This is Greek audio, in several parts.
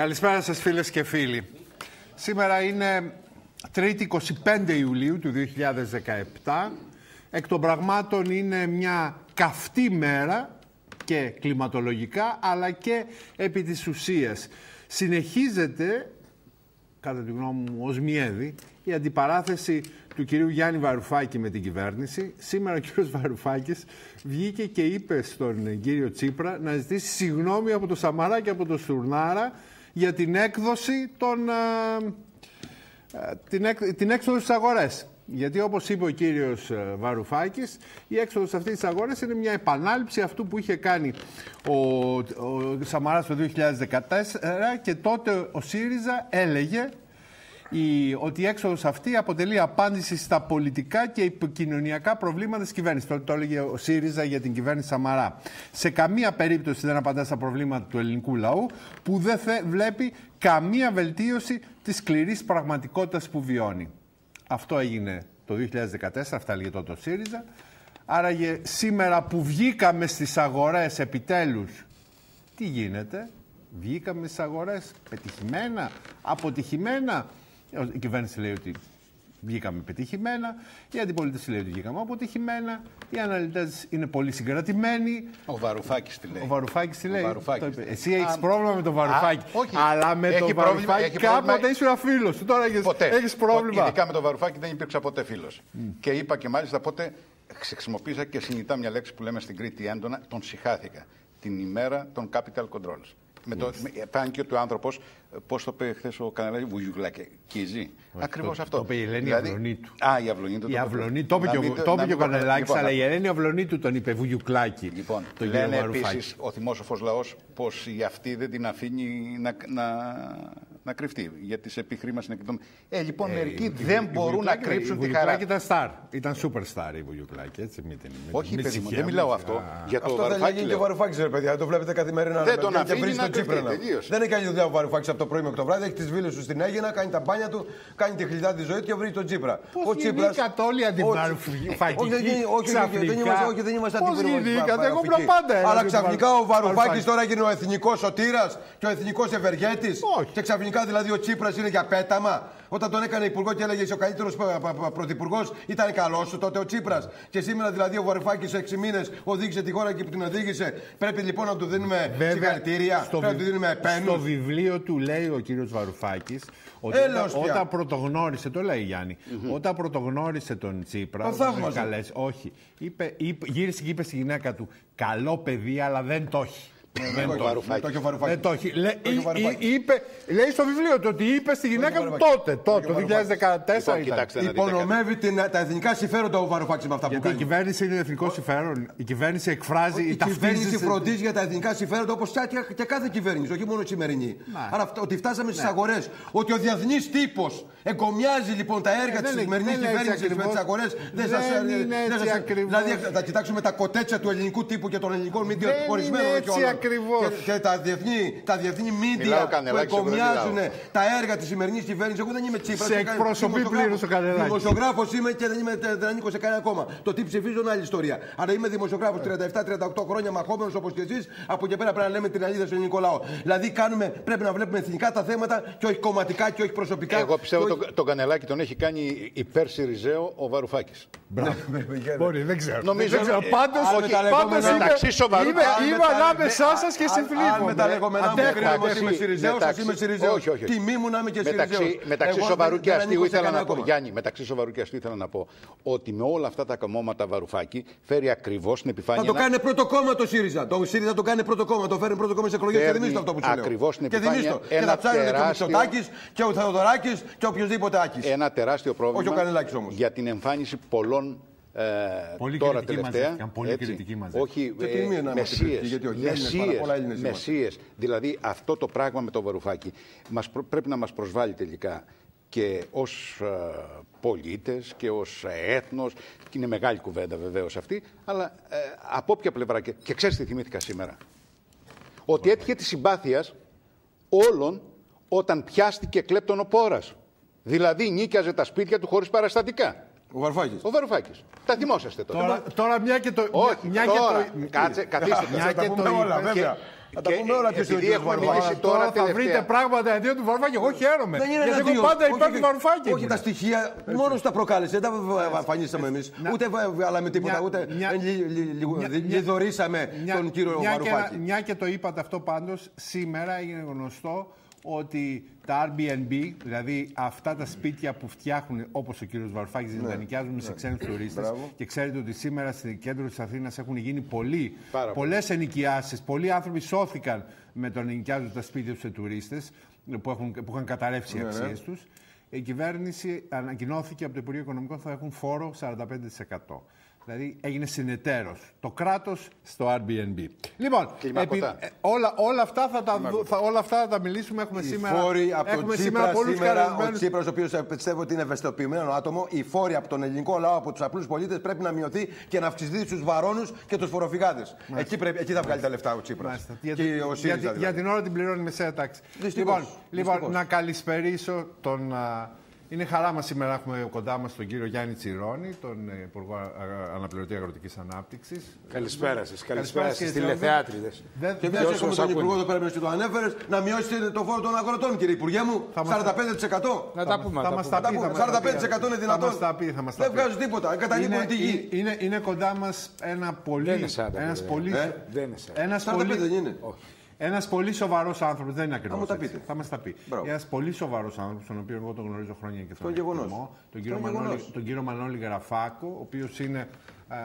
Καλησπέρα σας φίλες και φίλοι. Σήμερα είναι 3η 25 Ιουλίου του 2017. Εκ των πραγμάτων είναι μια καυτή μέρα και κλιματολογικά αλλά και επί της ουσίας. Συνεχίζεται, κατά τη γνώμη μου, ως μιέδη, η αντιπαράθεση του κυρίου Γιάννη Βαρουφάκη με την κυβέρνηση. Σήμερα ο κύριος Βαρουφάκης βγήκε και είπε στον κύριο Τσίπρα να ζητήσει συγγνώμη από τον Σαμαρά και από τον Σουρνάρα για την έκδοση των, ε, ε, την, έκ, την έξοδος στις αγορές. Γιατί όπως είπε ο κύριος ε, Βαρουφάκης, η έξοδος αυτής της αγορές είναι μια επανάληψη αυτού που είχε κάνει ο, ο Σαμαράς το 2014 και τότε ο ΣΥΡΙΖΑ έλεγε η, ότι η έξοδος αυτή αποτελεί απάντηση στα πολιτικά και υποκοινωνιακά προβλήματα της κυβέρνησης. Το, το έλεγε ο ΣΥΡΙΖΑ για την κυβέρνηση Σαμαρά. Σε καμία περίπτωση δεν απαντά στα προβλήματα του ελληνικού λαού που δεν θε, βλέπει καμία βελτίωση της σκληρής πραγματικότητας που βιώνει. Αυτό έγινε το 2014, αυτά λέγεται τότε ο ΣΥΡΙΖΑ. Άραγε σήμερα που βγήκαμε στις αγορές επιτέλους, τι γίνεται, βγήκαμε στις αγορές πετυχημένα, αποτυχημένα. Η κυβέρνηση λέει ότι βγήκαμε πετυχημένα, η αντιπολίτευση λέει ότι βγήκαμε αποτυχημένα, οι αναλυτές είναι πολύ συγκρατημένοι. Ο Βαρουφάκης τη λέει. Ο Βαρουφάκης τη λέει. Βαρουφάκης. Το είπε. Εσύ έχεις πρόβλημα με τον Βαρουφάκη. Α, όχι. Αλλά με Έχει τον πρόβλημα- Βαρουφάκη έχει πρόβλημα- κάποτε ήσουν φίλος του. Τώρα έχεις, Ποτέ. έχεις πρόβλημα. Ειδικά με τον Βαρουφάκη δεν υπήρξα ποτέ φίλος. Και είπα και μάλιστα πότε χρησιμοποίησα και συνειδητά μια λέξη που λέμε στην Κρήτη έντονα, τον συχάθηκα. Την ημέρα των capital controls. Με το, με, φάνηκε ότι ο άνθρωπος, πώς το είπε χθες ο Καναλάκη, βουγιουκλακίζει. Ακριβώς το- αυτό. το είπε η Ελένη Αυλονίτου. Α, η Αυλονίτου. Η το- Αυλονή, το είπε να και μην ο- το είπε να και ο μην το- Κανελάκης, λοιπόν, αλλά να- η Ελένη Αυλονή του τον είπε Βουγιουκλάκη. Λοιπόν, τον κύριο λένε Βαρουφάκη. επίσης ο θυμόσοφο λαό πως η αυτή δεν την αφήνει να, να, να κρυφτεί για τις επιχρήμα συνεκδομέ. Ε, λοιπόν, μερικοί Η- δεν η μπορούν να Βουγιουκλάκη- κρύψουν η τη χαρά. Βουγιουκλάκη ήταν star. Ήταν superstar η Βουγιουκλάκη, έτσι. Μην την, μην- Όχι, μην παιδί μου, συγχαίρουμε. δεν μιλάω αυτό. Α, Για το Αυτό δεν Βαρουφάκη γίνει και ο λέω. Βαρουφάκη, ρε παιδιά. Το βλέπετε καθημερινά. Δεν ρε τον παιδιά, και αφήνει βρίζει να τον Τσίπρα, κρυφτεί, να. τελείωσε. Δεν έχει καλή δουλειά ο Βαρουφάκης από το πρωί μέχρι το βράδυ. Έχει τις βίλες του στην Έγινα, κάνει τα μπάνια του, κάνει τη χλιδά της ζωής του και βρίζει τον Τσίπρα. Πώς γεννήκατε όλοι αντιβαρουφακικοί Όχι, δεν είναι- όχι, δεν ξαφνικά; είμαστε- όχι, δεν είμαστε Πώς αντιβαρουφακικοί. γεννήκατε, εγώ ήμουν πάντα ένα Αλλά αντιβαρου- ξαφνικά ο Βαρουφάκης Βαρουφάκης. τώρα έγινε ο εθνικός σωτήρας και ο εθνικός ευεργέτης. Όχι. Και ξαφνικά δηλαδή ο Τσίπρας είναι για πέταμα. Όταν τον έκανε υπουργό και έλεγε είσαι ο καλύτερος πρωθυπουργός, ήταν καλός σου τότε ο Τσίπρας. Και σήμερα δηλαδή ο Βαρουφάκη σε 6 μήνες οδήγησε τη χώρα εκεί που την οδήγησε. Πρέπει λοιπόν να του δίνουμε συγχαρητήρια. στο, Πρέπει να του βι- δίνουμε στο επένου. βιβλίο του λέει ο κύριος Βαρουφάκης ότι Έλεος όταν, πια. όταν πρωτογνώρισε, το λέει Γιάννη, όταν πρωτογνώρισε τον Τσίπρα, Τον όταν θαύμαζε. τον καλέσει, όχι, είπε, είπε- γύρισε και είπε στη γυναίκα του, καλό παιδί αλλά δεν το έχει. Δεν ο το έχει. Βαρουφάκης. Το έχει ο Βαρουφάκης. Δεν το έχει. Λέ- Το έχει ο ή- Βαρουφάκης. ή- είπε, λέει στο βιβλίο του ότι είπε στη γυναίκα του Βαρουφάκης. τότε, Το τότε, έχει ο το Βαρουφάκης. 2014 Λοιπόν, ήταν. κοιτάξτε να δείτε κάτι. Υπονομεύει την, τα εθνικά συμφέροντα ο Βαρουφάκης με αυτά που Γιατί η κάνει. κυβέρνηση είναι εθνικό συμφέρον. Η κυβέρνηση εκφράζει, Η κυβέρνηση ταυτίζει- φροντίζει για τα εθνικά συμφέροντα όπως και κάθε κυβέρνηση, όχι μόνο η σημερινή. Άρα αυτό- ότι φτάσαμε στις αγορές, ότι ο διεθνής τύπος εγκομιάζει λοιπόν τα έργα Ε, της δεν είναι- σημερινής δεν είναι έτσι κυβέρνησης με ακριβώς. τι αγορές. Δεν Δεν σα είναι έτσι ακριβώς. Δηλαδή θα κοιτάξουμε τα κοτέτσια του ελληνικού τύπου και των ελληνικών μίντια Δεν ορισμένων είναι και έτσι όλων. ακριβώς. Και, και τα διεθνή, τα διεθνή Μιλάω μίντια που Κανελάκης, εγώ δεν εγκομιάζουν μιλάω. τα έργα της σημερινής κυβέρνησης. Εγώ δεν είμαι τσίπρας. Σε εκπροσωπεί πλήρως ο Κανελάκης. Δημοσιογράφος είμαι και δεν, είμαι, δεν ανήκω σε κανένα κόμμα. Το τι ψηφίζω είναι άλλη ιστορία. Αλλά είμαι δημοσιογράφος 37-38 χρόνια μαχόμενο όπως και εσείς. Από εκεί πέρα πρέπει να λέμε την αλήθεια στον ελληνικό λαό. Δηλαδή κάνουμε, πρέπει να βλέπουμε εθνικά τα θέματα και όχι κομματικά και όχι προσωπικά. Εγώ πιστεύω και όχι- τον, τον Κανελάκη τον έχει κάνει υπέρ Σιριζέο ο Βαρουφάκης. Μπορεί, δεν ξέρω. Νομίζω- δεν ξέρω. ε, Πάντως, άλλα με τα λεγόμενα- πάντως είμαι, μεταξύ σοβαρού- είμαι, άλλα είμαι με τα- ανάμεσά με- σας και αν- συμφιλίβομαι. Αν με τα λεγόμενά μου Αντέχω, κρίνω ότι είμαι μεταξύ- Σιριζέο, σας είμαι μεταξύ- Σιριζέο. όχι, όχι, όχι. Τιμή μου να είμαι και Σιριζέο. Μεταξύ, μεταξύ Εγώ σοβαρού δεν- και δεν αστείου ανήκω σε ήθελα να κανένα πω, κόμμα. Γιάννη, μεταξύ σοβαρού και αστείου ήθελα να πω ότι με όλα αυτά τα καμώματα Βαρουφάκη φέρει ακριβώς την επιφάνεια. Θα το ένα- κάνει πρώτο κόμμα το ΣΥΡΙΖΑ. Το ΣΥΡΙΖΑ το κάνει πρώτο κόμμα. Το φέρνει πρώτο κόμμα σε εκλογές και Φέρνει θυμίστε αυτό που σου λέω. ακριβώς την Και επιφάνεια θυμίστε το. Και ένα θα ψάχνετε και ο τεράστιο- Μητσοτάκης και ο Θεοδωράκης και οποιοδήποτε Άκης. ένα τεράστιο πρόβλημα Όχι ο Κανελάκης όμως. για την εμφάνιση πολλών ε, Πολύ τώρα κριτικοί τελευταία. μαζεύτηκαν, πολύ κριτικοί μαζεύτηκαν. Όχι, Και τιμή να είμαστε κριτικοί, γιατί όχι, Έλληνες, πάρα πολλά Έλληνες είμαστε. μεσίες. Δηλαδή αυτό το πράγμα με το Βαρουφάκη μας, προ- πρέπει να μας προσβάλλει τελικά και ως ε, πολίτες και ως έθνος και είναι μεγάλη κουβέντα βεβαίως αυτή αλλά ε, από όποια πλευρά και, και ξέρεις τι θυμήθηκα σήμερα ότι έτυχε της συμπάθειας όλων όταν πιάστηκε κλέπτον ο Πόρας. Δηλαδή νίκιαζε τα σπίτια του χωρίς παραστατικά. Ο Βαρφάκη. Ο Βαρουφάκης. Τα θυμόσαστε τότε. Τώρα, τώρα μια και το. Όχι, μια τώρα. και το Κάτσε, καθίστε. μια Θα και τα το πούμε όλα, είπες- βέβαια. Θα τα Και πούμε όλα επειδή ποιος είναι ο έχουμε κύριος μιλήσει Βαρουφάκης. τώρα Τώρα θα τελευταία. βρείτε πράγματα εναντίον του Βαρουφάκη. Εγώ χαίρομαι. Δεν είναι Γιατί εγώ εναντίον. πάντα υπέρ Όχι, του Βαρουφάκη. Όχι ήμουν. τα στοιχεία, μόνος τα προκάλεσε. Δεν τα εμφανίσαμε εμείς. Ούτε βάλαμε τίποτα, μια- ούτε μια- λι- λι- λι- μια- λι- λιδωρήσαμε Μια- τον κύριο μια και, Βαρουφάκη. μια και το είπατε αυτό πάντως, σήμερα έγινε γνωστό ότι τα Airbnb, δηλαδή αυτά τα σπίτια που φτιάχνουν όπως ο κύριος Βαρουφάκης, Ναι. τα νοικιάζουν σε ξένους τουρίστες και ξέρετε ότι σήμερα στην κέντρο της Αθήνας έχουν γίνει πολλοί, Πάρα πολλές ενοικιάσεις, πολλοί άνθρωποι σώθηκαν με το να νοικιάζουν τα σπίτια τους σε τουρίστες που, έχουν, που είχαν καταρρεύσει οι αξίες τους. Η κυβέρνηση ανακοινώθηκε από το Υπουργείο Οικονομικών θα έχουν φόρο 45%. Δηλαδή έγινε συνεταίρος το κράτος στο Airbnb. Λοιπόν, Κλιμακωτά. ε, όλα, όλα, αυτά θα τα, δου- θα, όλα αυτά θα τα μιλήσουμε. Έχουμε Οι σήμερα, φόροι από έχουμε τον σήμερα Τσίπρα πολλούς σήμερα, ο καλεσμένους. Τσίπρας, ο οποίος πιστεύω ότι είναι ευαισθητοποιημένο άτομο, οι φόροι από τον ελληνικό λαό, από τους απλούς πολίτες πρέπει να μειωθεί και να αυξηθεί στους βαρόνους και τους φοροφυγάδες. Εκεί, πρέπει, εκεί θα βγάλει τα λεφτά ο Τσίπρας. Μάλιστα. Για, Και την- ο για, ΣΥΡΙΖΑ την- για δηλαδή. την ώρα την πληρώνει η μεσαία τάξη. Δυστυχώς. Λοιπόν, λοιπόν, Δυστυχώς. να καλησπερίσω τον. α, είναι χαρά μας σήμερα έχουμε κοντά μας τον κύριο Γιάννη Τσιρόνη, τον ε, Υπουργό Α- Α- Αναπληρωτή Αγροτικής Ανάπτυξης. Καλησπέρα σας. Καλησπέρα Καλησπέρα σας, στι κύριε τηλεθεάτριδες. Δεν- Και δεν- μια όσους έχουμε τον ακούνε. Υπουργό εδώ πέρα μέσα και το ανέφερες να μειώσετε το φόρο των αγροτών, κύριε Υπουργέ μου. Θα μας- 45%. Να τα πούμε. θα να μας τα τα Θα πει, τα πούμε. θα μας τα πει. 45% είναι Θα δυνατόν. μας τα πει, θα μας τα Δεν πει. βγάζουν τίποτα. Καταλήγουν είναι, τη γη. είναι, είναι κοντά μας ένα πολύ. Δεν είναι 45, ένας ε. πολύ, Ε, δεν είναι 45. ένας 45 δεν πολύ, είναι. ένας πολύ σοβαρός άνθρωπος, δεν είναι ακριβώς. Θα μου τα πείτε. Θα μας τα πει. Μπράβο. Ένας πολύ σοβαρός άνθρωπος, τον οποίο εγώ τον γνωρίζω χρόνια και τον Το γεγονός. εκτιμώ, Τον κύριο, Το Μανώλη, γεγονός. τον κύριο Μανώλη Γραφάκο, ο οποίος είναι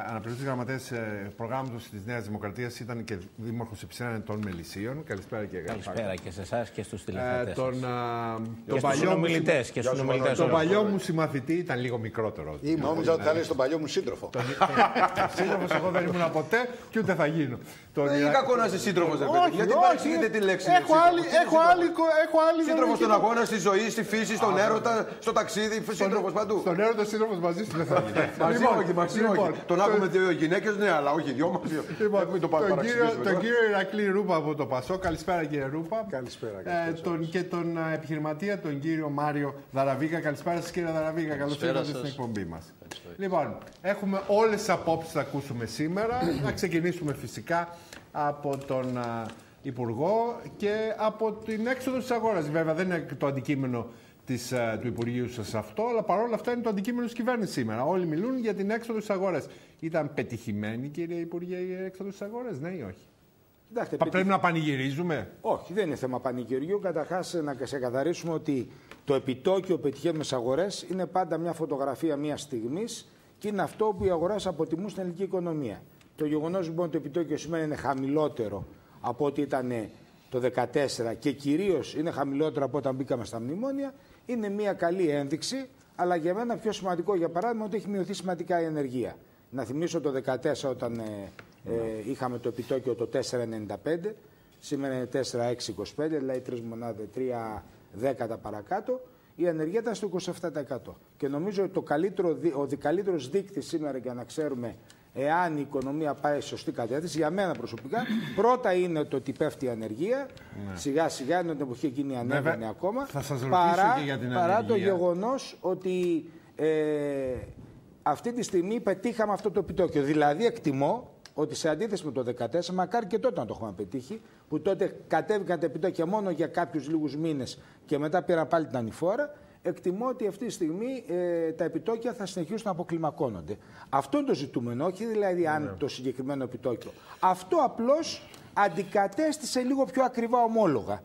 αναπληρωτής γραμματέας προγράμματος της Νέας Δημοκρατίας, ήταν και δήμαρχος Εψήναν των Μελισσίων. Καλησπέρα και Γραφάκο. Καλησπέρα και σε εσάς και στους Ε, τηλεθεατές. τον, α, και τον στους παλιό μου συνομιλητές. Και στους συνομιλητές τον όλων. παλιό μου συμμαθητή ήταν λίγο μικρότερο. Νόμιζα ότι θα λέει στον παλιό μου σύντροφο. Σύντροφος εγώ δεν ήμουν ποτέ και ούτε θα γίνω. Τον Δεν είναι Ιρα- κακό να είσαι σύντροφος, ρε παιδί. Όχι, Γιατί όχι, παρεξηγείτε τη λέξη. Έχω άλλη, έχω άλλη, κο- έχω άλλη. Σύντροφος δεν στον έχει- αγώνα, στη ζωή, στη φύση, στον έρωτα, στο ταξίδι, σύντροφος παντού. Στον έρωτα σύντροφος μαζί σου δεν θα γίνει. Μαζί Λοιπόν, όχι, μαζί λοιπόν, όχι. Τον έχουμε δύο γυναίκες, ναι, αλλά όχι δυο μα. Λοιπόν, Μην το τον, κύριο, παραξηγήσουμε τον τώρα. κύριο Ηρακλή Ρούπα από το Πασό. Καλησπέρα κύριε Ρούπα. Καλησπέρα, Ε, καλησπέρα τον, και τον ε, επιχειρηματία, τον κύριο Μάριο Δαραβίκα. Καλησπέρα σας κύριε Δαραβίκα. Καλώς ήρθατε στην εκπομπή μας. Λοιπόν, έχουμε όλες τις απόψεις που θα ακούσουμε σήμερα. Να ξεκινήσουμε φυσικά από τον α, Υπουργό και από την έξοδο της αγοράς. Βέβαια, δεν είναι το αντικείμενο της, α, του Υπουργείου σας αυτό, αλλά παρόλα αυτά είναι το αντικείμενο της κυβέρνησης σήμερα. Όλοι μιλούν για την έξοδο τη αγορά. Ήταν πετυχημένη, κύριε Υπουργέ, η έξοδο τη αγορά, ναι ή όχι; Κοιτάξτε, Θα πρέπει να πανηγυρίζουμε; Όχι, δεν είναι θέμα πανηγυριού. Καταρχάς, να ξεκαθαρίσουμε ότι το επιτόκιο πετυχαίνουμε στις αγορές είναι πάντα μια φωτογραφία μιας στιγμής και είναι αυτό που οι αγορέ αποτιμούν στην ελληνική οικονομία. Το γεγονός λοιπόν ότι το επιτόκιο σήμερα είναι χαμηλότερο από ό,τι ήταν το 2014 και κυρίως είναι χαμηλότερο από όταν μπήκαμε στα μνημόνια είναι μια καλή ένδειξη. Αλλά για μένα πιο σημαντικό, για παράδειγμα, ότι έχει μειωθεί σημαντικά η ενεργεία. Να θυμίσω το 2014 όταν ε, ε, είχαμε το επιτόκιο το 4,95. Σήμερα είναι 4,625, δηλαδή τρεις μονάδες, τρία δέκατα παρακάτω. Η ανεργία ήταν στο 27%. Και νομίζω ότι το καλύτερο, δι- ο δι- καλύτερος δείκτης σήμερα για να ξέρουμε εάν η οικονομία πάει σε σωστή κατεύθυνση, για μένα προσωπικά, πρώτα είναι το ότι πέφτει η ανεργία. Σιγά σιγά, ενώ την εποχή εκείνη ανέβαινε Βέβαια, ακόμα. θα σας ρωτήσω παρά, και για την παρά το ανεργία. γεγονός ότι ε, αυτή τη στιγμή πετύχαμε αυτό το επιτόκιο. Δηλαδή εκτιμώ ότι σε αντίθεση με το 2014, μακάρι και τότε να το έχουμε πετύχει, που τότε κατέβηκαν τα επιτόκια μόνο για κάποιους λίγους μήνες και μετά πήραν πάλι την ανηφόρα, εκτιμώ ότι αυτή τη στιγμή ε, τα επιτόκια θα συνεχίσουν να αποκλιμακώνονται. Αυτό είναι το ζητούμενο, όχι δηλαδή αν το συγκεκριμένο επιτόκιο. Αυτό απλώς αντικατέστησε λίγο πιο ακριβά ομόλογα.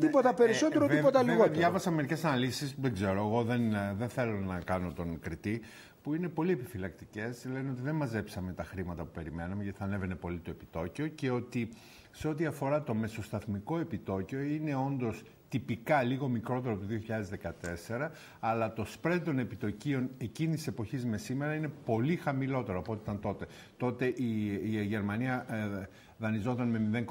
Τίποτα περισσότερο, Ε, βέ- τίποτα βέβαια, λιγότερο. Διάβασα μερικές αναλύσεις, δεν ξέρω, εγώ δεν, ε, δεν θέλω να κάνω τον κριτή, που είναι πολύ επιφυλακτικές. Λένε ότι δεν μαζέψαμε τα χρήματα που περιμέναμε, γιατί θα ανέβαινε πολύ το επιτόκιο και ότι σε ό,τι αφορά το μεσοσταθμικό επιτόκιο είναι όντως τυπικά λίγο μικρότερο από το 2014, αλλά το spread των επιτοκίων εκείνης της εποχής με σήμερα είναι πολύ χαμηλότερο από ό,τι ήταν τότε. Τότε η, η Γερμανία ε, δανειζόταν με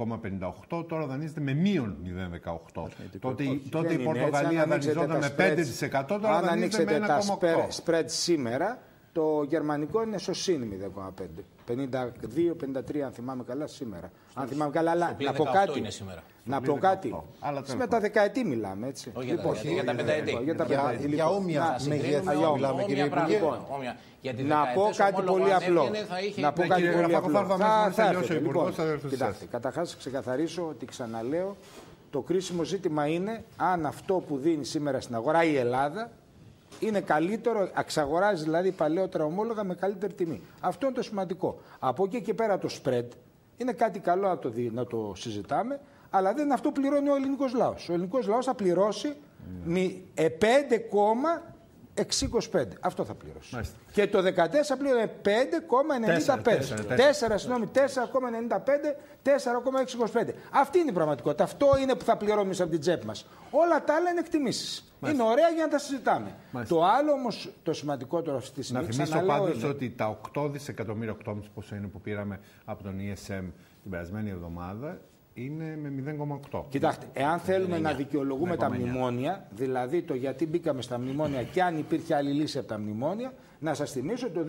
0,58, τώρα δανείζεται με μείον 0,18. Τότε, η- τότε Δεν η είναι έτσι. Πορτογαλία Αν ανοίξετε δανειζόταν τα με spreads- 5%, τώρα Αν δανείζεται ανοίξετε με τα 1,8%. spread- spread σήμερα, Το γερμανικό είναι στο συν 0,5. 52-53 αν θυμάμαι καλά σήμερα. Αν θυμάμαι καλά, αλλά οποίο να πω 18 κάτι. είναι σήμερα. Να πω κάτι. Αλλά τέλος Με τα δεκαετή μιλάμε, έτσι. Όχι για τα- για- για τα πενταετή. λοιπόν, για τα Για- πενταετή. για Λοιπόν, όμοια να- Θα συγκρίνουμε μεγέθη όμοια- μιλάμε, όμοια κύριε πράγματα. Υπουργέ. Όμοια. Γιατί Να πω δεκαετές κάτι ομόλογο πολύ αν απλό. έβγαινε, θα είχε- Να πω Ναι, κάτι κύριε πολύ Ραφάκο, απλό. θα έρθουμε αμέσως να τελειώσει ο έρθετε. Υπουργός, θα έρθει σε κοιτάξτε, καταρχάς ξεκαθαρίσω ότι ξαναλέω το κρίσιμο ζήτημα είναι αν αυτό που δίνει σήμερα στην αγορά η Ελλάδα είναι καλύτερο, αξαγοράζει δηλαδή παλαιότερα ομόλογα με καλύτερη τιμή. Αυτό είναι το σημαντικό. Από εκεί και πέρα το spread είναι κάτι καλό να το, δι... να το συζητάμε, αλλά δεν αυτό πληρώνει ο ελληνικός λαός. Ο ελληνικός λαός θα πληρώσει mm. 6,25. Αυτό θα πλήρωσε. Και το 14 πλήρωνε 5,95. 4, συγγνώμη, 4,95, 4,625. Αυτή είναι η πραγματικότητα. Αυτό είναι που θα πληρώνουμε από την τσέπη μας. Όλα τα άλλα είναι εκτιμήσεις. Είναι ωραία για να τα συζητάμε. Μάλιστα. Το άλλο όμως το σημαντικότερο αυτή τη στιγμή. Να θυμίσω πάντως ότι τα 8 δισεκατομμύρια, 8,5 πόσο είναι που πήραμε από τον ESM την περασμένη εβδομάδα, είναι με 0,8. Κοιτάξτε, εάν θέλουμε να δικαιολογούμε τα 0,9. μνημόνια, δηλαδή το γιατί μπήκαμε στα μνημόνια και αν υπήρχε άλλη λύση από τα μνημόνια, να σας θυμίσω ότι το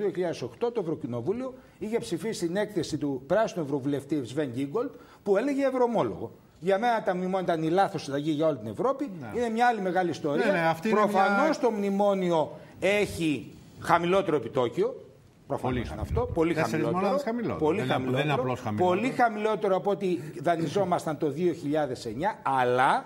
2008 το Ευρωκοινοβούλιο είχε ψηφίσει την έκθεση του πράσινου Ευρωβουλευτή Σβέν Γκίγκολτ που έλεγε ευρωομόλογο. Για μένα τα μνημόνια ήταν η λάθος συνταγή για όλη την Ευρώπη. Είναι μια άλλη μεγάλη ιστορία. Ναι, ναι, αυτή είναι Προφανώς μια- το μνημόνιο έχει χαμηλότερο επιτόκιο. Προφανώς Πολύ είναι αυτό. Πολύ Τέσσερις χαμηλότερο. μονάδες χαμηλότερο. Πολύ Δεν είναι- χαμηλότερο. δεν είναι απλώς χαμηλότερο. Πολύ χαμηλότερο από ό,τι δανειζόμασταν το 2009, αλλά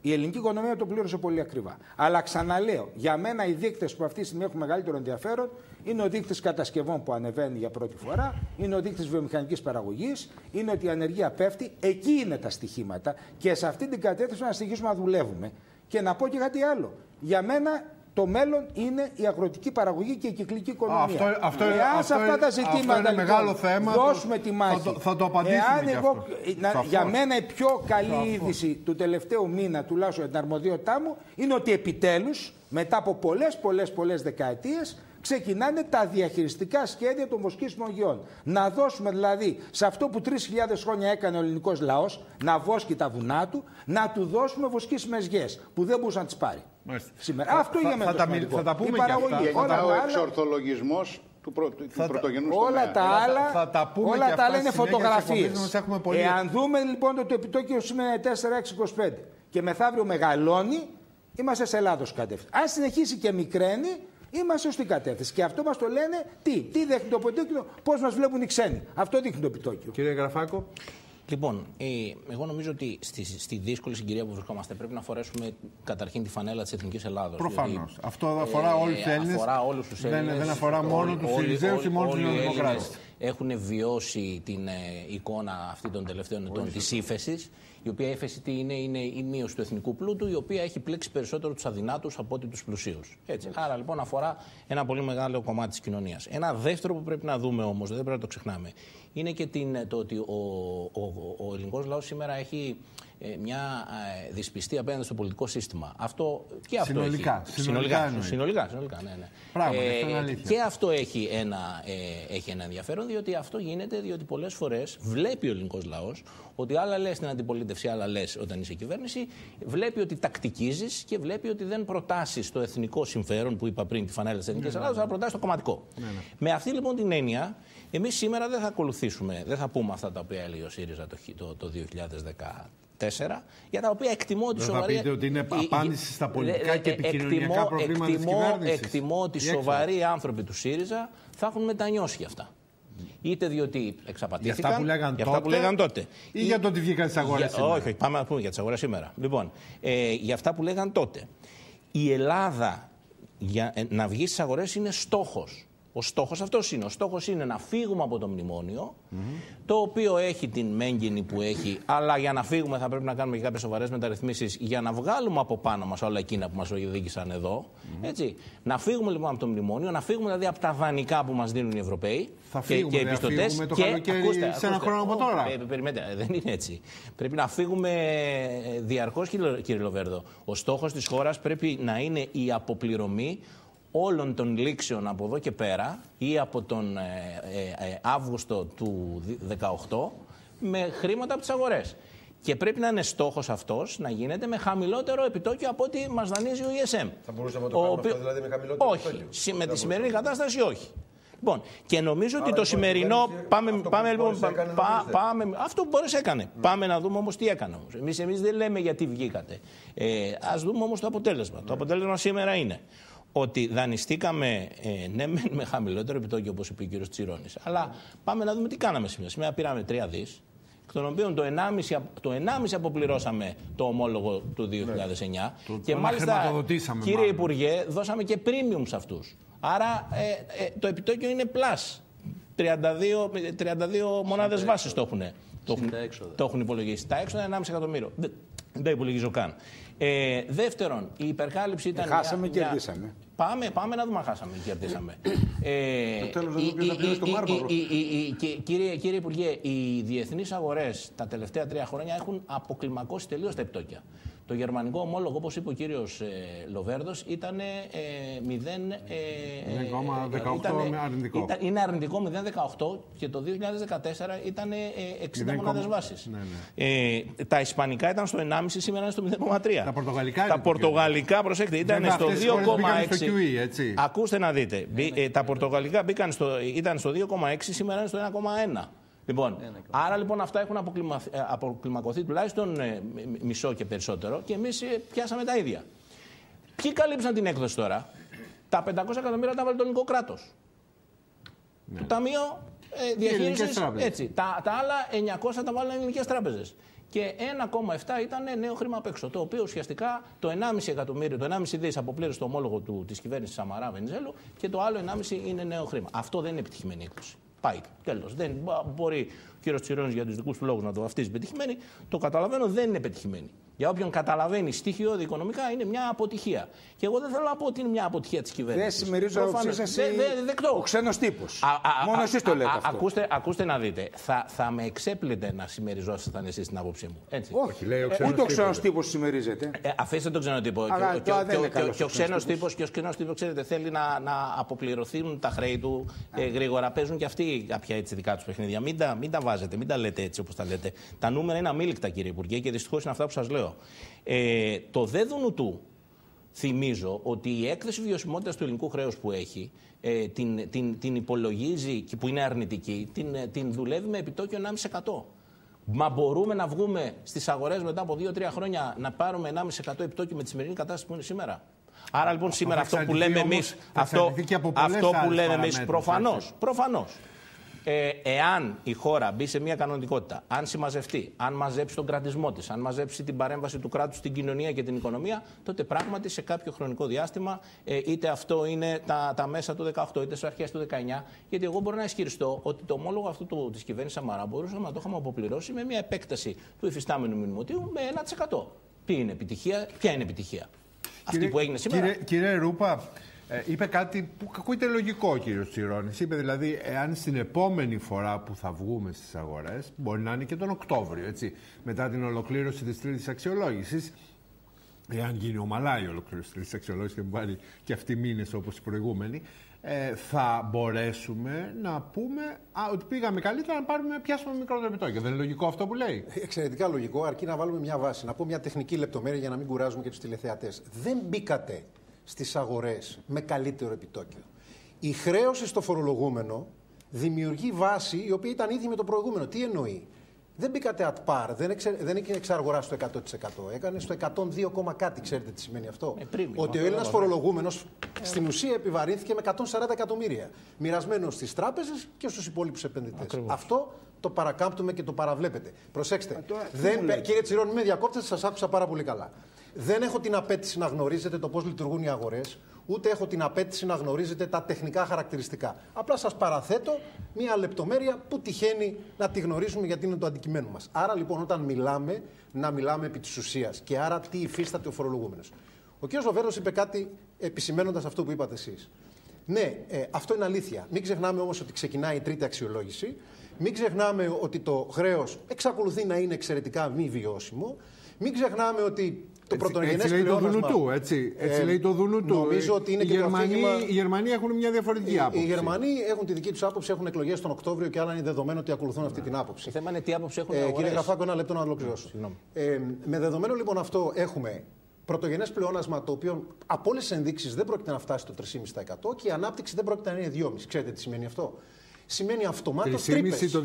η ελληνική οικονομία το πλήρωσε πολύ ακριβά. Αλλά ξαναλέω, για μένα οι δείκτες που αυτή τη στιγμή έχουν μεγαλύτερο ενδιαφέρον είναι ο δείκτης κατασκευών που ανεβαίνει για πρώτη φορά, είναι ο δείκτης βιομηχανικής παραγωγής, είναι ότι η ανεργία πέφτει. Εκεί είναι τα στοιχήματα και σε αυτή την κατεύθυνση να συνεχίσουμε να δουλεύουμε. Και να πω και κάτι άλλο. Για μένα το μέλλον είναι η αγροτική παραγωγή και η κυκλική οικονομία. αυτό- αυτό- Εάν αυτό σε αυτά είναι- τα αυτό ζητήματα είναι λοιπόν, μεγάλο θέμα, δώσουμε το- τη θα μάχη. το- θα το απαντήσουμε Εάν κι εγώ, αυτό. να- Σαφώς. για μένα η πιο καλή είδηση του τελευταίου μήνα, τουλάχιστον για την αρμοδιότητά μου, είναι ότι επιτέλους, μετά από πολλές πολλές πολλές δεκαετίες, ξεκινάνε τα διαχειριστικά σχέδια των βοσκήσιμων γεών. Να δώσουμε δηλαδή σε αυτό που 3.000 χρόνια έκανε ο ελληνικός λαός, να βόσκει τα βουνά του, να του δώσουμε βοσκήσιμες γεές, που δεν μπορούσε να τις πάρει. Μάλιστα. Σήμερα. Θα- Αυτό θα- για μένα θα το τα μι- σημαντικό. θα τα πούμε Η και παραγωγή. αυτά. Όλα Μετά ο τα άλλα- εξορθολογισμός του, πρω... του τα- πρωτογενούς Όλα τομέα. τα άλλα, θα τα πούμε όλα και τα αυτά άλλα είναι στη συνέχεια της φωτογραφίες. εκπομπής μας έχουμε πολύ- Εάν δούμε λοιπόν ότι το επιτόκιο σήμερα είναι 4,625 και μεθαύριο μεγαλώνει, είμαστε σε λάθο κατεύθυνση. Αν συνεχίσει και μικραίνει, είμαστε στην κατεύθυνση. Και αυτό μας το λένε τι, τι δείχνει το επιτόκιο, πώς μας βλέπουν οι ξένοι. Αυτό δείχνει το επιτόκιο. Κύριε Γραφάκο, Λοιπόν, ε, εγώ νομίζω ότι στη, στη δύσκολη συγκυρία που βρισκόμαστε πρέπει να φορέσουμε καταρχήν τη φανέλα της Εθνικής Ελλάδος. Προφανώς. Αυτό αφορά όλους τους Έλληνες. Αφορά όλους τους δεν, Έλληνες. δεν αφορά μόνο Όλοι- του όλοι- Σιριζέου ή όλοι- μόνο τους όλοι οι Νεοδημοκράτε. Έλληνες Έχουν βιώσει την ε, εικόνα αυτή των τελευταίων ετών της ύφεσης, η οποία ύφεση τι είναι, είναι η μείωση του εθνικού πλούτου, η οποία έχει πλέξει περισσότερο τους αδυνάτους από ότι τους πλουσίους. Άρα λοιπόν αφορά ένα πολύ μεγάλο κομμάτι της κοινωνίας. Ένα δεύτερο που πρέπει να δούμε όμως, δεν πρέπει να το ξεχνάμε, είναι και την, το ότι ο, ο, ο, ο ελληνικός λαός σήμερα έχει ε, μια ε, δυσπιστία απέναντι στο πολιτικό σύστημα. Αυτό και αυτό Συνολικά, έχει. συνολικά εννοεί. συνολικά, συνολικά, ναι, ναι. Πράγματι, αυτό είναι αλήθεια. Και αυτό έχει ένα, ε, έχει ένα ενδιαφέρον, διότι αυτό γίνεται διότι πολλές φορές βλέπει ο ελληνικός λαός ότι άλλα λες στην αντιπολίτευση, άλλα λες όταν είσαι κυβέρνηση, βλέπει ότι τακτικίζεις και βλέπει ότι δεν προτάσεις το εθνικό συμφέρον που είπα πριν τη φανέλα της Εθνικής Ελλάδα, αλλά προτάσεις το κομματικό. Με αυτή λοιπόν την έννοια, εμείς σήμερα δεν θα ακολουθήσουμε, δεν θα πούμε αυτά τα οποία έλεγε ο ΣΥΡΙΖΑ το, χι- το, το 2014, για τα οποία εκτιμώ ότι Δεν θα σοβαρή. πείτε ότι είναι η- η- απάντηση στα πολιτικά ε, και ε, επικοινωνιακά εκτιμώ- προβλήματα της εκτιμώ- κυβέρνησης. Εκτιμώ ότι Ή έξω. σοβαροί άνθρωποι του ΣΥΡΙΖΑ θα έχουν μετανιώσει γι' αυτά. Είτε διότι εξαπατήθηκαν. Για αυτά που λέγαν για αυτά που τότε, λέγαν τότε. ή για το ότι βγήκαν στις αγορές Για- σήμερα. Όχι, όχι, πάμε να πούμε για τις αγορές σήμερα. Λοιπόν, ε, για αυτά που λέγαν τότε. Η Ελλάδα για, ε, να βγει στις αγορές είναι στόχος. Ο στόχος αυτός είναι. Ο στόχος είναι να φύγουμε από το μνημόνιο, το οποίο έχει την μέγενη που έχει, αλλά για να φύγουμε θα πρέπει να κάνουμε και κάποιες σοβαρές μεταρρυθμίσεις για να βγάλουμε από πάνω μας όλα εκείνα που μας οδήγησαν εδώ. Έτσι. Να φύγουμε λοιπόν από το μνημόνιο, να φύγουμε δηλαδή από τα δανεικά που μας δίνουν οι Ευρωπαίοι Θα και, φύγουμε, και δεν θα επιστοτές φύγουμε το και, καλοκαίρι σε ένα χρόνο από τώρα. Ε, περιμένετε, ε, δεν είναι έτσι. Πρέπει να φύγουμε διαρκώς, κύριε Λοβέρδο. Ο στόχος της χώρας πρέπει να είναι η αποπληρωμή όλων των λήξεων από εδώ και πέρα ή από τον ε, ε, ε, Αύγουστο του 2018 με χρήματα από τις αγορές. Και πρέπει να είναι στόχος αυτός να γίνεται με χαμηλότερο επιτόκιο από ό,τι μας δανείζει ο ESM. Θα μπορούσαμε να το κάνουμε αυτό, δηλαδή, με χαμηλότερο όχι. επιτόκιο. Συ- Με τη σημερινή κατάσταση όχι. Λοιπόν, και νομίζω ότι το λοιπόν, η σημερινό. κυβέρνηση Πάμε, αυτό που πάμε, λοιπόν, μπόρεσε έκανε να πά- βρείτε. πάμε, αυτό που μπορείς έκανε. Πάμε να δούμε όμως τι έκανε όμως. Εμεί εμείς δεν λέμε γιατί βγήκατε. Ε, Α δούμε όμως το αποτέλεσμα. Το αποτέλεσμα σήμερα είναι ότι δανειστήκαμε ε, ναι, μεν με χαμηλότερο επιτόκιο, όπως είπε ο κύριος Τσιρόνης. Αλλά πάμε να δούμε τι κάναμε σήμερα. Σήμερα πήραμε 3 δις, εκ των οποίων το 1,5, απ- το 1,5 αποπληρώσαμε το ομόλογο του 2009. και το μάλιστα, χρηματοδοτήσαμε κύριε μάλλον. Υπουργέ, δώσαμε και premium σε αυτούς. Άρα ε, ε, το επιτόκιο είναι plus. 32, 32 μονάδες βάσης το έχουν. Το έχουν, το έχουν υπολογίσει. Τα έξοδα είναι 1,5 εκατομμύριο. Δεν, δεν τα υπολογίζω καν. Ε, δεύτερον, η υπερκάλυψη ήταν. χάσαμε μια- και μια- κερδίσαμε. Πάμε, πάμε να δούμε αν χάσαμε και κερδίσαμε. ε, Στο τέλος να η- δούμε ποιος θα η- πληρώσει το η- μάρμαρο. η- η- η- και- κύριε, κύριε Υπουργέ, οι διεθνείς αγορές τα τελευταία τρία χρόνια έχουν αποκλιμακώσει τελείως τα επιτόκια. Το γερμανικό ομόλογο, όπως είπε ο κύριος ε, Λοβέρδος, ήταν ε, 0. Ε, 0,18 ήταν- με αρνητικό. ήταν- είναι αρνητικό 0,18 και το 2014 ήταν ε, 60 μονάδες 0,8. βάσης. Ναι, Ε, τα ισπανικά ήταν στο 1,5, σήμερα είναι στο 0,3. Τα πορτογαλικά είναι Τα το πιο πορτογαλικά, προσέξτε, ήταν Βέβαια, στο αυτές οι χώρες μπήκαν 2,6. στο QE, έτσι. Ακούστε να δείτε. Μπή- ε, τα πορτογαλικά μπήκαν στο, ήταν στο 2,6, σήμερα είναι στο 1,1. Λοιπόν, άρα λοιπόν αυτά έχουν αποκλιμα- ε, αποκλιμακωθεί τουλάχιστον ε, μ- μισό και περισσότερο και εμείς ε, πιάσαμε τα ίδια. Ποιοι καλύψαν την έκδοση τώρα; Τα 500 εκατομμύρια τα βάλει το ελληνικό κράτος. Το Ταμείο ε, Διαχείρισης. ελληνικές τράπεζες. Έτσι. Τα, τα άλλα 900 τα βάλουν ελληνικές τράπεζες. Και 1,7 ήταν νέο χρήμα απ' έξω. Το οποίο ουσιαστικά το 1,5 εκατομμύριο, το 1,5 δις αποπλήρωσε το ομόλογο του, της κυβέρνησης Σαμαρά Βενιζέλου και το άλλο 1,5 είναι νέο χρήμα. Αυτό δεν είναι επιτυχημένη έκδοση. Πάει. Τέλος. Δεν μπο- μπορεί ο κύριος Τσιρόνης για τους δικούς του λόγους να το βαφτίζει πετυχημένη. Το καταλαβαίνω, δεν είναι πετυχημένη. Για όποιον καταλαβαίνει στοιχειώδη οικονομικά είναι μια αποτυχία. Και εγώ δεν θέλω να πω ότι είναι μια αποτυχία της κυβέρνησης. Δεν συμμερίζω άποψή σα ο ξένος τύπος. Μόνο εσείς το λέτε αυτό. Ακούστε, ακούστε να δείτε. Θα, θα με εξέπλετε να συμμεριζόσασταν εσείς την άποψή μου. Έτσι. Όχι, λέει ο ξένος ούτε ο ξένος τύπος. τύπος συμμερίζεται. Ε, αφήστε τον ξένο τύπο. Αλλά Και- και- τώρα δεν και- είναι και- καλός Και ο ο ξένος ξένος τύπος, και ο ξένος τύπος, ξέρετε, θέλει να, να αποπληρωθούν τα χρέη του ε, γρήγορα. Παίζουν και αυτοί κάποια έτσι δικά τους παιχνίδια. Μην τα, μην τα βάζετε, μην τα λέτε έτσι όπως τα λέτε. Τα νούμερα είναι αμήλικτα, κύριε Υπουργέ, και δυστυχώς είναι αυτά που σας λέω. Ε, το δέδουνου του θυμίζω ότι η έκθεση βιωσιμότητας του ελληνικού χρέους που έχει ε, την, την, την υπολογίζει και που είναι αρνητική, την, ε, την δουλεύει με επιτόκιο 1,5%. Μα μπορούμε να βγούμε στις αγορές μετά από 2-3 χρόνια να πάρουμε 1,5% επιτόκιο με τη σημερινή κατάσταση που είναι σήμερα; Άρα λοιπόν σήμερα θα αυτό που εξαρτηθεί λέμε όμως- εμείς, θα αυτό, εξαρτηθεί και από πολλές αυτό που άλλες λέμε εμείς παραμέτρους, προφανώς, έτσι. προφανώς. Ε, εάν η χώρα μπει σε μια κανονικότητα, αν συμμαζευτεί, αν μαζέψει τον κρατισμό της, αν μαζέψει την παρέμβαση του κράτους στην κοινωνία και την οικονομία, τότε πράγματι σε κάποιο χρονικό διάστημα, ε, είτε αυτό είναι τα, τα μέσα του 18, είτε στις αρχές του 19, γιατί εγώ μπορώ να ισχυριστώ ότι το ομόλογο αυτού της κυβέρνησης Σαμαρά μπορούσαμε να το είχαμε αποπληρώσει με μια επέκταση του υφιστάμενου μηνυμοτίου με 1%. Ποια είναι επιτυχία, ποια είναι επιτυχία; Αυτή που έγινε σήμερα. Κύριε, κύριε Ρούπα, ε, είπε κάτι που ακούγεται λογικό ο κύριος Τσιρόνης. Είπε δηλαδή, εάν στην επόμενη φορά που θα βγούμε στις αγορές, μπορεί να είναι και τον Οκτώβριο, έτσι, μετά την ολοκλήρωση της τρίτης αξιολόγησης, εάν γίνει ομαλά η ολοκλήρωση της τρίτης αξιολόγησης και μην πάρει και αυτή μήνες όπως οι προηγούμενοι, ε, θα μπορέσουμε να πούμε α, ότι πήγαμε καλύτερα να πάρουμε, πιάσουμε μικρότερο επιτόκιο. Δεν είναι λογικό αυτό που λέει; Εξαιρετικά λογικό, αρκεί να βάλουμε μια βάση. Να πω μια τεχνική λεπτομέρεια για να μην κουράζουμε και τους τηλεθεατές. Δεν μπήκατε στις αγορές με καλύτερο επιτόκιο. Η χρέωση στο φορολογούμενο δημιουργεί βάση η οποία ήταν ίδια με το προηγούμενο. Τι εννοεί; Δεν μπήκατε at par, δεν, εξε, δεν έκανε εξαγορά στο 100%. Έκανε στο 102, κόμμα κάτι. Ξέρετε τι σημαίνει αυτό; Ε, premium, Ότι ο αυτό Έλληνας το φορολογούμενος στην ουσία επιβαρύνθηκε με 140 εκατομμύρια. Μοιρασμένο στις τράπεζες και στους υπόλοιπους επενδυτές. Αυτό το παρακάμπτουμε και το παραβλέπετε. Προσέξτε. τώρα τι δεν, μου λέτε; κύριε Τσιρόν, μην με διακόπτετε, σας άκουσα πάρα πολύ καλά. Δεν έχω την απέτηση να γνωρίζετε το πώς λειτουργούν οι αγορές, ούτε έχω την απέτηση να γνωρίζετε τα τεχνικά χαρακτηριστικά. Απλά σας παραθέτω μία λεπτομέρεια που τυχαίνει να τη γνωρίζουμε γιατί είναι το αντικειμένο μας. Άρα λοιπόν, όταν μιλάμε, να μιλάμε επί της ουσίας. Και άρα, τι υφίσταται ο φορολογούμενος. Ο κ. Βοβέρο είπε κάτι επισημένοντας αυτό που είπατε εσείς. Ναι, ε, αυτό είναι αλήθεια. Μην ξεχνάμε όμως ότι ξεκινάει η τρίτη αξιολόγηση. Μην ξεχνάμε ότι το χρέος εξακολουθεί να είναι εξαιρετικά μη βιώσιμο. Μην ξεχνάμε ότι το πρωτογενές έτσι λέει το πλεόνασμα. Δουνουτού, έτσι. Έτσι Ε, λέει το Δουνουτού. Νομίζω ότι είναι οι και το Γερμανοί, αφήγημα- οι Γερμανοί έχουν μια διαφορετική Οι, άποψη. οι Γερμανοί έχουν τη δική τους άποψη, έχουν εκλογές τον Οκτώβριο και άλλα είναι δεδομένο ότι ακολουθούν αυτή την άποψη. Το θέμα είναι τι άποψη έχουν οι Ε, αγορές. κύριε Γραφάκο, ένα λεπτό να ολοκληρώσω. Συγγνώμη. Ε, με δεδομένο λοιπόν αυτό, έχουμε πρωτογενές πλεόνασμα το οποίο από όλες τις ενδείξεις δεν πρόκειται να φτάσει στο 3,5% και η ανάπτυξη δεν πρόκειται να είναι 2,5%. Ξέρετε τι σημαίνει αυτό; Σημαίνει αυτομάτως 3,5 τρύπες. το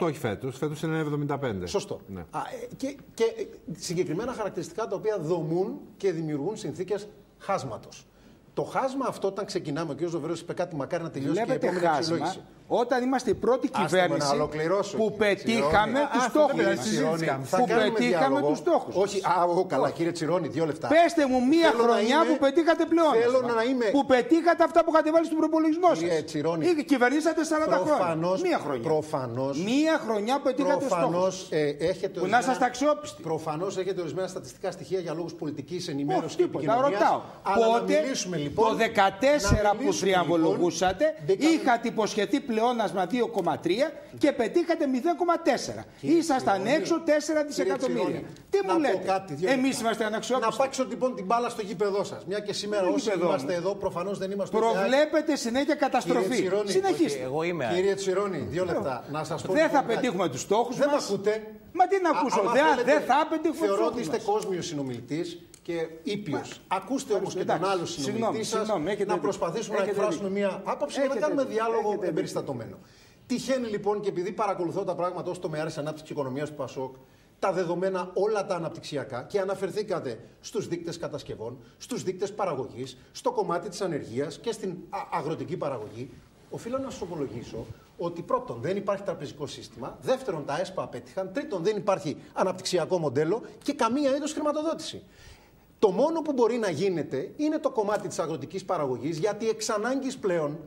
2018, όχι φέτος. Φέτος είναι 75. Σωστό. Ναι. Α, ε, και, και ε, συγκεκριμένα χαρακτηριστικά τα οποία δομούν και δημιουργούν συνθήκες χάσματος. Το χάσμα αυτό, όταν ξεκινάμε, ο κ. Ζωβερό είπε κάτι μακάρι να τελειώσει και η Βλέπετε επόμενη χάσμα αξιολόγηση. Όταν είμαστε η πρώτη Άστε με κυβέρνηση να ολοκληρώσω, που κύριε πετύχαμε Τσιρόνη. τους Άστε, στόχους δεν μα. πειράζει, συζήτηση κάνουμε. Θα Που κάνουμε πετύχαμε διάλογο. του στόχους. Όχι, α, εγώ καλά, κύριε Τσιρόνη, δύο λεπτά. Πέστε μου μία Θέλω να χρονιά είμαι- που πετύχατε πλέον. Θέλω να είμαι- Που πετύχατε αυτά που είχατε βάλει στον προπολογισμό σας. Κύριε Τσιρόνη. Κυβερνήσατε 40 Προφανώς- χρόνια. Μία χρονιά. προφανώς- Μία χρονιά που πετύχατε Προφανώς στόχους. ε, έχετε. Που να είσαστε αξιόπιστοι. Προφανώς έχετε ορισμένα στατιστικά στοιχεία για λόγους πολιτικής ενημέρωσης Όχι και τίποτα. επικοινωνίας. Ρωτάω. Πότε μιλήσουμε, λοιπόν, το 14 να που μιλήσουμε, θριαμβολογούσατε λοιπόν, δεν κάνουμε- είχατε υποσχεθεί πλεόνασμα 2,3 και πετύχατε 0,4. Ήσασταν Τσιρόνη, έξω 4 κύριε δισεκατομμύρια. Τσιρόνη, Τι να μου πω λέτε; κάτι, δύο Εμείς λεπτά. είμαστε Να αναξιόπιστοι. πάξω λοιπόν την μπάλα στο γήπεδό σας. Μια και σήμερα Είναι όσοι γήπεδό μου. είμαστε εδώ, προφανώς δεν είμαστε ούτε Προβλέπετε συνέχεια καταστροφή. Κύριε Τσιρόνη, Συνεχίστε. Εγώ είμαι. Κύριε Τσιρόνη, δύο λεπτά. Να σας πω. Δεν λοιπόν θα κάτι. πετύχουμε τους στόχους Δεν μας. με ακούτε. Μα τι να Α- ακούσω. άμα Δεν θέλετε, δεν θα πετύχουμε τους Θεωρώ ότι στόχους είστε κόσμιος συνομιλητής και ήπιος. Ακούστε όμως και τον εντάξει. άλλο Συγγνώμη, συνομιλητή σας συγγνώμη, έχετε να δίκιο. προσπαθήσουμε να Έχετε εκφράσουμε δίκιο. μια άποψη και να Έχετε κάνουμε δίκιο. διάλογο Έχετε δίκιο. εμπεριστατωμένο. Τυχαίνει λοιπόν και επειδή παρακολουθώ τα πράγματα ως τομεάρε ανάπτυξης οικονομίας του Πασόκ, τα δεδομένα όλα τα αναπτυξιακά και αναφερθήκατε στους δείκτες κατασκευών, στους δείκτες παραγωγής, στο κομμάτι της ανεργίας και στην α- αγροτική παραγωγή, οφείλω να σας ομολογήσω ότι πρώτον δεν υπάρχει τραπεζικό σύστημα, δεύτερον τα ΕΣΠΑ απέτυχαν, τρίτον δεν υπάρχει αναπτυξιακό μοντέλο και καμία είδος χρηματοδότηση. Το μόνο που μπορεί να γίνεται είναι το κομμάτι της αγροτικής παραγωγής, γιατί εξ ανάγκης πλέον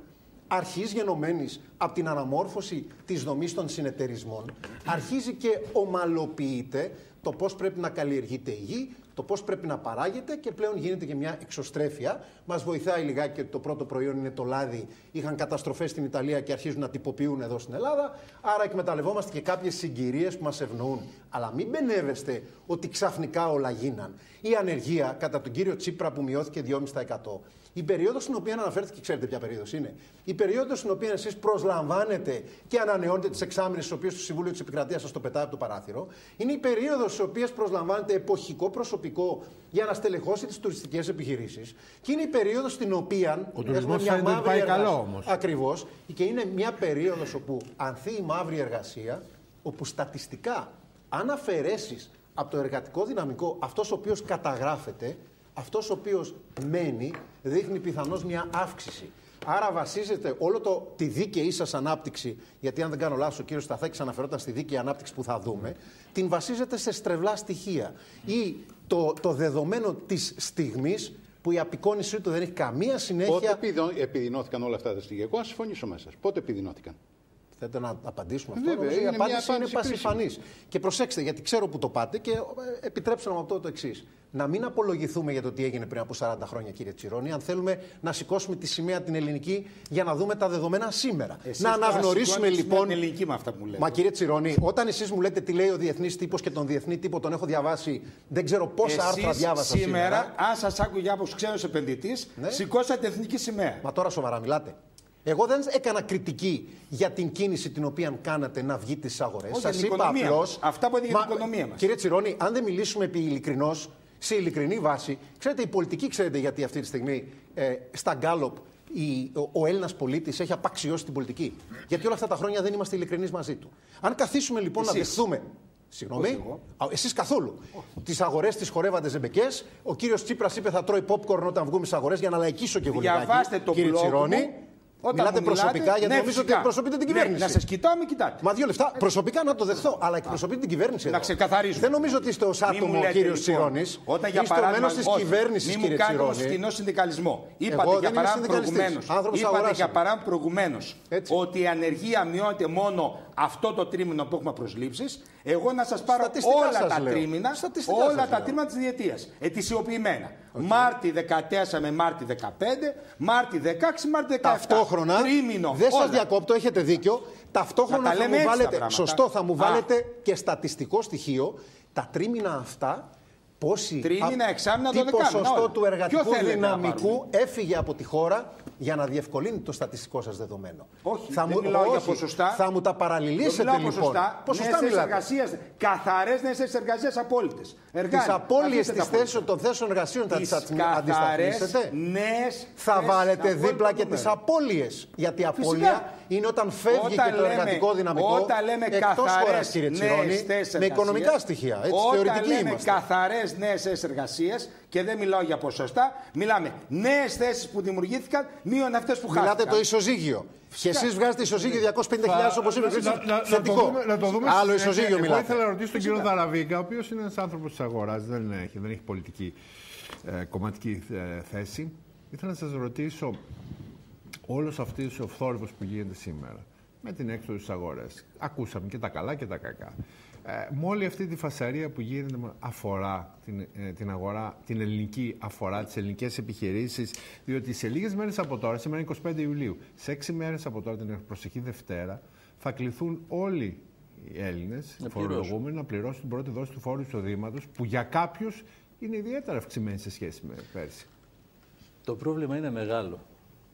αρχής γενομένης από την αναμόρφωση της δομής των συνεταιρισμών, αρχίζει και ομαλοποιείται το πώς πρέπει να καλλιεργείται η γη, το πώς πρέπει να παράγεται και πλέον γίνεται και μια εξωστρέφεια. Μας βοηθάει λιγάκι ότι το πρώτο προϊόν είναι το λάδι. Είχαν καταστροφές στην Ιταλία και αρχίζουν να τυποποιούν εδώ στην Ελλάδα. Άρα εκμεταλλευόμαστε και κάποιες συγκυρίες που μας ευνοούν. Αλλά μην μπενεύεστε ότι ξαφνικά όλα γίναν. Η ανεργία κατά τον κύριο Τσίπρα που μειώθηκε 2,5%. Η περίοδος στην οποία αναφέρθηκε, ξέρετε ποια περίοδος είναι. Η περίοδος στην οποία εσείς προσλαμβάνετε και ανανεώνετε τις εξάμεινες, τις οποίες το Συμβούλιο της Επικρατείας σας το πετάει από το παράθυρο. Είναι η περίοδος στι οποίε προσλαμβάνετε εποχικό προσωπικό για να στελεχώσει τις τουριστικές επιχειρήσεις. Και είναι η περίοδος στην οποία. Ο τουρισμός φαίνεται ότι πάει καλό όμως. Ακριβώς. Και είναι μια περίοδος όπου ανθεί η μαύρη εργασία, όπου στατιστικά, αν αφαιρέσει από το εργατικό δυναμικό αυτός ο οποίος καταγράφεται, αυτός ο οποίος μένει, δείχνει πιθανώς μια αύξηση. Άρα βασίζεται όλο το, τη δίκαιη σας ανάπτυξη, γιατί αν δεν κάνω λάθος, ο κύριος Σταθάκης αναφερόταν στη δίκαιη ανάπτυξη που θα δούμε, την βασίζεται σε στρεβλά στοιχεία. Ή το, το δεδομένο της στιγμής που η απεικόνισή του δεν έχει καμία Πότε συνέχεια. επιδο- επιδεινώθηκαν όλα αυτά τα στοιχεία; Εγώ να συμφωνήσω μέσα. σας. Πότε επιδεινώθηκαν; Θέλετε να απαντήσουμε αυτό. Βέβαια, Νομίζω; Η είναι μια απάντηση είναι απάντηση πασιφανής. Και προσέξτε, γιατί ξέρω που το πάτε και ε, επιτρέψτε να μου πω το εξής. Να μην απολογηθούμε για το τι έγινε πριν από 40 χρόνια, κύριε Τσιρόνη, αν θέλουμε να σηκώσουμε τη σημαία την ελληνική για να δούμε τα δεδομένα σήμερα. Εσείς να τώρα αναγνωρίσουμε σηκώνετε λοιπόν. την ελληνική με αυτά που μου λέτε. Μα κύριε Τσιρόνη, όταν εσείς μου λέτε τι λέει ο διεθνής τύπος και τον διεθνή τύπο τον έχω διαβάσει, δεν ξέρω πόσα άρθρα Εσείς διάβασα σήμερα, αν σας άκουγε από ξένος επενδυτής, Ναι. σηκώσατε εθνική σημαία. Μα τώρα σοβαρά μιλάτε. Εγώ δεν έκανα κριτική για την κίνηση την οποία κάνατε να βγείτε στι αγορές. Όχι, Σας για την είπα οικονομία απλώ. μας. Αυτά που έδινε για την οικονομία μας. Κύριε Τσιρόνη, αν δεν μιλήσουμε επί ειλικρινώς, σε ειλικρινή βάση, ξέρετε, η πολιτική ξέρετε γιατί αυτή τη στιγμή ε, στα Γκάλοπ η, ο, ο Έλληνας πολίτης έχει απαξιώσει την πολιτική. Γιατί όλα αυτά τα χρόνια δεν είμαστε ειλικρινείς μαζί του. Αν καθίσουμε λοιπόν να Εσείς. δεχθούμε. Συγγνώμη, Όχι εγώ. εσείς καθόλου. Τις αγορές τις χορεύατε ζεμπεκές. Ο κύριος Τσίπρας είπε θα τρώει popcorn όταν βγούμε στις αγορές για να λαϊκίσω και εγώ λιγάκι. Διαβάστε το Κύριε blog Τσιρόνη, μου. Όταν μιλάτε μου μιλάτε, προσωπικά γιατί ναι, νομίζω ότι φυσικά. εκπροσωπείτε την Ναι, κυβέρνηση. να σας κοιτάω, με κοιτάτε. Μα δύο λεφτά. Προσωπικά να το δεχθώ, αλλά εκπροσωπείτε την κυβέρνηση. Να εδώ. ξεκαθαρίσουμε. Δεν νομίζω ότι είστε ως Μη μου άτομο ο λέτε, κύριος λοιπόν, Τσιρόνης. Όταν για Είστε ο παράδειγμα. μέλος της όχι, κυβέρνησης, Μη κύριε μου κάνετε όμω Τσιρόνη. φτηνό συνδικαλισμό. Εγώ Είπατε δεν για είμαι παράδειγμα συνδικαλιστής. προηγουμένως. Άνθρωπος Είπατε αγοράς για είμαι. παράδειγμα προηγουμένως Έτσι. ότι η ανεργία μειώνεται μόνο αυτό το τρίμηνο που έχουμε προσλήψεις. Εγώ να σας πάρω Στατιστικά όλα σας τα λέω. τρίμηνα, Στατιστικά όλα σας τα λέω. τρίμηνα της διετίας. Ετησιοποιημένα. Μάρτι 14 με Μάρτι 15, Μάρτι 16, Μάρτι 17. Ταυτόχρονα, Τρίμηνο. δεν σας όλα. διακόπτω, έχετε δίκιο. Ταυτόχρονα Να τα θα λέμε μου έτσι τα βάλετε, πράγματα. σωστό, θα μου Α. βάλετε και στατιστικό στοιχείο τα τρίμηνα αυτά. Πόσοι, Τρίμηνα, α- εξάμηνα, τι δωδεκάμηνα, ποσοστό όλα. του Ποιο εργατικού θέλετε να δυναμικού έφυγε από τη χώρα για να διευκολύνει το στατιστικό σας δεδομένο. Όχι, θα δεν μου, μιλάω για όχι, ποσοστά. Θα μου τα Δεν παραλληλήσετε μιλάω λοιπόν. ποσοστά, Ποσοστά νέες μιλάτε. εργασίες, καθαρές νέες θέσεις εργασίας απόλυτες. Τις απώλειες της θέση των θέσεων εργασίων θα τις Τις καθαρές αντισταθμίσετε. νέες Θα θέσεις βάλετε απόλυτο δίπλα και νούμερο. τι απώλειες. Γιατί η απώλεια είναι όταν φεύγει Όταν και το λέμε- εργατικό δυναμικό όταν λέμε εκτός χώρας, καθαρές κύριε νέες Τσιρόνη, θέσεις με εργασίας, οικονομικά στοιχεία. Έτσι, όταν θεωρητικοί λέμε είμαστε. καθαρές νέες θέσεις εργασίας και δεν μιλάω για ποσοστά, μιλάμε νέες θέσεις που δημιουργήθηκαν μείον αυτές που Μιλάτε χάθηκαν. το ισοζύγιο. Και εσείς βγάζετε ισοζύγιο 250.000 όπως είπε. Να- να- να το Θετικό. δούμε- να το δούμε Άλλο στη συνέχεια. ισοζύγιο Εγώ μιλάτε. ήθελα να ρωτήσω τον κύριο Δαραβίγκα, ο οποίος είναι ένας άνθρωπος της αγοράς, δεν έχει, δεν έχει πολιτική ε, κομματική ε, θέση. Ήθελα να σας ρωτήσω, όλος αυτός ο θόρυβος που γίνεται σήμερα, με την έξοδο στις αγορές, ακούσαμε και τα καλά και τα κακά. Ε, με όλη αυτή τη φασαρία που γίνεται αφορά την, ε, την αγορά, την ελληνική αφορά, τις ελληνικές επιχειρήσεις, διότι σε λίγες μέρες από τώρα, σήμερα είναι 25 Ιουλίου, σε έξι μέρες από τώρα, την προσεχή Δευτέρα, θα κληθούν όλοι οι Έλληνες φορολογούμενοι να πληρώσουν την πρώτη δόση του φόρου εισοδήματος, που για κάποιους είναι ιδιαίτερα αυξημένη σε σχέση με πέρσι. Το πρόβλημα είναι μεγάλο.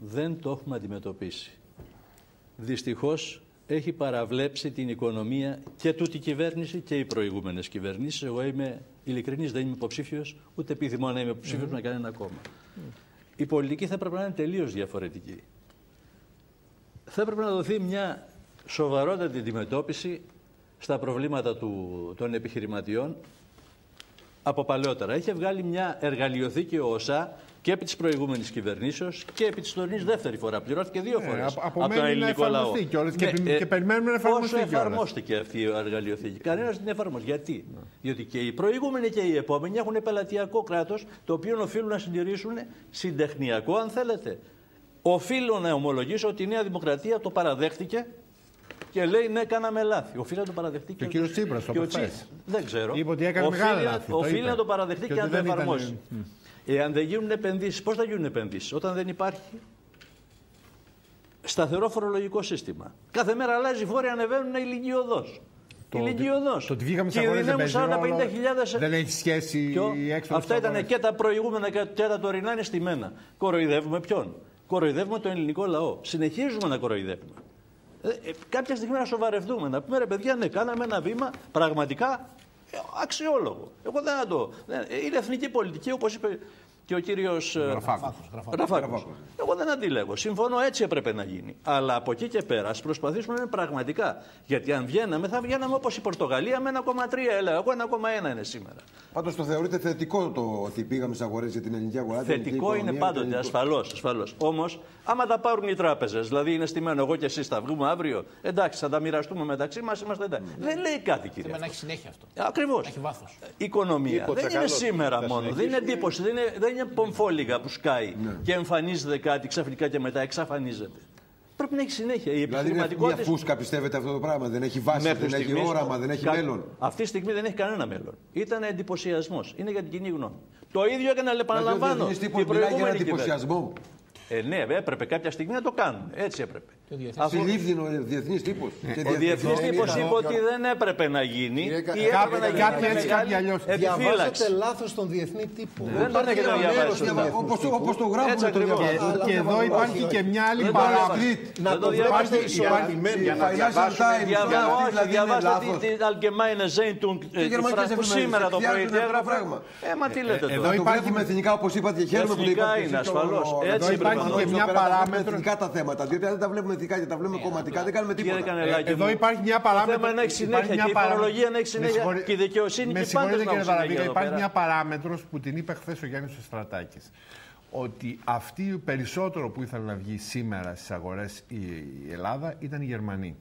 Δεν το έχουμε αντιμετωπίσει. Δυστυχώς έχει παραβλέψει την οικονομία και τούτη κυβέρνηση και οι προηγούμενες κυβερνήσεις. Εγώ είμαι ειλικρινής, δεν είμαι υποψήφιος, ούτε επιθυμώ να είμαι υποψήφιος με κανένα κόμμα. Η πολιτική θα έπρεπε να είναι τελείως διαφορετική. Θα έπρεπε να δοθεί μια σοβαρότατη αντιμετώπιση στα προβλήματα του, των επιχειρηματιών από παλαιότερα. Είχε βγάλει μια εργαλειοθήκη ο ΩΣΑ και επί της προηγούμενης κυβερνήσεως και επί της τωρινής δεύτερη φορά. Πληρώθηκε δύο Ναι, φορές. απο- απομένει να εφαρμοστεί κιόλας και επι- και περιμένουμε να εφαρμοστεί Πόσο κιόλας. εφαρμόστηκε αυτή η εργαλειοθήκη; Κανένας δεν εφαρμόζει. Γιατί; Διότι και οι προηγούμενοι και οι επόμενοι έχουν πελατειακό κράτος το οποίο οφείλουν να συντηρήσουν συντεχνιακό, αν θέλετε. Οφείλω να ομολογήσω ότι η Νέα Δημοκρατία το παραδέχτηκε και λέει ναι, κάναμε λάθη. Οφείλει να το παραδεχτεί Και ο κύριος Τσίπρας το και ο είπε χθες. Τσίπρας. Δεν ξέρω. Είπε ότι έκανε οφείλει, μεγάλα να- λάθη, το Οφείλει είπε. να το παραδεχτεί Και και, ότι να το δεν ήταν- εφαρμόσει. Εάν δεν γίνουν επενδύσεις, πώς θα γίνουν επενδύσεις, όταν δεν υπάρχει σταθερό φορολογικό σύστημα. Κάθε μέρα αλλάζει φόροι, ανεβαίνουν ηλικιωδώ. Το Ηλικιωδώ. ότι- το ότι βγήκαμε στις αγορές δεν παίζει ρόλο, δεν έχει σχέση Ποιο; η έξοδος Αυτά στις ήταν αγορές. και τα προηγούμενα και και τα τωρινά είναι στημένα. Κοροϊδεύουμε ποιον; Κοροϊδεύουμε τον ελληνικό λαό. Συνεχίζουμε να κοροϊδεύουμε. Ε, ε, κάποια στιγμή να σοβαρευτούμε. Να πούμε ρε παιδιά, ναι, κάναμε ένα βήμα πραγματικά ε, αξιόλογο. Εγώ δεν θα το. δεν- ε, Είναι εθνική πολιτική, όπως είπε και ο κύριος. Ραφάκος. Εγώ δεν αντιλέγω. Συμφωνώ, έτσι έπρεπε να γίνει. Αλλά από εκεί και πέρα, ας προσπαθήσουμε να είναι πραγματικά. Γιατί αν βγαίναμε, θα βγαίναμε όπως η Πορτογαλία με 1,3 έλεγα. Εγώ 1,1 είναι σήμερα. Πάντως το θεωρείτε θετικό το ότι πήγαμε στις αγορές για την ελληνική αγορά. την ελληνική Θετικό είναι οικονομία, πάντοτε, το ελληνικό- ασφαλώς. Ασφαλώς. Όμως, άμα τα πάρουν οι τράπεζες, δηλαδή είναι στημένο εγώ και εσείς θα βγούμε αύριο, εντάξει, θα τα μοιραστούμε μεταξύ μας, είμαστε εντάξει. Δεν λέει κάτι, κύριε. Θέλουμε να έχει συνέχεια αυτό. Ακριβώς. έχει βάθος. Οικονομία. Τίποτα δεν είναι καλό. σήμερα Θα μόνο. Δεν είναι συνεχίσουμε. εντύπωση. Δεν είναι, δεν είναι πομφόλιγα που σκάει και εμφανίζεται κάτι ξαφνικά και μετά εξαφανίζεται. Πρέπει να έχει συνέχεια. Η Δηλαδή είναι μια επιχειρηματικότητα. φούσκα πιστεύετε αυτό το πράγμα. Δεν έχει βάση, Μέχρι δεν έχει στιγμής, όραμα, δεν έχει κα- μέλλον. Αυτή τη στιγμή δεν έχει κανένα μέλλον. Ήταν εντυπωσιασμός. Είναι για την κοινή γνώμη. Το ίδιο έκανε, Δηλαδή ο επαναλαμβάνω. διεθνής την τύπος μιλάει για ένα προηγούμενη κυβέρνηση. εντυπωσιασμό. Ε, ναι, έπρεπε κάποια στιγμή να το κάνουν. Έτσι έπρεπε. Αφού Συλλήφθη ο διεθνής τύπος. ο διεθνής τύπος είπε ότι δεν έπρεπε να γίνει Κύριε ή Κα- έπρεπε Κάποιοι- να γίνει κάποιοι με έτσι, μεγάλη κάποιοι αλλιώς. επιφύλαξη. Διαβάζετε λάθος τον διεθνή τύπο. Δεν τον έχετε διαβάσει. σωστά. Όπως το γράφουμε Έτσι το ακριβώς. διαβάζουμε. Και, και εδώ υπάρχει και μια άλλη Δεν το παράμετρο. διαβάζετε. Να Δεν το το διαβάζετε. διαβάσετε ισορροπημένο. Για να διαβάσουμε Διαβα- όχι, δηλαδή είναι διαβάστε λάθος. την Allgemeine Zeitung ε, τη γερμανικές Φραν- που εφημερίδες σήμερα το πρωί εκδιάζουν αυτό το διέγραφε. πράγμα. Ε, μα τι λέτε εδώ τώρα. Το υπάρχει- βλέπουμε εθνικά όπως είπατε και χαίρομαι που το Εθνικά είπατε. είναι, εσείς στο- ασφαλώς. εδώ Έτσι υπάρχει πρέπει να και είναι. μια Εδώ παράμετρο. εθνικά εθνικά τα θέματα. Διότι αν δεν τα βλέπουμε εθνικά και τα βλέπουμε κομματικά δεν κάνουμε Κύριε τίποτα. Κανελάκη, Εδώ μου, υπάρχει μια Το παράμετρο. θέμα είναι να έχει υπάρχει συνέχεια μια και η παρά- φορολογία να έχει Με συνέχεια συγχωρεί- και η δικαιοσύνη Με και οι πάντες συγχωρείτε να κύριε έχουν συνέχεια Δαραβίγα, εδώ υπάρχει πέρα. μια παράμετρος που την είπε χθες ο Γιάννης Στρατάκης. Ότι αυτή περισσότερο που ήθελε να βγει σήμερα στις αγορές η η Ελλάδα ήταν οι Γερμανοί.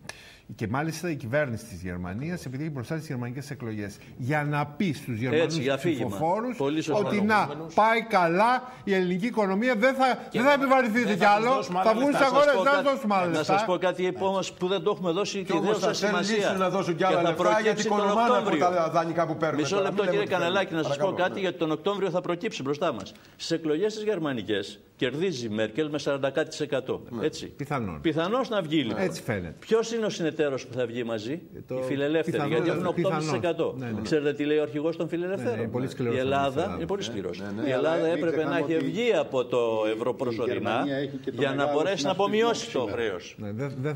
Και μάλιστα η κυβέρνηση της Γερμανίας, επειδή έχει μπροστά τις γερμανικές εκλογές, για να πει στους Γερμανούς Έτσι, για αφήγημα. ψηφοφόρους Πολύ σωστά. ότι να πάει καλά η ελληνική οικονομία, δεν θα, δεν θα επιβαρυνθείτε δεν κι θα άλλο. τους δώσουμε Θα άλλα βγουν λεφτά. στις Να σας αγορές, πω δεν θα κάτι- δώσουμε άλλα Να λεφτά. σας πω κάτι όμω που δεν το έχουμε δώσει Και τη όμως δέουσα θα θέλουν σημασία. λύσουν να δώσουν κι Και άλλα θα λεφτά γιατί προκύψει τον οικονομάνε από Οκτώβριο. τα δανεικά που παίρνουν. Μισό τώρα. λεπτό Μην λέμε κύριε ότι παίρνουν. Κανελάκη να σας πω Παρακαλώ. κάτι γιατί τον Οκτώβριο θα προκύψει μπροστά μας. Στις εκλογές τι γερμανικές κερδίζει η Μέρκελ με 40 κάτι Πιθανό Έτσι. Πιθανόν. Πιθανώς να βγει λοιπόν. Έτσι φαίνεται. Ποιος είναι ο συνεταίρος που θα βγει μαζί, το... οι φιλελεύθεροι. Γιατί έχουν 8,5%. Ναι, ναι. Ξέρετε τι λέει ο αρχηγός των φιλελευθέρων; Ναι, ναι, πολύ η Ελλάδα, είναι πολύ σκληρός. Η Ελλάδα έπρεπε να έχει βγει από το ευρώ προσωρινά για να μπορέσει να απομειώσει το χρέος.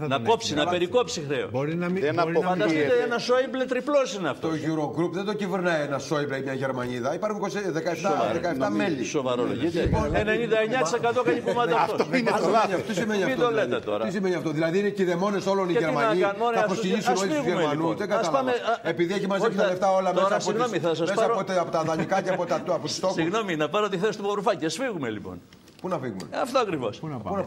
Να κόψει, να περικόψει χρέος. Φανταστείτε ένα Σόιμπλε τριπλός είναι αυτός. Το Eurogroup δεν το κυβερνάει ένα Σόιμπλε μια Γερμανίδα. Υπάρχουν 17 μέλη. Σοβαρολογείτε. Λοιπόν, 99% 100 κάνει ναι, κουμάντα αυτό. Αυτός είναι το λάθος. Τι σημαίνει αυτό. Δηλαδή. Τι σημαίνει αυτό. Δηλαδή είναι και δαιμόνε όλων οι Γερμανοί. Θα προσκυνήσουν όλοι τους Γερμανού. Λοιπόν. Δεν κατάλαβα. Επειδή έχει μαζέψει τα λεφτά όλα μέσα από τα δανεικά και από τα τόπους. Συγγνώμη, να πάρω τη θέση του Βορουφάκη. Α φύγουμε λοιπόν. Πού να φύγουμε; Αυτό ακριβώς. Πού να πάμε;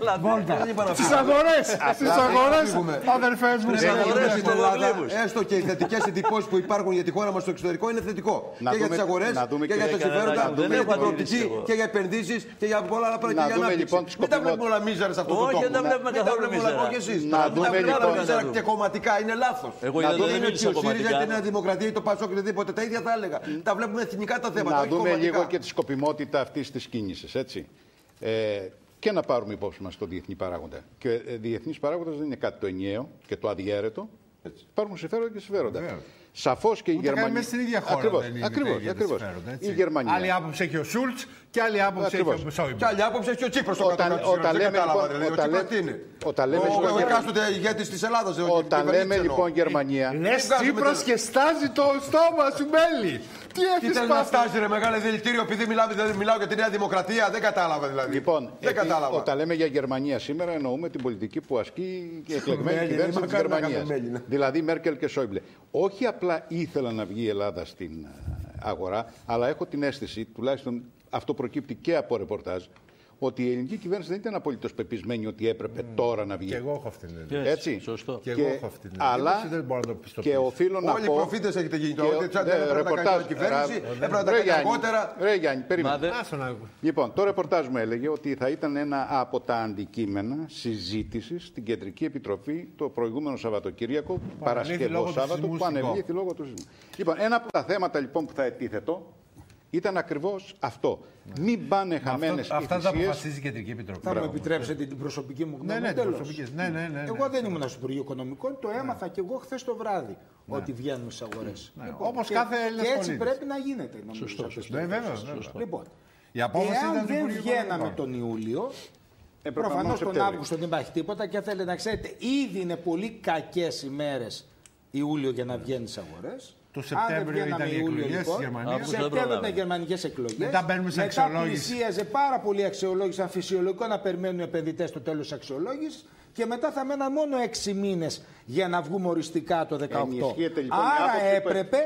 Έλα, Δεν είπα να Στις φύγουμε. αγορές, στις αγορές, φύγουμε. αδερφές μου. Πρέπει να αγορές δούμε στην του Ελλάδα, Παπαγλύβους. έστω και οι θετικές εντυπώσεις που υπάρχουν για τη χώρα μας στο εξωτερικό είναι θετικό. Να και για δούμε- τις αγορές να δούμε και για και τα για συμφέροντα κανένα- και δεν για έχω την προοπτική αντίρρηση εγώ. και για επενδύσεις και για πολλά άλλα πράγματα Να και για δούμε, ανάπτυξη. λοιπόν, τη Μην τα σκοπιμότητα. βλέπουμε όλα μίζερα σε αυτό το Όχι, τόπο. δεν τα βλέπουμε Μην τα καθόλου βλέπουμε όλα μίζερα. εγώ και εσείς. Να Μην τα δούμε, βλέπουμε λοιπόν, μίζερα να και κομματικά είναι λάθος. Εγώ Να για δούμε δεν είναι μίλησα ότι ο ΣΥΡΙΖΑ κομματικά. και η Νέα Δημοκρατία ή το ΠΑΣΟΚ και οτιδήποτε τα ίδια θα έλεγα. Τα βλέπουμε εθνικά τα θέματα. Να όχι δούμε κομματικά. λίγο και τη σκοπιμότητα αυτής της κίνησης. Έτσι. Ε, και να πάρουμε υπόψη μας το διεθνή παράγοντα. Και ε, διεθνής παράγοντας δεν είναι κάτι το ενιαίο και το αδιέρετο. Υπάρχουν συμφέροντα και συμφέροντα. Βεβαίως. Σαφώς και η Ούτε καν Γερμανία. μέσα στην ίδια χώρα Ακριβώς, δεν είναι ακριβώς, τα ίδια τα ακριβώς. συμφέροντα, έτσι. Η Γερμανία. Άλλη άποψη έχει ο Σούλτς και άλλη άποψη έχει Ακριβώς. ο Και Σόιμπλε. άλλη άποψη έχει και ο Τσίπρος στο Όταν- κάτω κάτω. όταν Δεν λέμε, κατάλαβα λοιπόν, δηλαδή. Ο όταν Τσίπρας λέ- τι είναι; όταν λέμε Ο- στο- Ο εκάστοτε ηγέτης της Ελλάδας. ο- Όταν κυβερνήτης λέμε εννοώ. λοιπόν Γερμανία. Λες βγάζουμε Τσίπρας το- και στάζει το στόμα σου μέλη. Τι Τι έχεις θέλεις να πάθει; φτάσει ρε μεγάλο δηλητήριο επειδή μιλάμε, δεν μιλάω για τη Νέα Δημοκρατία. Δεν κατάλαβα δηλαδή. Λοιπόν, δεν επί- κατάλαβα. όταν λέμε για Γερμανία σήμερα εννοούμε την πολιτική που ασκεί η εκλεγμένη Μέλλη, κυβέρνηση δεν της μακάρι να Γερμανίας. κάνουμε Μέλλη, ναι. Δηλαδή Μέρκελ και Σόιμπλε. Όχι απλά ήθελα να βγει η Ελλάδα στην ε, αγορά, αλλά έχω την αίσθηση, τουλάχιστον αυτό προκύπτει και από ρεπορτάζ, ότι η ελληνική κυβέρνηση δεν ήταν απολύτως πεπισμένη ότι έπρεπε τώρα να βγει. Και εγώ έχω αυτή την εντύπωση. Έτσι. Σωστό. Και εγώ έχω αυτή την αλλά εντύπωση, δεν μπορώ να το πιστοποιήσω. και οφείλω να Όλοι οι πω... προφήτες έχετε γίνει. και- Το ότι τσάντα ναι, έπρεπε να κάνει ρεπορτάζ, η κυβέρνηση, ρα- έπρεπε να τα Ρε κάνει Γιάννη, αργότερα. Ρε Γιάννη, περίμενε. Μα δεν- Άσο να- Λοιπόν, το ρεπορτάζ μου έλεγε ότι θα ήταν ένα από τα αντικείμενα συζήτησης στην Κεντρική Επιτροπή το προηγούμενο Σαββατοκύριακο, Παρασκευό λόγω του Σάββατο, σεισμού που στην ανεβλήθη λόγω του σεισμού. Λοιπόν, ένα από τα θέματα λοιπόν που θα ετίθετο ήταν ακριβώς αυτό. Μην πάνε χαμένες Αυτό- οι Αυτά τα θυσίες. αποφασίζει η Κεντρική Επιτροπή. Θα μου επιτρέψετε την προσωπική μου Ναι, γνώμη. ναι, την τέλος. προσωπική. Ναι, ναι, ναι, ναι. Εγώ δεν ήμουν στο Υπουργείο Οικονομικών, το έμαθα και εγώ χθες το βράδυ ότι βγαίνουν στις αγορές. Όπως κάθε Έλληνας Και έτσι πολίτης. πρέπει να γίνεται. Νομίζω, σωστό, σωστό. Ναι, βέβαια, βέβαια. Λοιπόν, Η απόφαση εάν ήταν του δεν Υπουργείου βγαίναμε Οικονομικών. τον Ιούλιο, Ε, προφανώς προφανώς τον Σεπτέμβρη. Αύγουστο δεν υπάρχει τίποτα και θέλετε να ξέρετε, ήδη είναι πολύ κακές ημέρε Ιούλιο για να βγαίνει στις αγορές. Το Σεπτέμβριο ήταν οι εκλογές στη Γερμανία. Αύγουστο δεν Σεπτέμβριο ήταν προλάβαινε. γερμανικές εκλογές. Μετά μπαίνουμε σε αξιολόγηση. πλησίαζε πάρα πολύ αξιολόγηση. Ήταν φυσιολογικό να περιμένουν οι επενδυτές το τέλος αξιολόγησης. Και μετά θα μέναν μόνο έξι μήνες για να βγούμε οριστικά το 18. Ενισχύεται, λοιπόν, η Άρα άποψη που έπρεπε,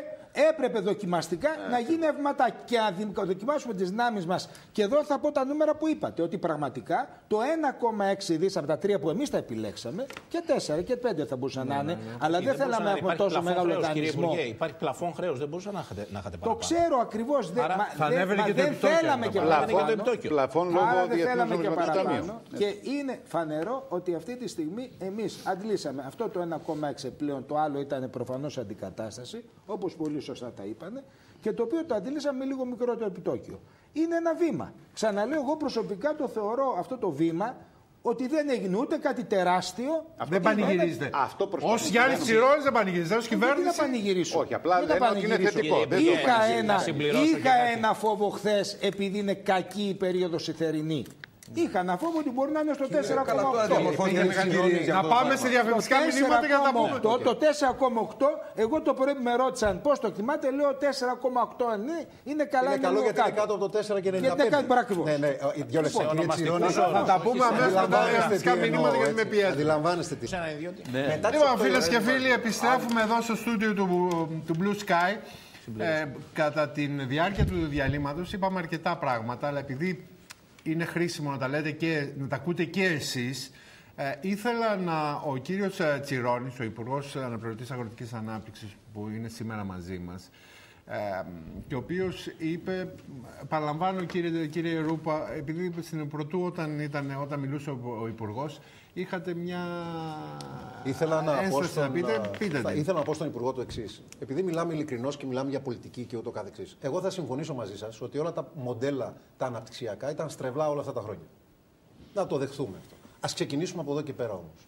έπρεπε δοκιμαστικά να γίνει ευματά και να δι- δοκιμάσουμε τις δυνάμεις μας. Και εδώ θα πω τα νούμερα που είπατε. Ότι πραγματικά το 1,6 δις από τα τρία που εμείς τα επιλέξαμε και 4 και 5 θα μπορούσαν να είναι. Αλλά δεν θέλαμε να έχουμε τόσο μεγάλο δανεισμό. Υπουργέ, υπάρχει πλαφόν χρέος, δεν μπορούσα να είχατε, να είχατε Το παραπάνω. ξέρω ακριβώς. Άρα θα ανέβαινε και το δεν επιτόκιο θέλαμε αυτό. και Θα ανέβαινε και το παραπάνω. επιτόκιο. Πλαφών Άρα λόγω δεν Διεθνούς θέλαμε και Νομισματικού παραπάνω. Ταμείου. Και είναι φανερό ότι αυτή τη στιγμή εμείς αντλήσαμε αυτό το 1,6 πλέον. Το άλλο ήταν προφανώς αντικατάσταση, όπως πολύ σωστά τα είπανε, και το οποίο το αντλήσαμε με λίγο μικρότερο επιτόκιο. Είναι ένα βήμα. Ξαναλέω, εγώ προσωπικά το θεωρώ αυτό το βήμα ότι δεν έγινε ούτε κάτι τεράστιο. Δεν πανηγυρίζετε. Αυτό προσπαθούμε Ω να Γιάννη κάνουμε. Τσιρόνη δεν πανηγυρίζετε. Ω Γιατί να κυβέρνηση. πανηγυρίσω. Όχι, απλά Δεν θα λένε ότι είναι πανηγυρίσω. θετικό. Δεν το Είχα πανηγυρίζω. ένα, Να συμπληρώσω και είχα κάτι. ένα φόβο χθες επειδή είναι κακή η περίοδος η θερινή. Είχα ένα φόβο ότι μπορεί να είναι στο 4,8. Καλά, τώρα διαμορφώθηκε Πήγαινε μια κάτι- συγκυρία για Να αυτό το πάμε πράγμα. σε διαφημιστικά μηνύματα για να τα πούμε. Το, το 4,8, εγώ το πρωί που με ρώτησαν πώς το εκτιμάτε, λέω 4,8 ναι, είναι καλά, Είναι καλό λίγο γιατί είναι κάτω από το 4 και 95. Γιατί είναι κάτι ακριβώς. Ναι, ναι, οι δυο λεπτά. Κύριε Τσιρόνη, Θα τα πούμε αμέσως μετά τα διαφημιστικά τι μηνύματα εννοώ, γιατί με έτσι. πιέζει. Αντιλαμβάνεστε τι. Ένα ιδιώτη. Μετά τις Λοιπόν, οκτώ φίλε η και ώρα φίλοι, επιστρέφουμε εδώ στο στούντιο του, του Blue Sky. Ε, κατά τη διάρκεια του διαλύματος είπαμε αρκετά πράγματα, αλλά επειδή είναι χρήσιμο να τα λέτε και να τα ακούτε και εσείς, ε, ήθελα να ο κύριος ε, Τσιρόνης, ο Υπουργός Αναπληρωτής Αγροτικής Ανάπτυξης που είναι σήμερα μαζί μας, ε, και ο οποίος είπε, παραλαμβάνω κύριε, κύριε Ρούπα, επειδή στην πρωτού όταν, ήταν, όταν μιλούσε ο, ο υπουργός, είχατε μια Ήθελα να, πω ένσταση στον, να πείτε, πείτε θα την. ήθελα να πω στον Υπουργό το εξής. Επειδή μιλάμε ειλικρινώς και μιλάμε για πολιτική και ούτω καθεξής. Εγώ θα συμφωνήσω μαζί σας ότι όλα τα μοντέλα τα αναπτυξιακά ήταν στρεβλά όλα αυτά τα χρόνια. Να το δεχθούμε αυτό. Α ξεκινήσουμε από εδώ και πέρα όμως.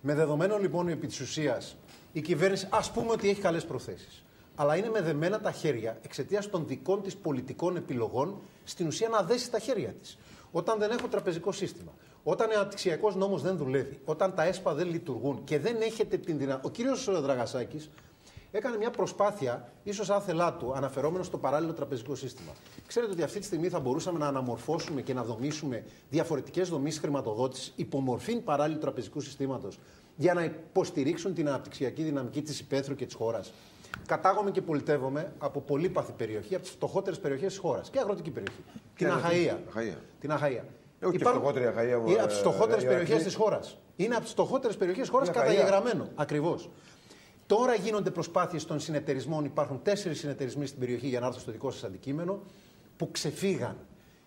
Με δεδομένο λοιπόν επί της ουσίας η κυβέρνηση, ας πούμε ότι έχει καλές προθέσεις. Αλλά είναι με δεμένα τα χέρια εξαιτίας των δικών της πολιτικών επιλογών στην ουσία να δέσει τα χέρια της. Όταν δεν έχω τραπεζικό σύστημα, όταν ο αναπτυξιακός νόμος δεν δουλεύει, όταν τα ΕΣΠΑ δεν λειτουργούν και δεν έχετε την δυνατότητα. Ο κύριος Δραγασάκης έκανε μια προσπάθεια, ίσως άθελά του, αναφερόμενος στο παράλληλο τραπεζικό σύστημα. Ξέρετε ότι αυτή τη στιγμή θα μπορούσαμε να αναμορφώσουμε και να δομήσουμε διαφορετικές δομές χρηματοδότησης υπομορφή παράλληλου τραπεζικού συστήματος για να υποστηρίξουν την αναπτυξιακή δυναμική της υπαίθρου και της χώρας. Κατάγομαι και πολιτεύομαι από πολύπαθη περιοχή, από τις φτωχότερες περιοχές της χώρας και αγροτική περιοχή. την αγροτική; Αχαία. Αχαία. Την Αχαία. Ε, όχι και Υπάρχουν- φτωχότερη Αχαία, Είναι από τις ε, φτωχότερες ε, περιοχές Ηρακλή. της χώρας. Είναι από τις φτωχότερες περιοχές της χώρας Είναι Αχαία. καταγεγραμμένο. Ακριβώς. Τώρα γίνονται προσπάθειες των συνεταιρισμών. Υπάρχουν τέσσερις συνεταιρισμοί στην περιοχή για να έρθω στο δικό σας αντικείμενο που ξεφύγαν.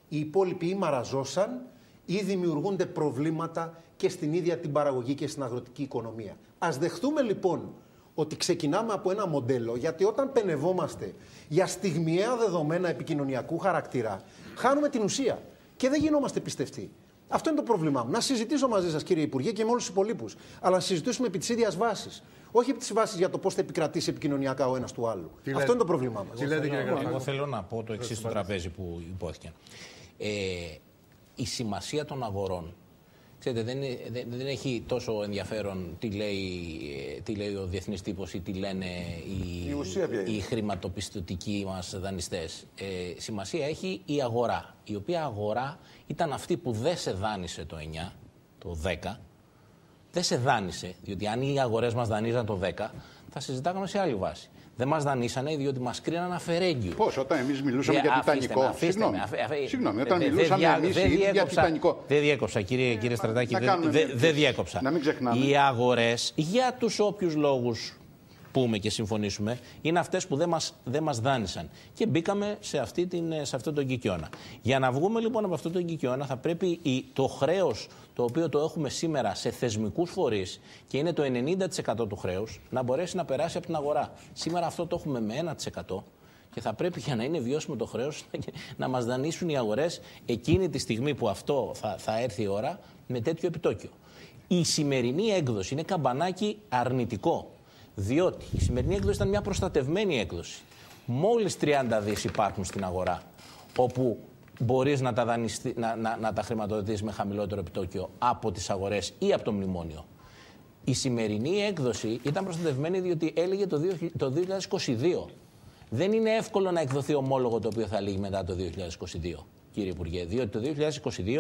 Οι υπόλοιποι ή μαραζώσαν ή δημιουργούνται προβλήματα και στην ίδια την παραγωγή και στην αγροτική οικονομία. Α δεχτούμε λοιπόν ότι ξεκινάμε από ένα μοντέλο, γιατί όταν πενευόμαστε για στιγμιαία δεδομένα επικοινωνιακού χαρακτήρα, χάνουμε την ουσία και δεν γινόμαστε πιστευτοί. Αυτό είναι το πρόβλημά μου. Να συζητήσω μαζί σας, κύριε Υπουργέ, και με όλους τους υπολείπους. Αλλά να συζητήσουμε επί της ίδιας βάσης. Όχι επί της βάσης για το πώς θα επικρατήσει επικοινωνιακά ο ένας του άλλου. Τι Αυτό λέτε; είναι το πρόβλημά μα. Τι λέτε, κύριε Εγώ, Καρπάκη. εγώ θέλω να πω το εξής στο τραπέζι που υπόθηκε. Ε, η σημασία των αγορών. Ξέρετε, δεν, είναι- δεν, δεν έχει τόσο ενδιαφέρον τι λέει, ε, τι λέει ο διεθνής τύπος ή τι λένε οι, Η ουσία ποια είναι; οι χρηματοπιστωτικοί μας δανειστές. Ε, σημασία έχει η αγορά, η οποία αγορά ήταν αυτή που δεν σε δάνεισε το 9, το 10, δεν σε δάνεισε, διότι αν οι αγορές μας δανείζαν το 10, θα συζητάγαμε σε άλλη βάση. Δεν μας δανείσανε διότι μας κρίναν αφαιρέγγυο. Πώς, όταν εμείς μιλούσαμε Ε, για αφήστε Τιτανικό; με, αφήστε Συγγνώμη. με, αφ- αφ- Συγγνώμη, ε, όταν δε- μιλούσαμε δεν εμείς δια- οι ίδιοι για διέκοψα- Τιτανικό. Δεν διέκοψα, κύριε, κύριε Στρατάκη. να δεν- κάνουμε δεν- μια- Δεν διέκοψα. να μην ξεχνάμε. Οι αγορές, για τους όποιους λόγους πούμε και συμφωνήσουμε, είναι αυτές που δεν μας δεν μας δάνεισαν. Και μπήκαμε σε, αυτή την, σε αυτό τον κικιώνα. Για να βγούμε λοιπόν από αυτό τον κικιώνα, θα πρέπει η, το χρέος το οποίο το έχουμε σήμερα σε θεσμικούς φορείς και είναι το 90% του χρέους, να μπορέσει να περάσει από την αγορά. Σήμερα αυτό το έχουμε με 1%. Και θα πρέπει για να είναι βιώσιμο το χρέος να μας δανείσουν οι αγορές εκείνη τη στιγμή που αυτό θα, θα έρθει η ώρα με τέτοιο επιτόκιο. Η σημερινή έκδοση είναι καμπανάκι αρνητικό. Διότι η σημερινή έκδοση ήταν μια προστατευμένη έκδοση. Μόλις 30 δις υπάρχουν στην αγορά, όπου μπορείς να τα, δανειστεί- να, να, να τα χρηματοδοτήσει με χαμηλότερο επιτόκιο από τις αγορές ή από το μνημόνιο. Η σημερινή έκδοση ήταν προστατευμένη διότι έλεγε το, 2000 το 2022. Δεν είναι εύκολο να εκδοθεί ομόλογο το οποίο θα λύγει μετά το 2022, κύριε Υπουργέ. Διότι το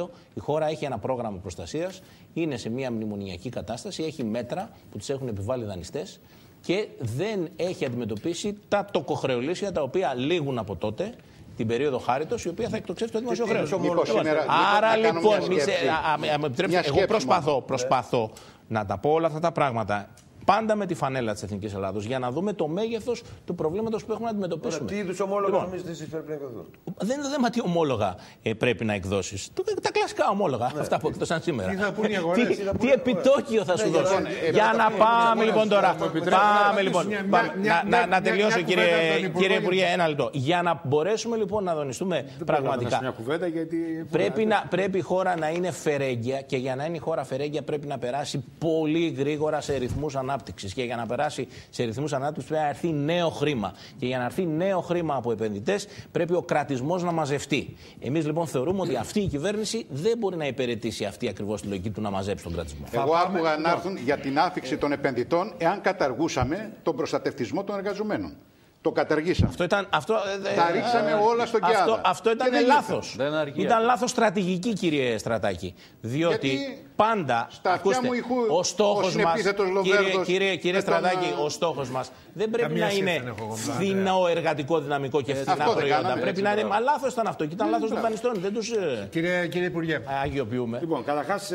2022 η χώρα έχει ένα πρόγραμμα προστασίας, είναι σε μια μνημονιακή κατάσταση, έχει μέτρα που τις έχουν επιβάλει δανειστές και δεν έχει αντιμετωπίσει τα τοκοχρεωλήσια τα οποία λήγουν από τότε. Την περίοδο χάριτος, η οποία θα εκτοξεύσει το δημόσιο χρέος. Μήπως σήμερα- Άρα μήπως να κάνω λοιπόν, μια μη σε- σκέψη. α, α, α, με επιτρέψετε, Μια εγώ σκέψη προσπαθώ, μόνο. προσπαθώ να τα πω όλα αυτά τα πράγματα πάντα με τη φανέλα τη Εθνική Ελλάδο για να δούμε το μέγεθο του προβλήματο που έχουμε να αντιμετωπίσουμε. Τι είδου ομόλογα Λοιπόν, νομίζετε εσεί πρέπει να εκδοθούν. δεν είναι θέμα τι ομόλογα ε, πρέπει να εκδώσει. Τα κλασικά ομόλογα, αυτά που εκδώσαν σήμερα. Τι θα πούν οι αγορές, Τι, τι θα τι επιτόκιο θα σου για να- δώσουν. ε, Για να να τα πάμε πούμε, λοιπόν τώρα. μου επιτρέπετε Πάμε να λοιπόν. ρωτήσω Πάμε. μια- μια- Να- μια- να- Να μια- τελειώσω μια κουβέντα κύριε από τον Υπουργό, κύριε γιατί- Υπουργέ, ένα λεπτό. Για να μπορέσουμε λοιπόν να δονηθούμε πραγματικά. μια κουβέντα γιατί. Πρέπει, να, πρέπει η χώρα να είναι φερέγγια και για να είναι η χώρα φερέγγια πρέπει να περάσει πολύ γρήγορα σε ρυθμού ανάπτυξη. Και για να περάσει σε ρυθμούς ανάπτυξης πρέπει να έρθει νέο χρήμα. Και για να έρθει νέο χρήμα από επενδυτές πρέπει ο κρατισμός να μαζευτεί. Εμείς λοιπόν θεωρούμε ότι αυτή η κυβέρνηση δεν μπορεί να υπηρετήσει αυτή ακριβώς τη λογική του να μαζέψει τον κρατισμό. Εγώ άκουγα να έρθουν για την άφηξη των επενδυτών εάν καταργούσαμε τον προστατευτισμό των εργαζομένων. Το καταργήσαμε. Αυτό ήταν. Αυτό, ε, Τα ρίξαμε όλα στον αυτό, Κιάδα. αυτό Και ήταν δεν λάθος. ήρθε. Δεν αρκεί Ήταν αυτό. λάθος στρατηγική, κύριε Στρατάκη. Διότι Γιατί πάντα. στα αυτιά ακούστε, μου ηχού ο στόχος ο μας. συνεπίθετος Κύριε, Λοβέρδος κύριε, κύριε με τον, Στρατάκη, α, ο στόχος μας δεν πρέπει Καμία να σχέση είναι δεν έχω εγώ, φθηνό εργατικό δυναμικό και φθηνά Αυτό δεν προϊόντα. κάναμε, Πρέπει έτσι, να είναι. μπράβο. Μα λάθος ήταν αυτό. Και ήταν λάθος των δανειστών. Δεν τους Κύριε, κύριε Υπουργέ, αγιοποιούμε. Λοιπόν, καταρχάς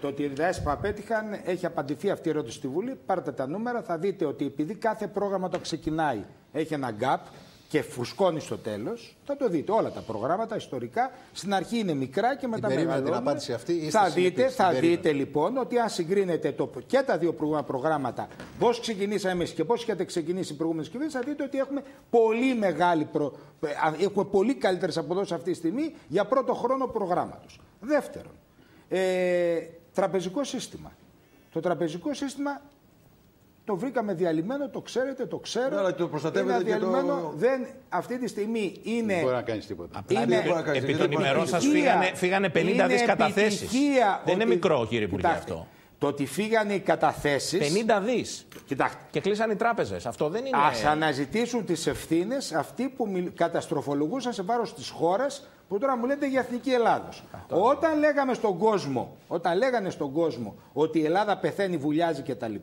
το ότι οι ΔΑΕΣΠΑ απέτυχαν έχει απαντηθεί αυτή η ερώτηση στη Βουλή. Πάρτε τα νούμερα, θα δείτε ότι επειδή κάθε πρόγραμμα το ξεκινάει έχει ένα gap, και φουσκώνει στο τέλος, θα το δείτε. Όλα τα προγράμματα ιστορικά στην αρχή είναι μικρά και μετά περίμενα την μεγαλώνουν. απάντηση αυτή, είστε Θα συνεπείς, δείτε, την θα περίμενα. δείτε λοιπόν ότι αν συγκρίνετε το, και τα δύο προηγούμενα προγράμματα, πώς ξεκινήσαμε εμείς και πώς είχατε ξεκινήσει οι προηγούμενες κυβέρνηση, θα δείτε ότι έχουμε πολύ μεγάλη προ... ε, α, έχουμε πολύ καλύτερες αποδόσεις αυτή τη στιγμή για πρώτο χρόνο προγράμματος. Δεύτερον, ε, τραπεζικό σύστημα. Το τραπεζικό σύστημα το βρήκαμε διαλυμένο, το ξέρετε, το ξέρω. Ναι, αλλά το προστατεύετε είναι και το- διαλυμένο. Δεν, αυτή τη στιγμή είναι. Δεν μπορεί να κάνεις τίποτα. Απλά Είναι- επί- μπορεί να κάνεις, επί δεν των μπορεί να ημερών κάνεις. σα φύγανε, φύγανε 50 Είναι δις καταθέσεις. επιτυχία Δεν είναι ότι- μικρό, κύριε Υπουργέ, Κοιτάξτε, αυτό. Το ότι φύγανε οι καταθέσει. 50 δις. Κοιτάξτε. Και κλείσαν οι τράπεζες. Αυτό δεν είναι... Α αναζητήσουν τις ευθύνες αυτοί που μιλ- καταστροφολογούσαν σε βάρος της χώρας που τώρα μου λέτε για εθνική Ελλάδος. Όταν λέγαμε στον κόσμο, όταν λέγανε στον κόσμο ότι η Ελλάδα πεθαίνει, βουλιάζει κτλ.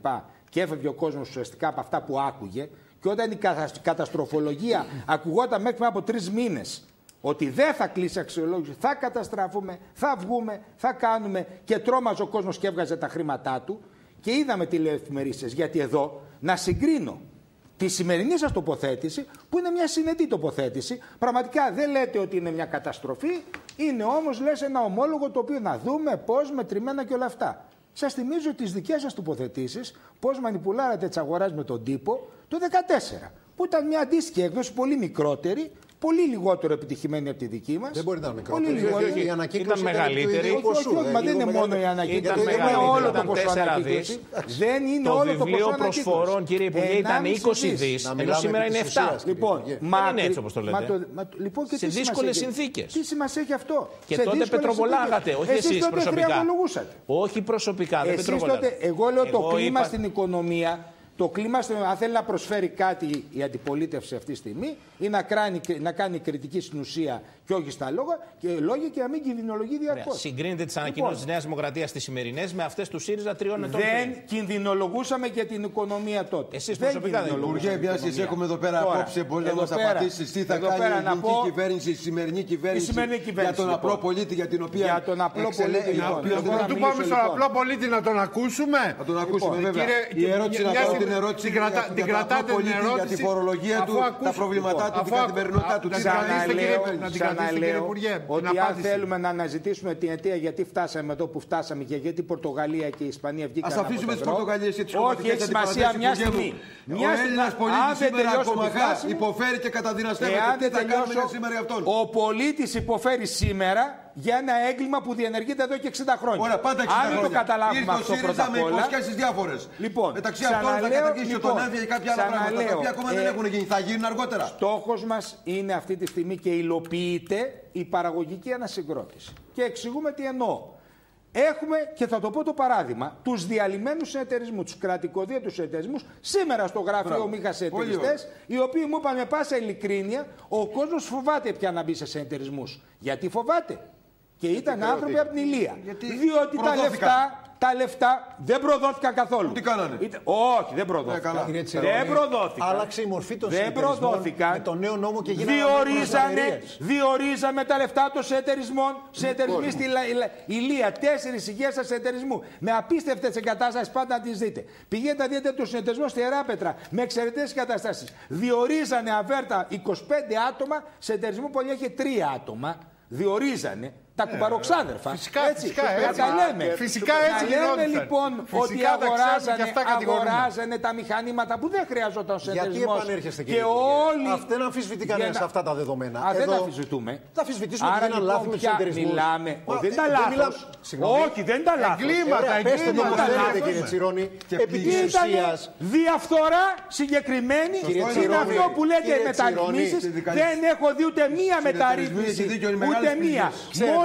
Και, και έφευγε ο κόσμος ουσιαστικά από αυτά που άκουγε, και όταν η κατα- καταστροφολογία ακουγόταν μέχρι πριν από τρεις μήνες ότι δεν θα κλείσει η αξιολόγηση, θα καταστραφούμε, θα βγούμε, θα κάνουμε και τρόμαζε ο κόσμος και έβγαζε τα χρήματά του. Και είδαμε τηλεεφημερίες, γιατί εδώ να συγκρίνω τη σημερινή σας τοποθέτηση, που είναι μια συνετή τοποθέτηση. Πραγματικά δεν λέτε ότι είναι μια καταστροφή, είναι όμως λες ένα ομόλογο το οποίο να δούμε πώς, μετρημένα και όλα αυτά. Σας θυμίζω τις δικές σας τοποθετήσεις, πώς μανιπουλάρατε τις αγοράς με τον τύπο το 2014, που ήταν μια αντίστοιχη έκδοση πολύ μικρότερη, πολύ λιγότερο επιτυχημένη από τη δική μας. Δεν μπορεί να είναι Πολύ μικρότερη. λιγότερη. διότι Η ανακύκλωση Ήταν του μεγαλύτερη. ίδιου Όχι, όχι, ποσού, όχι, ε, μα δεν λίγο είναι μόνο η μεγαλύτερη. ανακύκλωση. Ήταν Δεν είναι μεγαλύτερη, όλο το ήταν ποσό 4 ανακύκλωση. δις. Δεν είναι Το όλο το βιβλίο ποσό προσφορών, κύριε Υπουργέ, ήταν 20 δις, Να ενώ μιλάμε σήμερα επί είναι της 7. ουσίας, κύριε Λοιπόν, Υπουργέ. μα, είναι έτσι όπως το λέτε. Μα το, μα το- λοιπόν, και Σε τι σημασία δύσκολες έχει- συνθήκες. Τι σημασία έχει αυτό; Και Σε τότε δύσκολες πετροβολάγατε, συνθήκες. όχι εσείς τότε προσωπικά. χρεοκολογούσατε. Όχι προσωπικά, δεν Εσείς πετροβολάγατε. τότε, εγώ λέω το Εγώ κλίμα είπα- στην οικονομία, το κλίμα, στην, αν θέλει να προσφέρει κάτι η αντιπολίτευση αυτή τη στιγμή ή να κάνει, να κάνει κριτική στην ουσία και όχι στα λόγια και, λόγια και να μην κινδυνολογεί Ωραία. διαρκώς. Συγκρίνετε τις ανακοινώσεις Λοιπόν. της Νέας Δημοκρατίας τι σημερινές με αυτές του ΣΥΡΙΖΑ τριών ετών. πριν. Δεν κινδυνολογούσαμε και την οικονομία τότε. Εσείς δεν προσωπικά δεν κινδυνολογούσαμε Υπουργέ, την μια και οικονομία. έχουμε εδώ πέρα Τώρα, απόψε, μπορείς να εδώ μας πέρα- απαντήσεις τι θα εδώ κάνει η πέρα να ελληνική πω- κυβέρνηση, η σημερινή κυβέρνηση, Η σημερινή κυβέρνηση, για τον λοιπόν. απλό πολίτη για την οποία. Για τον απλό εξελέ- πολίτη, η λοιπόν. οποία Εγώ δεν- να Πρωτού μιλήσω, πάμε στον λοιπόν. απλό πολίτη να τον ακούσουμε; Να τον ακούσουμε, Λοιπόν, βέβαια. κύριε, η ερώτηση να μια κάνω στιγμή- την ερώτηση την για- κρατά- για την τον κρατάτε απλό την πολίτη, για ερώτηση. τη φορολογία αφού του, τα ακούσουμε- προβλήματά του, την αφού- καθημερινότητά του. να Τι την θα κρατήσετε, κάνεις. κύριε- Ξαναλέω, να την κρατήσετε, κύριε ξαναλέω Υπουργέ, την ότι αν απάντηση. θέλουμε να αναζητήσουμε την αιτία γιατί φτάσαμε εδώ που φτάσαμε και γιατί η Πορτογαλία και η Ισπανία βγήκαν Ας από αφήσουμε το τις ευρώ. Πορτογαλίες και τις Όχι, κομματικές έχει σημασία αντιπαραθέσεις, μια Υπουργέ μου. στιγμή. Μια Ο στιγμή. Έλληνας Αν πολίτης δεν σήμερα τελειώσω τη κομμαχά φράση μου, υποφέρει και καταδυναστεύεται. Εάν Τι δεν θα κάνουμε τελειώσω, για σήμερα για αυτόν; ο πολίτης υποφέρει σήμερα για ένα έγκλημα που διενεργείται εδώ και 60 χρόνια. Ωραία, πάντα 60 Αν δεν το χρόνια. καταλάβουμε Ήρθε ο αυτό πρώτα ΣΥΡΙΖΑ απ' με όλα. υποσχέσεις διάφορες. Λοιπόν, Μεταξύ αυτών θα ξαναλέω, καταργήσει λοιπόν, τον ΕΒΙΑ και κάποια άλλα πράγματα. Τα ξαναλέω, οποία ακόμα δεν ε, έχουν γίνει. Θα γίνουν αργότερα. Στόχος μας είναι αυτή τη στιγμή και υλοποιείται η παραγωγική ανασυγκρότηση. Και εξηγούμε τι εννοώ. Έχουμε, και θα το πω το παράδειγμα, τους διαλυμένους συνεταιρισμού, τους κρατικοδίαιτου συνεταιρισμού, σήμερα στο γραφείο Μπράβο. Μίχα Πολύ συνεταιριστέ, οι οποίοι μου είπαν με πάσα ειλικρίνεια, ο κόσμος φοβάται πια να μπει σε συνεταιρισμού. Γιατί φοβάται; Και ήταν άνθρωποι από την Ηλία. Γιατί Διότι τα προδόθηκαν. λεφτά, τα λεφτά δεν προδόθηκαν καθόλου. Τι κάνανε; Είτε- όχι, δεν Ε, προδόθηκαν. καλά. Κύριε Τσιρόνι, δεν προδόθηκαν. άλλαξε η μορφή των Δεν συνεταιρισμών προδόθηκαν. με τον νέο νόμο και γίνανε Διορίζανε, προσβαρίες. διορίζαμε τα λεφτά των συνεταιρισμών. Συνεταιρισμοί στη Λα- Λα- Ηλία, τέσσερις υγεία σας συνεταιρισμού. Με απίστευτες εγκατάστασει πάντα να τις δείτε. Πηγαίνετε να δείτε τους συνεταιρισμού στη Εράπετρα με εξαιρετικές καταστάσει. Διορίζανε αβέρτα 25 άτομα, συνεταιρισμού που έχει 3 άτομα. Διορίζανε τα κουμπαροξάδερφα. Ε, φυσικά, έτσι, φυσικά, να έτσι. τα λέμε. Φυσικά έτσι να λέμε γινόταν. λοιπόν Φυσικά ότι τα ξέρουμε και αγοράζανε, αυτά κατηγορούμε. αγοράζανε τα μηχανήματα που δεν χρειαζόταν ο Γιατί συνεταιρισμός. επανέρχεστε Και κύριε Υπουργέ; όλοι. Αυτό δεν αμφισβητεί Για κανένα να- αυτά τα δεδομένα. Α, δεν Εδώ τα αμφισβητούμε. Θα αμφισβητήσουμε ότι Άρα γίνανε λοιπόν λάθη με του πια συνεταιρισμού. μιλάμε. Μα, Όχι, δεν ε, τα δεν λάθος. μιλάμε- Συγγνώμη. Όχι, δεν τα λάθος. Εγκλήματα, Ωραία, πέστε το εγκλήματα. όπως θέλετε λάθος. κύριε Τσιρόνι. Επί της Ήταν ουσίας διαφθορά συγκεκριμένη. Κύριε Είναι Τσιρόνι, αυτό που λέτε κύριε μεταρρυθμίσεις. Τσιρόνι, Δεν έχω δει ούτε μία μεταρρύθμιση. έχει δίκιο, είναι Ούτε μεγάλες μία.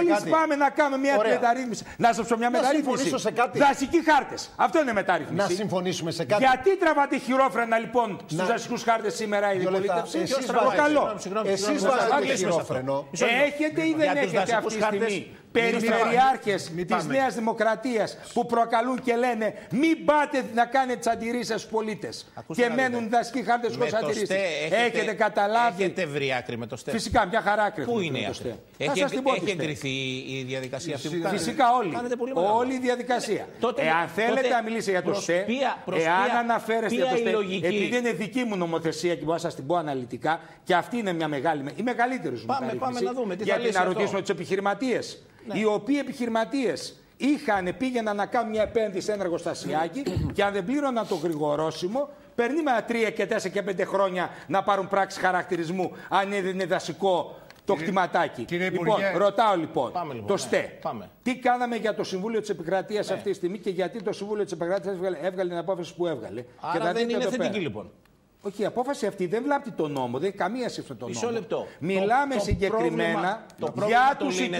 Κρίσεις. Ξέρετε Μόλις κάτι. πάμε να κάνουμε μία Ωραία. μεταρρύθμιση. Να σας πω μια Να μεταρρύθμιση. συμφωνήσω σε κάτι. Δασικοί χάρτες. Αυτό είναι να μεταρρύθμιση. συμφωνήσουμε σε κάτι. Γιατί τραβάτε χειρόφρενα λοιπόν στους Να- δασικούς χάρτες σήμερα η Δύο λεπτά. αντιπολίτευση. Εσείς Προκαλώ. Συγγνώμη, συγγνώμη, Εσείς συγγνώμη, βάζετε να κλείσουμε σε αυτό. χειρόφρενο. Μισό λεπτό. Έχετε ή Για δεν τους έχετε αυτή δασικούς τη χάρτες, στιγμή. Περιφερειάρχε Μην της πάμε. Νέας Δημοκρατίας που προκαλούν και λένε μην πάτε να κάνετε τι αντιρρήσει στους πολίτες. Ακούστε Και να δείτε. μένουν δασικοί χάρτε Με χωρί το αντιρρήσει. ΣΤΕ Έχετε καταλάβει. Έχετε βρει άκρη με το ΣΤΕ. Φυσικά, μια χαρά άκρη Πού έχουμε είναι με η το άκρη; ΣΤΕ. Θα Έχει, σας την πω έχει τι ΣΤΕ. εγκριθεί η διαδικασία αυτή που κάνετε; Φυσικά όλοι. Κάνετε πολύ μεγάλο. Όλη η διαδικασία. Τότε- Εάν θέλετε τότε να μιλήσετε για το προς ΣΤΕ, ποια- προς εάν ποια- αναφέρεστε ποια για το η ΣΤΕ, λογική; επειδή είναι δική μου νομοθεσία και μπορώ να σας την πω αναλυτικά, και αυτή είναι μια μεγάλη, η μεγαλύτερη σου Πάμε, μεταρρύθμιση, πάμε να δούμε τι θα γιατί λύσει να αυτό. Ναι. ρωτήσουμε του επιχειρηματίες. Οι οποίοι επιχειρηματίες είχαν, πήγαιναν να κάνουν μια επένδυση σε ένα εργοστασιάκι και αν δεν πλήρωναν το γρηγορόσημο, περνήμα τρία και τέσσερα και πέντε χρόνια να πάρουν πράξη χαρακτηρισμού, αν δεν είναι δασικό το κτηματάκι. κύριε λοιπόν, Υπουργέ, ρωτάω λοιπόν, Πάμε, λοιπόν, το ναι, ΣΤΕ. πάμε. Τι κάναμε για το Συμβούλιο της Επικρατείας αυτή τη στιγμή και γιατί το Συμβούλιο της Επικρατείας έβγαλε, έβγαλε την απόφαση που έβγαλε. και Άρα θα δεν δείτε είναι εδώ θετική πέρα. λοιπόν. Όχι, η απόφαση αυτή δεν βλάπτει τον νόμο, δεν έχει καμία σχέση με τον Μισό νόμο. λεπτό. Μιλάμε Το- το συγκεκριμένα πρόβλημα- το για πρόβλημα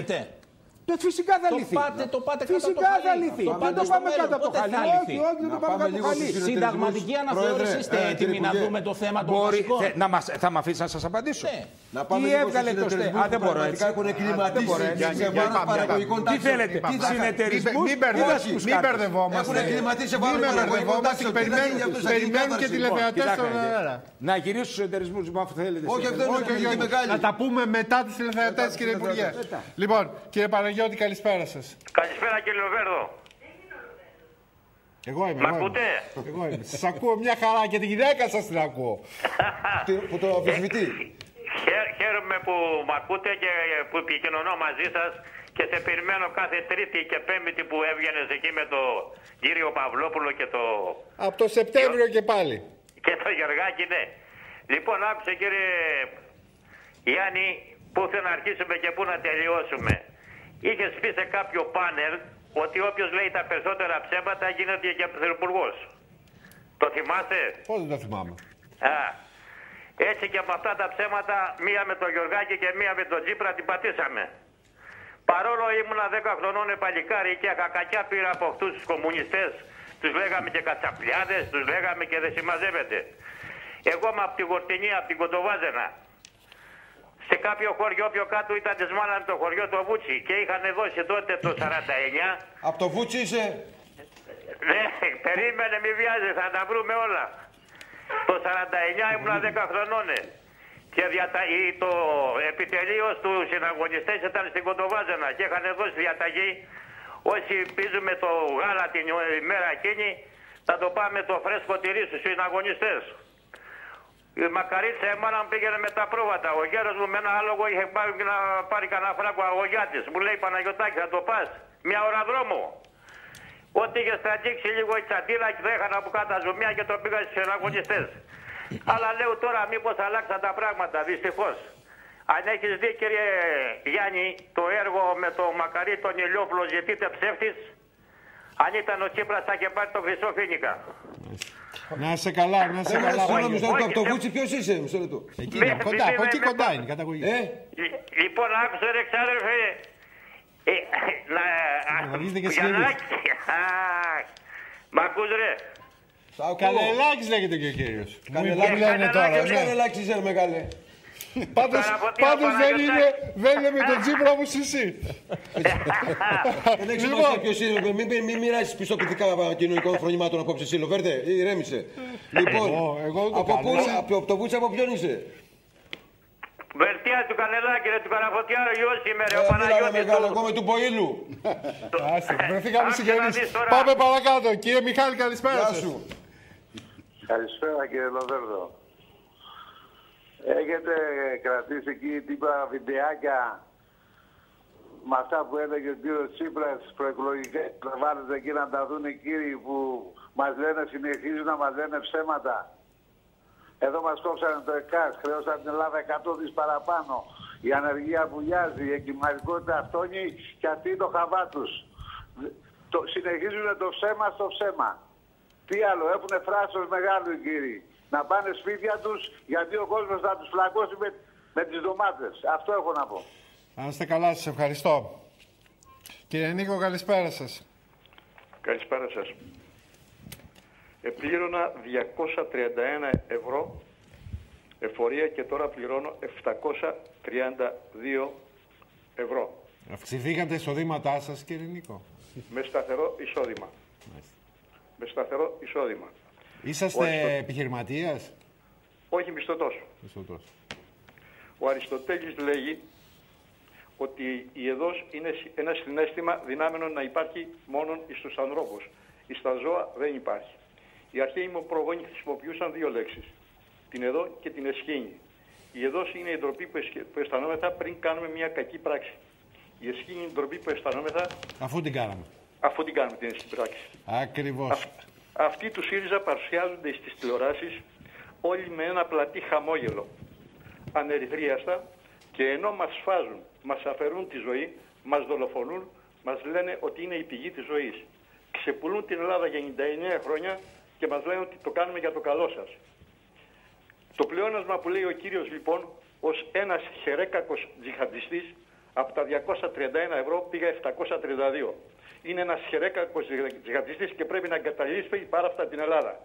το τους λύνεται. Το φυσικά θα Το λυθεί. πάτε- το πάτε κάτω από το Φυσικά χαλί. θα λυθεί. Το Δεν πάτε το στο πάμε μέλλον. κάτω από το Πότε χαλί. θα Όχι, λυθεί; όχι, δεν Να το πάμε πάμε κάτω από λίγο το χαλί. στους Συνταγματική Πρόεδρε, αναθεώρηση είστε ε, έτοιμοι κύριε να Υπουργέ. δούμε το θέμα των Μπορεί, βασικών; θε- να μας, θα με αφήσει να σας απαντήσω. Ναι. Να πάμε Τι λίγο έβγαλε στους το ΣΤΕ. συνεταιρισμούς Α, δεν που μπορώ πραγματικά έτσι. έχουν Α, εγκληματίσει δεν μπορώ έτσι. σε βάρος πάμε, παραγωγικών Τι τάξεων. θέλετε, Τι θα συνεταιρισμούς; Μην ή μπερδευόμαστε. δασικούς Μην κάρτες. μπερδευόμαστε. Έχουν εγκληματίσει σε Μην βάρος παραγωγικών μπερδευόμαστε. τάξεων. Τι θα γίνει Περιμένουν για αυτούς, θα γίνει περιμένουν και κάθαρση. τηλεθεατές Κοιτάξτε, στον αέρα. Να γυρίσω στους εταιρισμού λοιπόν, αφού θέλετε. Όχι, εσείς. αυτό είναι Όχι, όχι, η όχι. μεγάλη. Να τα πούμε μετά τους τηλεθεατέ, τους κύριε Υπουργέ. τηλεθεατές. Λοιπόν, κύριε Παναγιώτη, καλησπέρα σας. Καλησπέρα κύριε Λοβέρδο. Εγώ είμαι. Μ' εγώ είμαι. ακούτε; Εγώ είμαι. Σας ακούω μια χαρά και τη γυναίκα σας την ακούω. Τι- Που το αμφισβητεί. Χαίρ- Χαίρομαι που μ' ακούτε και που επικοινωνώ μαζί σας και σε περιμένω κάθε Τρίτη και Πέμπτη που έβγαινες εκεί με το κύριο Παυλόπουλο και το, Από το Σεπτέμβριο και πάλι. και το Γεργάκη, ναι. Λοιπόν, άκουσε κύριε Γιάννη, πού θα να αρχίσουμε και πού να τελειώσουμε. Είχε πει σε κάποιο πάνελ ότι όποιος λέει τα περισσότερα ψέματα γίνεται και πρωθυπουργός. Το θυμάστε; Πώς δεν το θυμάμαι. Α, έτσι και από αυτά τα ψέματα, μία με τον Γιωργάκη και μία με τον Τζίπρα την πατήσαμε. Παρόλο ήμουνα 10 χρονών παλικάρι και κακακιά πήρα από αυτούς τους κομμουνιστές, τους λέγαμε και κατσαπλιάδες, τους λέγαμε και δεν συμμαζεύεται. Εγώ είμαι από τη Γορτινή, από την Κοντοβάζενα. Σε κάποιο χωριό πιο κάτω ήταν της μάνα το χωριό το Βούτσι και είχαν δώσει τότε το 49 Από το Βούτσι είσαι; ναι, περίμενε, μη βιάζεσαι, θα τα βρούμε όλα. Το 49 ήμουν 10 χρονών. ε. Και διατα... η- το επιτελείο του συναγωνιστές ήταν στην Κοντοβάζενα και είχαν δώσει διαταγή όσοι πίζουμε το γάλα την ημέρα εκείνη θα το πάμε το φρέσκο τυρί στους συναγωνιστές. Η μακαρίτσα εμένα μου πήγαινε με τα πρόβατα. Ο γέρος μου με ένα άλογο είχε πάρει να πάρει κανένα φράγκο αγωγιάτης. Μου λέει Παναγιωτάκη θα το πας. Μια ώρα δρόμο. Ό,τι είχες στρατήξει λίγο η τσαντίλα και δέχανα από κάτω τα ζουμιά και το πήγα στους συναγωνιστές. Αλλά λέω τώρα μήπως αλλάξαν τα πράγματα, δυστυχώς. Αν έχεις δει κύριε Γιάννη το έργο με το μακαρί τον Ηλιόπουλο ζητείτε ψεύτης, αν ήταν ο Τσίπρας θα είχε πάρει το χρυσό φίνικα. Να είσαι καλά, να είσαι καλά. Συγγνώμη, Παναγιώτη. μισό λεπτό. Από το όχι, Βούτσι ποιος είσαι, μισό λεπτό. Εκεί είναι, Με- κοντά, με- από εκεί με- κοντά με- είναι η καταγωγή. Ε, Λι- Λοιπόν, άκουσε ρε ξάδερφε. Ε, να, Να βγείτε και Γιαννάκη. Αχ, Μ' ακούς ρε. σ' ακούω. Κανελάκης λέγεται και ο κύριος. Μου Κανελάκης. λένε τώρα, Κανελάκης, ναι. Κανελάκης είσαι, ρε μεγάλε. Πάντως, Καραφωτία, πάντως δεν Παναγιωτάκη. είναι, δεν είναι με τον Τσίπρα όπως εσύ. Δεν έχει Λοιπόν. σημασία ποιος είναι. Μην, μην, μην μοιράζεις πιστοποιητικά κοινωνικών φρονημάτων απόψε, εσύ, Λοβέρτε. Ηρέμησε. Λοιπόν, Εγώ- εγώ το από, κάνω. πού, από, από το Βούτσι από ποιον είσαι; Βερτία του Κανελάκη ρε, του Καραφωτιά ο γιος είμαι ρε, ο Ε, Μίλα, ρε Παναγιώτης μεγάλο, του. εγώ με του Ποήλου. Άσε, βρεθήκαμε Άκουσε συγγενείς. να δεις τώρα. Πάμε παρακάτω. Κύριε Μιχάλη, καλησπέρα Γεια σας. σου. Καλησπέρα κύριε Λοβέρδο. Έχετε κρατήσει εκεί τίποτα βιντεάκια με αυτά που έλεγε ο κύριος Τσίπρας προεκλογικά να βάλετε εκεί να τα δουν οι κύριοι που μας λένε, συνεχίζουν να μας λένε ψέματα. Εδώ μας κόψανε το ΕΚΑΣ, χρέωσαν την Ελλάδα 100 δις παραπάνω. Η ανεργία βουλιάζει, η εγκληματικότητα αυτόνει και αυτή είναι το χαβά τους. Το, συνεχίζουν το ψέμα στο ψέμα. Τι άλλο, έχουν φράσος μεγάλο οι κύριοι. Να πάνε σπίτια τους γιατί ο κόσμος θα τους φλακώσει με, με τις ντομάτες. Αυτό έχω να πω. Να είστε καλά, σας ευχαριστώ. Κύριε Νίκο, καλησπέρα σας. Καλησπέρα σας. Επλήρωνα 231 ευρώ εφορία και τώρα πληρώνω 732 ευρώ. Αυξηθήκατε εισοδήματά σας, κύριε Νίκο. Με σταθερό εισόδημα. Με σταθερό εισόδημα. Είσαστε Αριστο- επιχειρηματίας; Όχι μισθωτός. Ο Αριστοτέλης λέγει ότι η εδός είναι συ- ένα συνέστημα δυνάμενο να υπάρχει μόνο στους ανθρώπους. Στα ζώα δεν υπάρχει. Οι αρχαίοι μου προγόνοι χρησιμοποιούσαν δύο λέξεις. Την εδώ και την εσχήνη. Η εδός είναι η ντροπή που, αισχε- που αισθανόμεθα πριν κάνουμε μια κακή πράξη. Η εσχήνη είναι η ντροπή που αισθανόμεθα Αφού την κάναμε. αφού την κάνουμε την αισχήνη πράξη. Ακριβώς. Αυτοί τους ΣΥΡΙΖΑ παρουσιάζονται στις τηλεοράσεις όλοι με ένα πλατή χαμόγελο. Ανερυθρίαστα και ενώ μας σφάζουν, μας αφαιρούν τη ζωή, μας δολοφονούν, μας λένε ότι είναι η πηγή της ζωής. Ξεπουλούν την Ελλάδα για 99 χρόνια και μας λένε ότι το κάνουμε για το καλό σας. Το πλεόνασμα που λέει ο κύριος λοιπόν ως ένας χερέκακος τζιχαντιστής από τα 231 ευρώ πήγα 732. Είναι ένας χερέκακος τζιχαντιστής και πρέπει να εγκαταλείπει πάρα αυτά την Ελλάδα.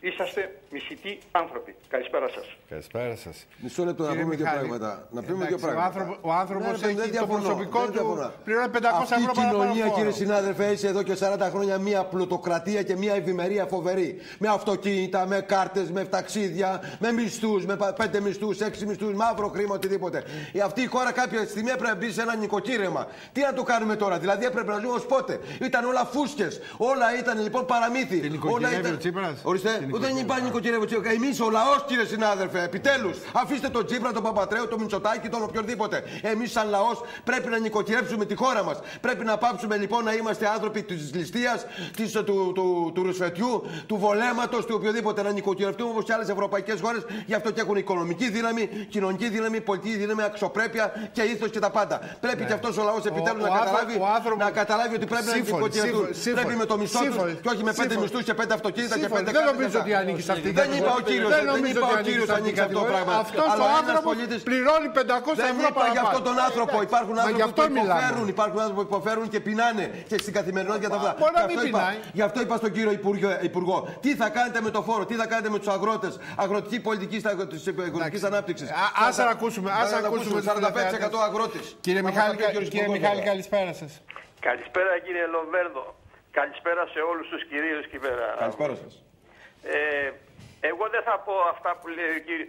Είσαστε μισητοί άνθρωποι. Καλησπέρα σας. Καλησπέρα σας. Μισό λεπτό να Κύριε πούμε δύο Μιχάλη, πράγματα. Να πούμε εντάξει, δύο πράγματα. Ο άνθρωπο- ο άνθρωπος Ναι, ρε, έχει δεν το διαφωνώ, προσωπικό δεν του, διαφωνώ. πληρώνει 500 Αυτή ευρώ η κοινωνία, παραπάνω κύριε φόρο. συνάδελφε, έχει εδώ και 40 χρόνια μία πλουτοκρατία και μία ευημερία φοβερή. Με αυτοκίνητα, με κάρτες, με ταξίδια, με μισθούς, με πα- πέντε μισθούς, έξι μισθούς, μαύρο χρήμα, οτιδήποτε. Η αυτή η χώρα κάποια στιγμή έπρεπε να μπει σε ένα νοικοκύρεμα. Τι να το κάνουμε τώρα, δηλαδή έπρεπε να ζούμε ως πότε. Ήταν όλα φούσκες. Όλα ήταν λοιπόν παραμύθι. Όλα νοικοκυρεύει ο Τσίπρας; Ορίστε, Την δεν υπάρχει νοικοκυρεύει ο Τσίπρα. Εμείς ο λαός, κύριε συνάδελφε, επιτέλους. Αφήστε τον Τσίπρα, τον Παπατρέο, τον Μητσοτάκη, τον οποιοδήποτε. Εμείς, σαν λαός, πρέπει να νοικοκυρέψουμε τη χώρα μας. Πρέπει να πάψουμε λοιπόν να είμαστε άνθρωποι της ληστείας, του, του, του, του ρουσφετιού, του βολέματος, του οποιοδήποτε. Να νοικοκυρευτούμε όπως και άλλες ευρωπαϊκές χώρες. Γι' αυτό και έχουν οικονομική δύναμη, κοινωνική δύναμη, πολιτική δύναμη, αξιοπρέπεια και ήθος και τα πάντα. Πρέπει και αυτός ο λαός επιτέλους Ναι. Ο- να, ο καταλάβει, άνθρω- ο άνθρωπος- να καταλάβει ότι πρέπει Σύμφωνοι, να νοικοκυρευτούν. σύμφωνοι, σύμφωνοι. Πρέπει με το μισθό τους Σύμφωνοι. και όχι με πέντε Σύμφωνοι. μισθούς και πέντε αυτοκίνητα και Σύμφωνοι. πέντε Δεν κάρτες νομίζω και ότι αυτά. ανήκεις σε αυτήν την Δεν είπα ο κατηγορία. κύριος, Δεν δεν νομίζω είπα ότι ο ανήκεις κύριος σε αυτήν ανήκει την σε αυτό το κατηγορία. πράγμα. Αυτός Αλλά ο ένας άνθρωπος πολίτης- πληρώνει 500 δεν ευρώ είπα για παραπάνω. αυτόν τον άνθρωπο. Υπάρχουν Μα άνθρωποι γι' που αυτό μιλάμε. υποφέρουν, υπάρχουν άνθρωποι που υποφέρουν και πεινάνε και στην καθημερινότητα για τα αυτά. Μπορεί να Γι' μην αυτό είπα- πεινάει. Γι' αυτό είπα στον κύριο Υπουργό, Υπουργό, τι θα κάνετε με το φόρο, τι θα κάνετε με τους αγρότες, αγροτική πολιτική της οικονομικής ανάπτυξης. Α- Άσε να ακούσουμε, άσε να ακούσουμε τους 45% αγρότη. Κύριε Μιχάλη, κύριε Μιχάλη καλησπέρα σας. Καλησπέρα κύριε Λοβέρδο. Καλησπέρα σε όλους τους κυρίους εκεί πέρα. Καλησπέρα σας. Ε, εγώ δεν θα πω αυτά που λέει ο, κύρι...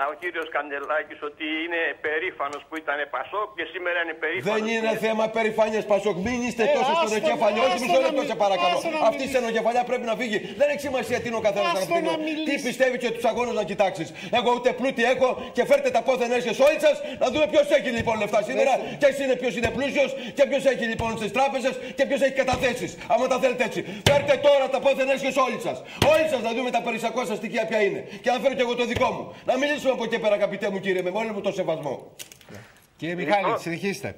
α, ο κύριος Καντελάκης ότι είναι περήφανος που ήταν Πασόκ και σήμερα είναι περήφανος. Δεν είναι θέμα περηφάνειας Πασόκ. Μην είστε Ε, τόσο άστο στον να- εγκέφαλο. Όχι, άστο μισό να λεπτό μι- σε παρακαλώ. άστο να Αυτή η στενοκεφαλιά πρέπει να φύγει. Δεν έχει σημασία τι είναι ο καθένας να Άστο πει. να Τι μιλήσει. πιστεύει και τους αγώνες να κοιτάξεις. Εγώ ούτε πλούτη έχω και φέρτε τα πόθεν έσχε όλοι σας να δούμε ποιος έχει λοιπόν λεφτά σήμερα και εσείς είναι ποιος είναι πλούσιος και ποιος έχει λοιπόν στις τράπεζες και ποιος έχει καταθέσεις. Άμα τα θέλετε έτσι. Φέρτε τώρα τα πόθεν έσχε όλοι σας. Όλοι σας να δούμε τα περιουσιακά σα στοιχεία ποια είναι. Και να φέρω και εγώ το δικό μου. Να μιλήσουμε από εκεί πέρα, αγαπητέ μου κύριε, με όλο μου το σεβασμό. Κύριε Μιχάλη, Λοιπόν, συνεχίστε.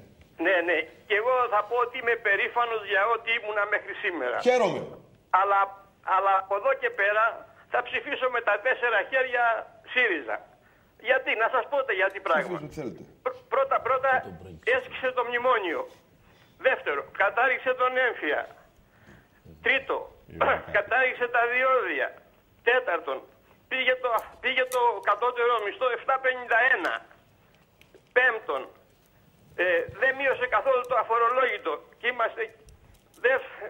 Ναι, ναι. Και εγώ θα πω ότι είμαι περήφανος για ό,τι ήμουνα μέχρι σήμερα. Χαίρομαι. Αλλά, αλλά από εδώ και πέρα θα ψηφίσω με τα τέσσερα χέρια ΣΥΡΙΖΑ. Γιατί, να σας πω το γιατί πράγμα. Πρ- Πρώτα πρώτα έσκησε το μνημόνιο. Δεύτερο, κατάργησε τον έμφυα. Τρίτο, κατάργησε τα διόδια. Τέταρτον, πήγε το, πήγε το κατώτερο μισθό 751. Πέμπτον, ε, δεν μείωσε καθόλου το αφορολόγητο και είμαστε δευ-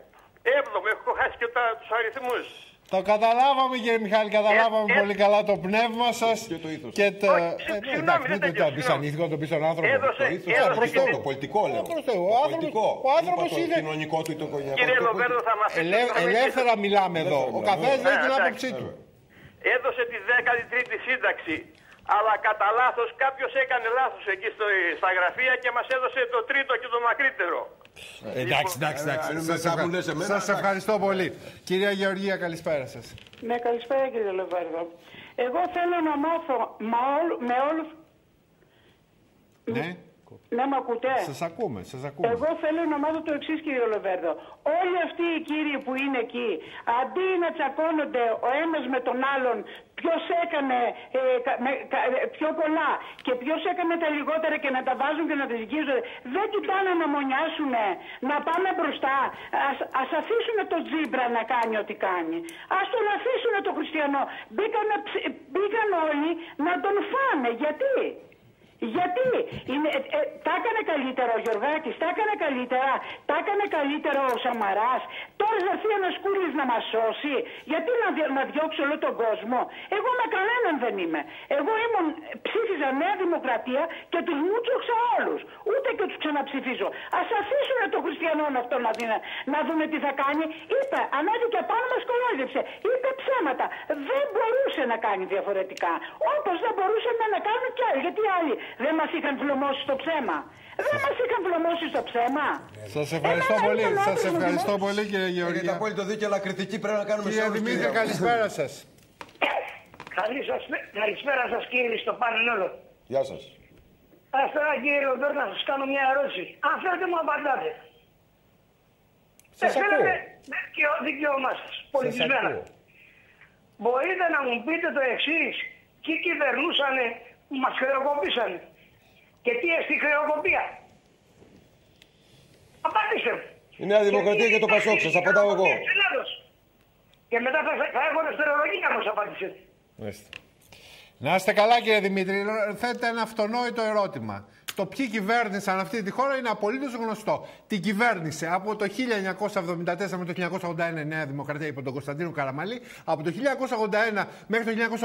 έβδομο, έχω χάσει και τα, τους αριθμούς. Το καταλάβαμε κύριε Μιχάλη, καταλάβαμε Ε, ε, πολύ καλά το πνεύμα σας. Και το ήθος. Και το... Όχι, ε, ναι, συγγνώμη, εντάξει, δεν μην το τελειώνω, το πεις συγγνώμη. ανήθικο, το πεις στον άνθρωπο. Έδωσε- Το ήθος. έδωσε Ε, προς και- Θεού. Το πολιτικό λέω. Προς Θεού, ο Το άνθρωπος- πολιτικό. ο άνθρωπος Είπα το είναι- κοινωνικό του ή το οικογενειακό. Κύριε Το Λοβέρδο, θα με αφήσετε Ελε- να με Ελεύθερα μιλάμε εδώ. Ο καθένας Ναι, έχει την εντάξει. άποψή του. Έδωσε τη 13η σύνταξη. Αλλά κατά λάθος κάποιος έκανε λάθος εκεί στο, στα γραφεία και μας έδωσε το τρίτο και το μακρύτερο. Εντάξει, εντάξει, εντάξει. Ε, Σας μετά που ευχα- λες εμένα, Σας εντάξει. ευχαριστώ πολύ. Κυρία Γεωργία, καλησπέρα σας. Ναι, καλησπέρα κύριε Λεβέρδο. Εγώ θέλω να μάθω με, όλ, με όλους... Ναι, Ναι, με ακούτε; σας ακούμε, σας ακούμε. Εγώ θέλω να μάθω το εξής, κύριε Λεβέρδο. Όλοι αυτοί οι κύριοι που είναι εκεί, αντί να τσακώνονται ο ένας με τον άλλον, ποιος έκανε ε, κα- με- κα- ε, πιο πολλά και ποιος έκανε τα λιγότερα και να τα βάζουν και να τα δικίζονται, δεν κοιτάνε να μονιάσουν, να πάμε μπροστά. Ας, ας αφήσουν το τζίμπρα να κάνει ό,τι κάνει. Ας τον αφήσουν το χριστιανό. Μπήκαν, μπήκαν όλοι να τον φάνε. Γιατί; Γιατί; Είναι, ε, ε, τα έκανε καλύτερα ο Γιωργάκης, τα έκανε καλύτερα, τα έκανε καλύτερα ο Σαμαράς. Τώρα θα έρθει ένας κούλης να μας σώσει. Γιατί να, δι- να διώξει όλο τον κόσμο; Εγώ με κανέναν δεν είμαι. Εγώ ήμουν, ψήφιζα Νέα Δημοκρατία και τους μούτσοξα όλους. Ούτε και τους ξαναψηφίζω. Ας αφήσουν τον χριστιανόν αυτό να, δει, να δούμε τι θα κάνει. Είπε, ανέβηκε πάνω μας κορόιδεψε. Είπε ψέματα. Δεν μπορούσε να κάνει διαφορετικά. Όπως δεν μπορούσε να κάνουν κι άλλοι. Γιατί οι άλλοι δεν μας είχαν φλωμώσει στο ψέμα. Δεν μας είχαν φλωμώσει στο ψέμα. Σας ευχαριστώ Εμένα πολύ. ήταν Σας άκρη μου ευχαριστώ δημόσιο. πολύ κύριε Έχετε Γεωργία. απόλυτο δίκιο, αλλά κριτική πρέπει να κάνουμε σε Κύριε όλους, Δημήτρη, κύριε. καλησπέρα σας. Καλή σας, καλησπέρα σας κύριε στο πάνελ όλο. Γεια σας. Ας τώρα κύριε Ρομπέρ να σας κάνω μια ερώτηση. Αν θέλετε μου απαντάτε. Σας Δεν ακούω. θέλετε δικαιώ- δικαίωμά σας. Πολιτισμένα. ακούω. Μπορείτε να μου πείτε το εξής. Ποιοι κυβερνούσανε που μας χρεοκοπήσανε. Και τι εστί χρεοκοπία; Απάντηστε μου. Η Νέα Δημοκρατία και το Πασόκ, σας απαντάω εγώ. Στην Ελλάδος; Και μετά θα, θα έχω δευτερολογία να μας απαντήσετε. Να είστε καλά κύριε Δημήτρη. Θέτε ένα αυτονόητο ερώτημα. Το ποιοι κυβέρνησαν αυτή τη χώρα είναι απολύτως γνωστό. Την κυβέρνησε από το 1974 με το 1981 η Νέα Δημοκρατία υπό τον Κωνσταντίνο Καραμαλή. Από το 1981 μέχρι το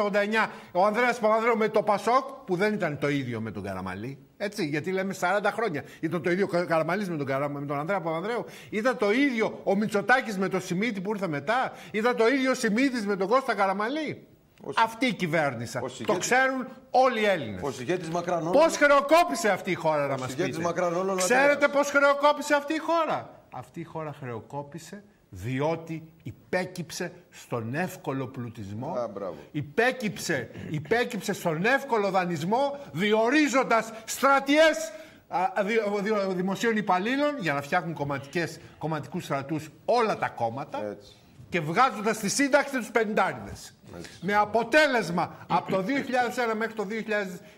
1989 ο Ανδρέας Παπανδρέου με το Πασόκ, που δεν ήταν το ίδιο με τον Καραμαλή. Έτσι, γιατί λέμε 40 χρόνια. Ήταν το ίδιο ο Καραμαλής με τον, Καρα... με τον Ανδρέα Παπανδρέου. Ήταν το ίδιο ο Μητσοτάκης με τον Σιμίτη που ήρθε μετά. Ήταν το ίδιο ο Σιμίτης με τον Κώστα Καραμαλή. Αυτή η κυβέρνησα. Το ηγέτης- ξέρουν όλοι οι Έλληνες. Ο ηγέτης Μακρανών. Πώς χρεοκόπησε αυτή η χώρα, να μας ηγέτης πείτε. Μακρανόλων Ξέρετε Ατέρας. πώς χρεοκόπησε αυτή η χώρα; Αυτή η χώρα χρεοκόπησε διότι υπέκυψε στον εύκολο πλουτισμό, Α, μπράβο. υπέκυψε, υπέκυψε στον εύκολο δανεισμό, διορίζοντας στρατιές α, δι- δι- δημοσίων υπαλλήλων για να φτιάχνουν κομματικές, κομματικούς στρατούς όλα τα κόμματα Έτσι. Και βγάζοντας στη σύνταξη τους πεντάριδες. Με αποτέλεσμα από το 2001 μέχρι το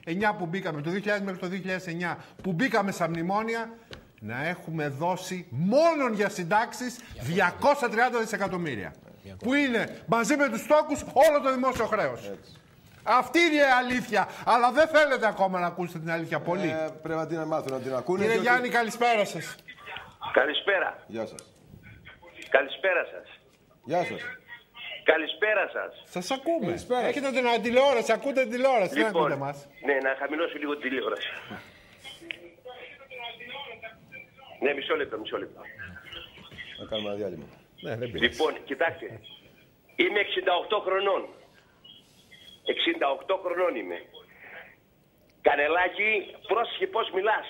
2009 που μπήκαμε, το 2000 μέχρι το 2009 που μπήκαμε στα μνημόνια, να έχουμε δώσει μόνον για συντάξεις 230 δισεκατομμύρια. Που είναι μαζί με τους τόκους όλο το δημόσιο χρέος. Αυτή είναι η αλήθεια. Αλλά δεν θέλετε ακόμα να ακούσετε την αλήθεια πολύ. Ε, πρέπει να την μάθουν να την ακούνε. Κύριε διότι- Γιάννη, καλησπέρα σας. Καλησπέρα. Γεια σας. Καλησπέρα σας. Γεια σας. Καλησπέρα σας. Σας ακούμε. Καλησπέρα. Έχετε την τηλεόραση, ακούτε την τηλεόραση. Δεν ακούτε μας. ναι, να χαμηλώσω λίγο τη τηλεόραση. Ναι, μισό λεπτό, μισό λεπτό. Να κάνουμε ένα διάλειμμα. Ναι, δεν πειράζει. Λοιπόν, κοιτάξτε. Είμαι 68 χρονών. 68 χρονών είμαι. Κανελάκι, πρόσεχε πώς μιλάς.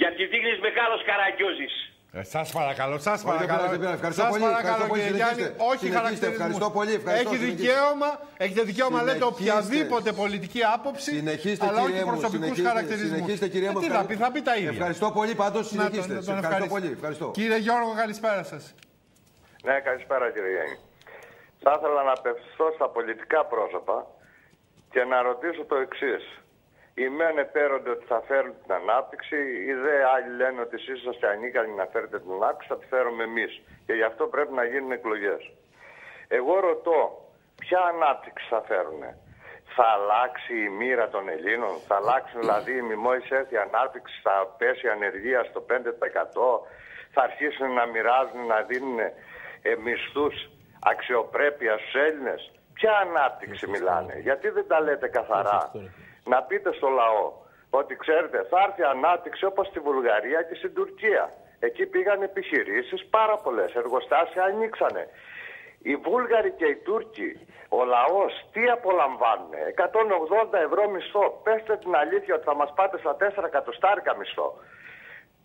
Γιατί δείχνεις μεγάλος καραγκιόζης. Ε, σας παρακαλώ, σας Όχι, δεν παρακαλώ. πειράζει, δεν πειράζει. Ευχαριστώ Σας πολύ, παρακαλώ, ευχαριστώ πολύ. κύριε Γιάννη, Συνεχίστε. όχι Συνεχίστε, χαρακτηρισμούς. ευχαριστώ πολύ, ευχαριστώ, Έχει συνεχίστε. δικαίωμα, έχετε δικαίωμα λέτε Συνεχίστε. οποιαδήποτε πολιτική άποψη, Συνεχίστε, αλλά όχι κύριε μου. προσωπικούς συνεχίστε, χαρακτηρισμούς. Συνεχίστε, κυρία Ε, μου. Τι θα πει, θα πει τα ίδια. Ευχαριστώ πολύ, πάντως Να τον- συνεχίστε. να Σε τον ευχαριστώ ευχαριστώ. πολύ. Ευχαριστώ. Κύριε Γιώργο, καλησπέρα σας. Ναι, καλησπέρα κύριε Γιάννη. Θα ήθελα να απευθυνθώ στα πολιτικά πρόσωπα και να ρωτήσω το εξής. Οι μεν επέρονται ότι θα φέρουν την ανάπτυξη, οι δε άλλοι λένε ότι εσείς είσαστε ανίκανοι να φέρετε την ανάπτυξη, θα τη φέρουμε εμείς. Και γι' αυτό πρέπει να γίνουν εκλογές. Εγώ ρωτώ, ποια ανάπτυξη θα φέρουν. Θα αλλάξει η μοίρα των Ελλήνων, θα αλλάξει δηλαδή η μόλις έρθει η ανάπτυξη, θα πέσει η ανεργία στο 5%, θα αρχίσουν να μοιράζουν, να δίνουν ε, μισθούς αξιοπρέπειας στους Έλληνες; Ποια ανάπτυξη μιλάνε, γιατί δεν τα λέτε καθαρά; Να πείτε στο λαό ότι ξέρετε θα έρθει ανάπτυξη όπως στη Βουλγαρία και στην Τουρκία. Εκεί πήγαν επιχειρήσεις πάρα πολλές, εργοστάσια ανοίξανε. Οι Βούλγαροι και οι Τούρκοι, ο λαός, τι απολαμβάνουν, 180 ευρώ μισθό. Πέστε την αλήθεια ότι θα μας πάτε στα 4 εκατοστάρικα μισθό.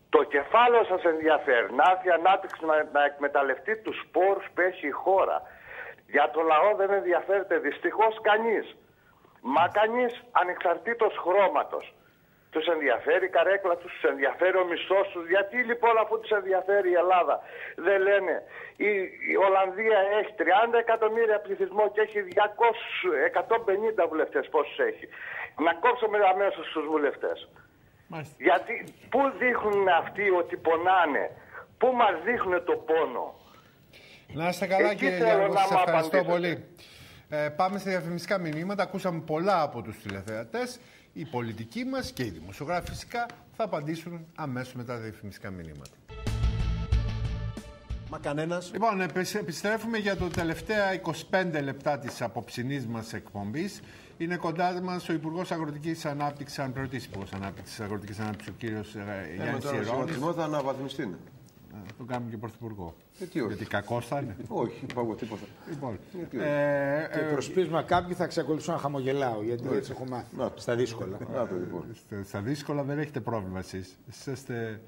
Το κεφάλαιο σας ενδιαφέρει να έρθει η ανάπτυξη να, να εκμεταλλευτεί τους σπόρους που έχει η χώρα. Για το λαό δεν ενδιαφέρεται δυστυχώς κανείς. Μα κανείς ανεξαρτήτως χρώματος. Τους ενδιαφέρει η καρέκλα τους, τους ενδιαφέρει ο μισθός τους. Γιατί λοιπόν αφού τους ενδιαφέρει η Ελλάδα δεν λένε η, η Ολλανδία έχει 30 εκατομμύρια πληθυσμό και έχει 200, 150 βουλευτές πόσους έχει. Να κόψουμε αμέσως τους βουλευτές. Γιατί πού δείχνουν αυτοί ότι πονάνε, πού μας δείχνουν το πόνο; Να είστε καλά Εκεί κύριε θέλω Γιώργο, να σας μου ευχαριστώ απαντήσετε. πολύ. Ε, πάμε στα διαφημιστικά μηνύματα. Ακούσαμε πολλά από τους τηλεθεατές Οι πολιτικοί μας και οι δημοσιογράφοι φυσικά θα απαντήσουν αμέσως μετά τα διαφημιστικά μηνύματα. Μα κανένας. Λοιπόν, επισ- επιστρέφουμε για το τελευταία 25 λεπτά της απόψινής μας εκπομπής. Είναι κοντά μας ο Υπουργός Αγροτικής Ανάπτυξης, αν πρώτης Υπουργός Ανάπτυξης, Αγροτικής Ανάπτυξης, ο κύριος ε, Ε, με Γιάννης τον Ιερώνης. σχηματισμό θα αναβαθμιστεί. Ναι. Θα τον κάνουμε και πρωθυπουργό. Ε, τι όχι. Γιατί κακός θα είναι. Όχι, πάω τίποτα. Λοιπόν, Γιατί ε, όχι. Και ε, προς πείσμα κάποιοι θα εξακολουθούν να χαμογελάω, γιατί έτσι έχω μάθει. Να το. Στα δύσκολα. Να το λοιπόν. Στα- Στα δύσκολα δεν έχετε πρόβλημα εσείς. Εσείς είστε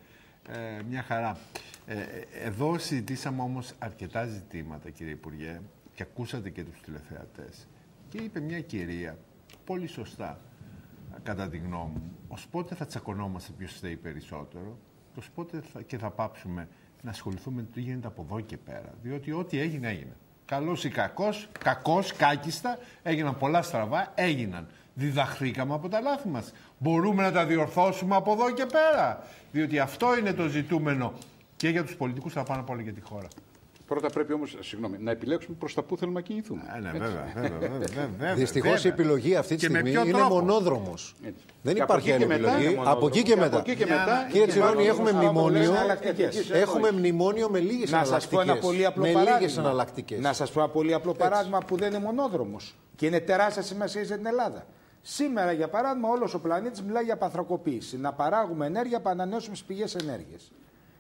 ε, μια χαρά. Ε, εδώ συζητήσαμε όμως αρκετά ζητήματα, κύριε Υπουργέ, και ακούσατε και τους τηλεθεατές. Και είπε μια κυρία, πολύ σωστά, κατά τη γνώμη μου, ως πότε θα τσακωνόμαστε ποιος φταίει περισσότερο, και ως πότε θα, και θα πάψουμε να ασχοληθούμε με το τι γίνεται από εδώ και πέρα. Διότι ό,τι έγινε, έγινε. Καλός ή κακός, κακός, κάκιστα, έγιναν πολλά στραβά, έγιναν. Διδαχθήκαμε από τα λάθη μας. Μπορούμε να τα διορθώσουμε από εδώ και πέρα. Διότι αυτό είναι το ζητούμενο και για τους πολιτικούς, αλλά πάνω απ' όλα για τη χώρα. Πρώτα πρέπει όμως, συγγνώμη, να επιλέξουμε προς τα που θέλουμε να κινηθούμε. Ε, ναι, Έτσι. βέβαια, βέβαια, βέβαια, βέβαια, Δυστυχώς η βέβαια. επιλογή αυτή τη Και με στιγμή ποιο είναι τρόπο; μονόδρομος. Δεν Και υπάρχει από εκεί άλλη και μετά επιλογή. είναι Από εκεί και μετά. Από εκεί και μετά Κύριε και Τσιρόνι, υπάρχουν έχουμε άλλες μνημόνιο. εναλλακτικές. Έχουμε μνημόνιο με λίγες Να σας πω ένα πολύ απλό Με παράδειγμα. λίγες εναλλακτικές. Να σας πω ένα πολύ απλό παράδειγμα που δεν είναι μονόδρομος και είναι τεράστια σημασία για την Ελλάδα. Σήμερα, για παράδειγμα, όλος ο πλανήτης μιλάει για παθρακοποίηση. Να παράγουμε ενέργεια από ανανεώσιμε πηγές ενέργειας.